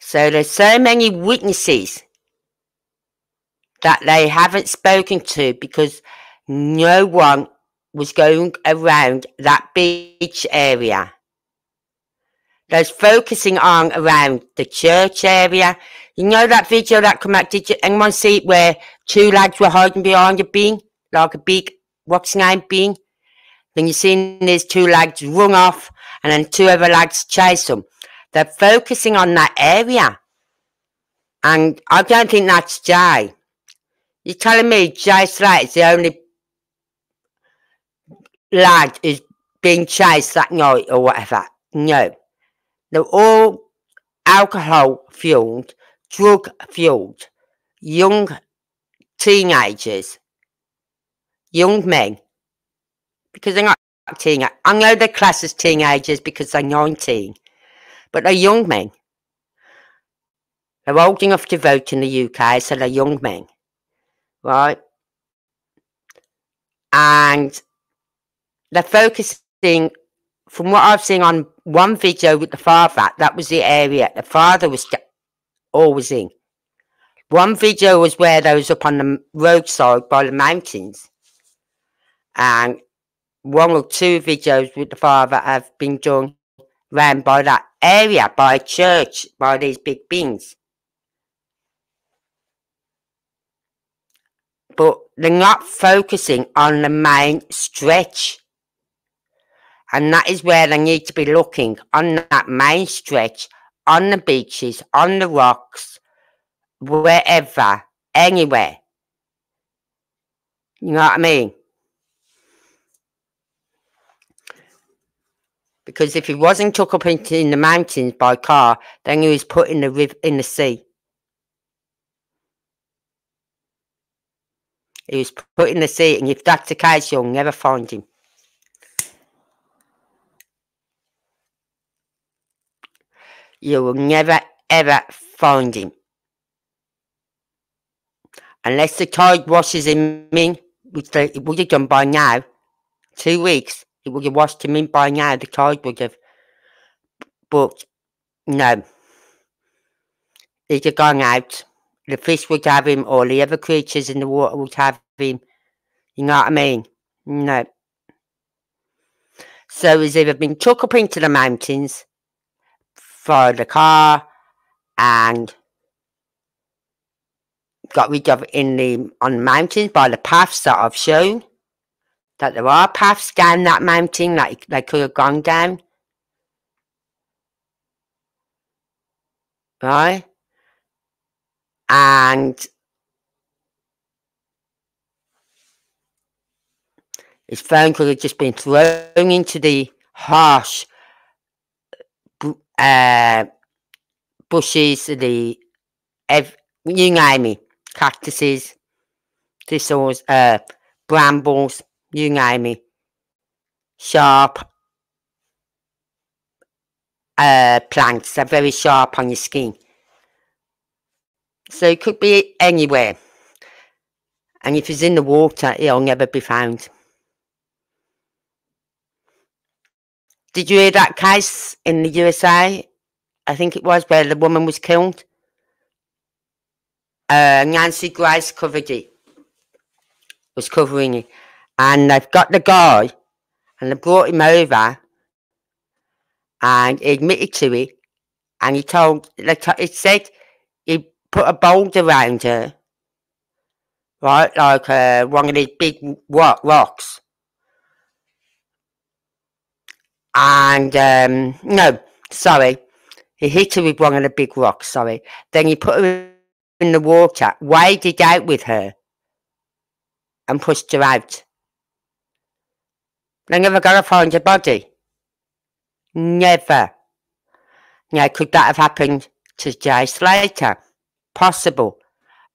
So there's so many witnesses that they haven't spoken to because no one was going around that beach area. There's focusing on around the church area. You know that video that come out? Did you, anyone see it where two lads were hiding behind a beam? Like a big, what's name, beam? Then you seen these two lads run off and then two other lads chase them. They're focusing on that area. And I don't think that's Jay. You're telling me Jay Slate is the only lad who's being chased that night or whatever? No. They're all alcohol fueled, drug fueled, young teenagers, young men, because they're not teenagers. I know they're classed as teenagers because they're 19, but they're young men. They're old enough to vote in the UK, so they're young men, right? And they're focusing from what I've seen on one video with the father, that was the area the father was always in. One video was where they was up on the roadside by the mountains. And one or two videos with the father have been done round by that area, by church, by these big bins. But they're not focusing on the main stretch. And that is where they need to be looking on that main stretch, on the beaches, on the rocks, wherever, anywhere. You know what I mean? Because if he wasn't took up into in the mountains by car, then he was put in the river in the sea. He was put in the sea, and if that's the case, you'll never find him. You will never ever find him. Unless the tide washes him in, which they, it would have done by now, two weeks, it would have washed him in by now, the tide would have. But, no. He'd have gone out. The fish would have him, or the other creatures in the water would have him. You know what I mean? No. So he's either been took up into the mountains, for the car and got rid of in the on the mountains by the paths that I've shown. That there are paths down that mountain that they could have gone down. Right? And his phone could have just been thrown into the harsh uh, bushes, the ev- you name me, cactuses, thistles, uh, brambles, you name me, sharp uh, plants. They're very sharp on your skin. So it could be anywhere. And if it's in the water, it'll never be found. Did you hear that case in the USA? I think it was where the woman was killed. Uh, Nancy Grace covered it. Was covering it, and they've got the guy, and they brought him over, and he admitted to it, and he told, he said he put a boulder around her, right, like uh, one of these big rock, rocks, and um, no, sorry, he hit her with one of the big rocks. Sorry. Then he put her in the water, waded out with her, and pushed her out. They never got to find her body. Never. Now, could that have happened to Jay Slater? Possible.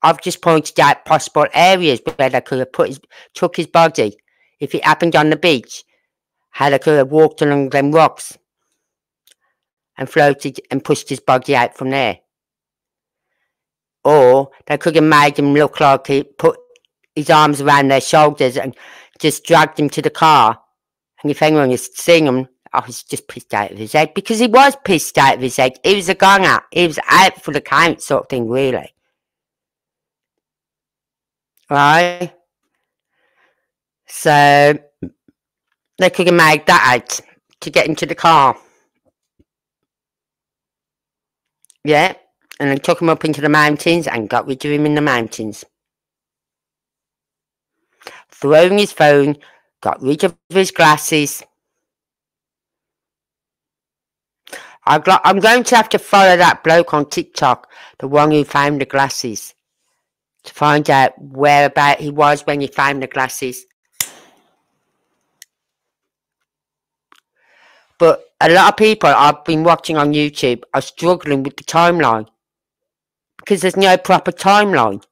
I've just pointed out possible areas where they could have put his, took his body. If it happened on the beach, how they could have walked along them rocks and floated and pushed his body out from there. Or they could have made him look like he put his arms around their shoulders and just dragged him to the car. And if anyone is seeing him, oh, I was just pissed out of his head. Because he was pissed out of his head. He was a gonger. He was out for the count sort of thing, really. Right? So, they could have made that out to get into the car. Yeah, and they took him up into the mountains and got rid of him in the mountains. Throwing his phone, got rid of his glasses. I'm going to have to follow that bloke on TikTok, the one who found the glasses, to find out where about he was when he found the glasses. But a lot of people I've been watching on YouTube are struggling with the timeline because there's no proper timeline.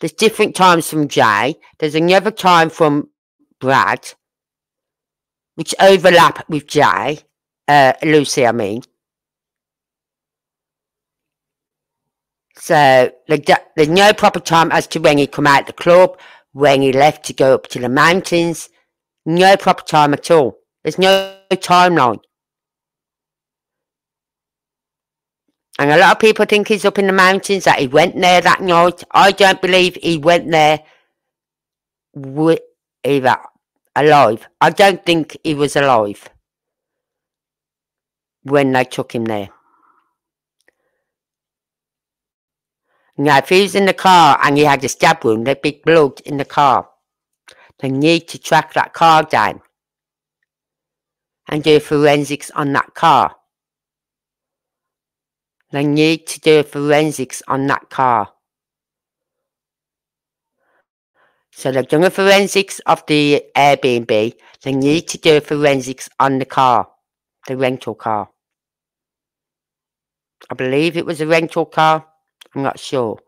There's different times from Jay. There's another time from Brad, which overlap with Jay, uh, Lucy, I mean. So there's no proper time as to when he come out the club, when he left to go up to the mountains. No proper time at all. There's no timeline. And a lot of people think he's up in the mountains, that he went there that night. I don't believe he went there either alive. I don't think he was alive when they took him there. Now, if he was in the car and he had a stab wound, there'd be blood in the car. They need to track that car down and do forensics on that car. They need to do forensics on that car. So they've done a forensics of the Airbnb. They need to do forensics on the car, the rental car. I believe it was a rental car. I'm not sure.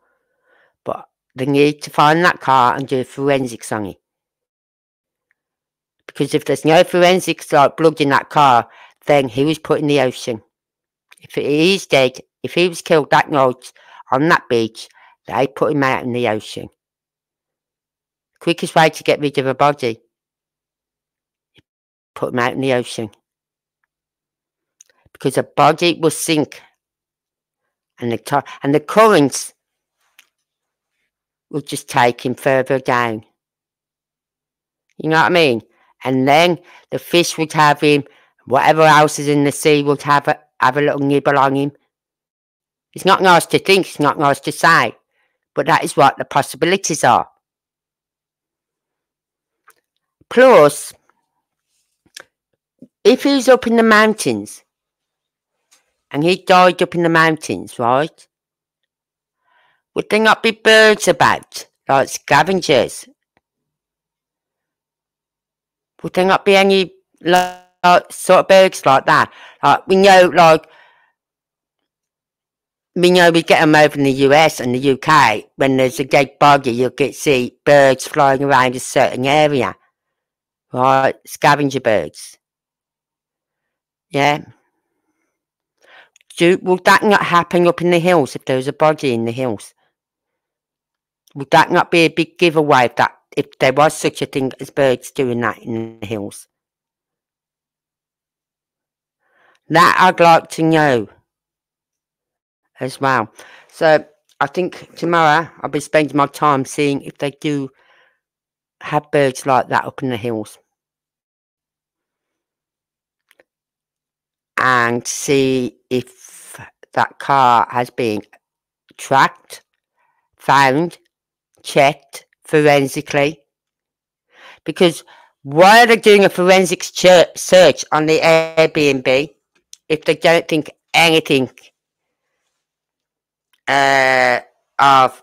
But they need to find that car and do forensics on it. Because if there's no forensics like blood in that car, then he was put in the ocean. If he is dead, if he was killed that night on that beach, they put him out in the ocean. Quickest way to get rid of a body, put him out in the ocean. Because a body will sink and the, and the currents will just take him further down. You know what I mean? And then the fish would have him, whatever else is in the sea would have a, have a little nibble on him. It's not nice to think, it's not nice to say, but that is what the possibilities are. Plus, if he's up in the mountains and he died up in the mountains, right? Would there not be birds about, like scavengers? Would there not be any like, sort of birds like that? Like we know, like we know we get them over in the US and the UK. When there's a dead body, you'll get see birds flying around a certain area, right? Scavenger birds. Yeah. Do, would that not happen up in the hills if there was a body in the hills? Would that not be a big giveaway if that if there was such a thing as birds doing that in the hills? That I'd like to know as well. So I think tomorrow I'll be spending my time seeing if they do have birds like that up in the hills. And see if that car has been tracked, found, checked forensically. Because why are they doing a forensic search on the Airbnb if they don't think anything uh, of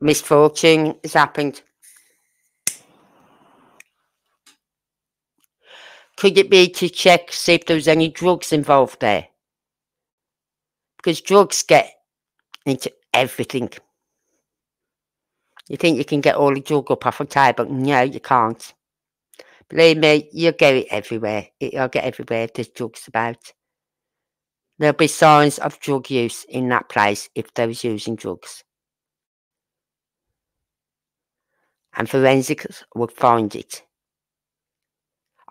misfortune has happened? Could it be to check, see if there was any drugs involved there? Because drugs get into everything. You think you can get all the drug up off a table? But no, you can't. Believe me, you'll get it everywhere. You'll get everywhere if there's drugs about. There'll be signs of drug use in that place if they was using drugs. And forensics would find it.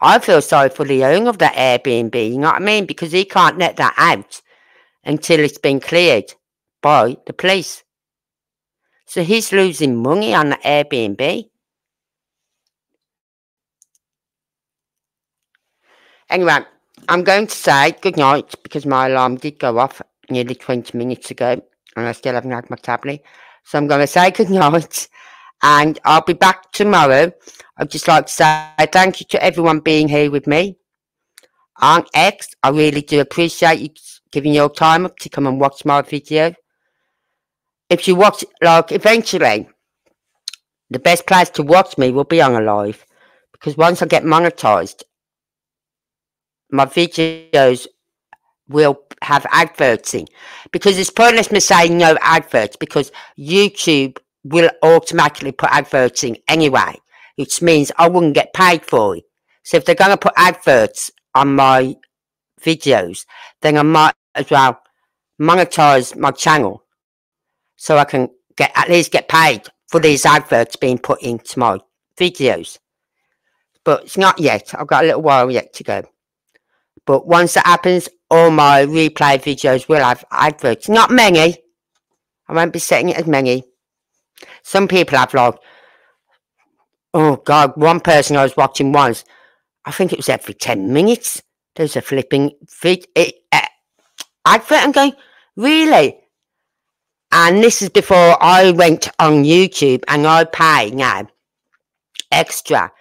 I feel sorry for the owner of that Airbnb, you know what I mean? Because he can't let that out until it's been cleared by the police. So he's losing money on the Airbnb. Anyway, I'm going to say good night because my alarm did go off nearly 20 minutes ago and I still haven't had my tablet. So I'm going to say good (laughs) night and I'll be back tomorrow. I'd just like to say thank you to everyone being here with me. Aunt X, I really do appreciate you giving your time up to come and watch my video. If you watch, like, eventually, the best place to watch me will be on a live. Because once I get monetized, my videos will have adverts in. Because it's pointless me saying no adverts because YouTube will automatically put adverts in anyway, which means I wouldn't get paid for it. So if they're going to put adverts on my videos, then I might as well monetize my channel so I can get at least get paid for these adverts being put into my videos. But it's not yet. I've got a little while yet to go. But once that happens, all my replay videos will have adverts. Not many. I won't be setting it as many. Some people have like, oh God, one person I was watching once, I think it was every 10 minutes. There's a flipping vid, it, uh, advert. I'm going, really? And this is before I went on YouTube and I pay now extra.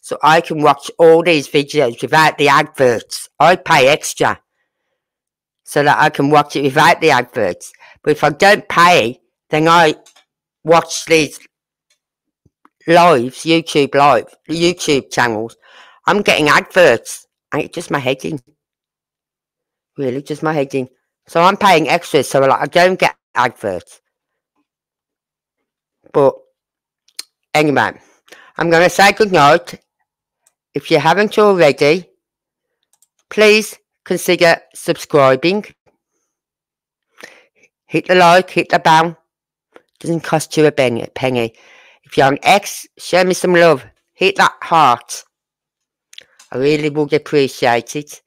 So I can watch all these videos without the adverts. I pay extra so that I can watch it without the adverts. But if I don't pay, then I watch these lives, YouTube live, YouTube channels. I'm getting adverts and it's just my head in. Really, just my head in. So I'm paying extra so like I don't get adverts. But anyway, I'm going to say goodnight. If you haven't already, please consider subscribing. Hit the like, hit the bell. Doesn't cost you a penny. If you're on X, show me some love. Hit that heart. I really would appreciate it.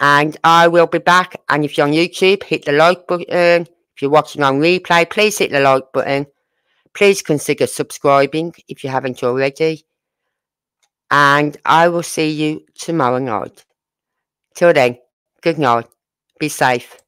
And I will be back. And if you're on YouTube, hit the like button. If you're watching on replay, please hit the like button. Please consider subscribing if you haven't already. And I will see you tomorrow night. Till then, good night. Be safe.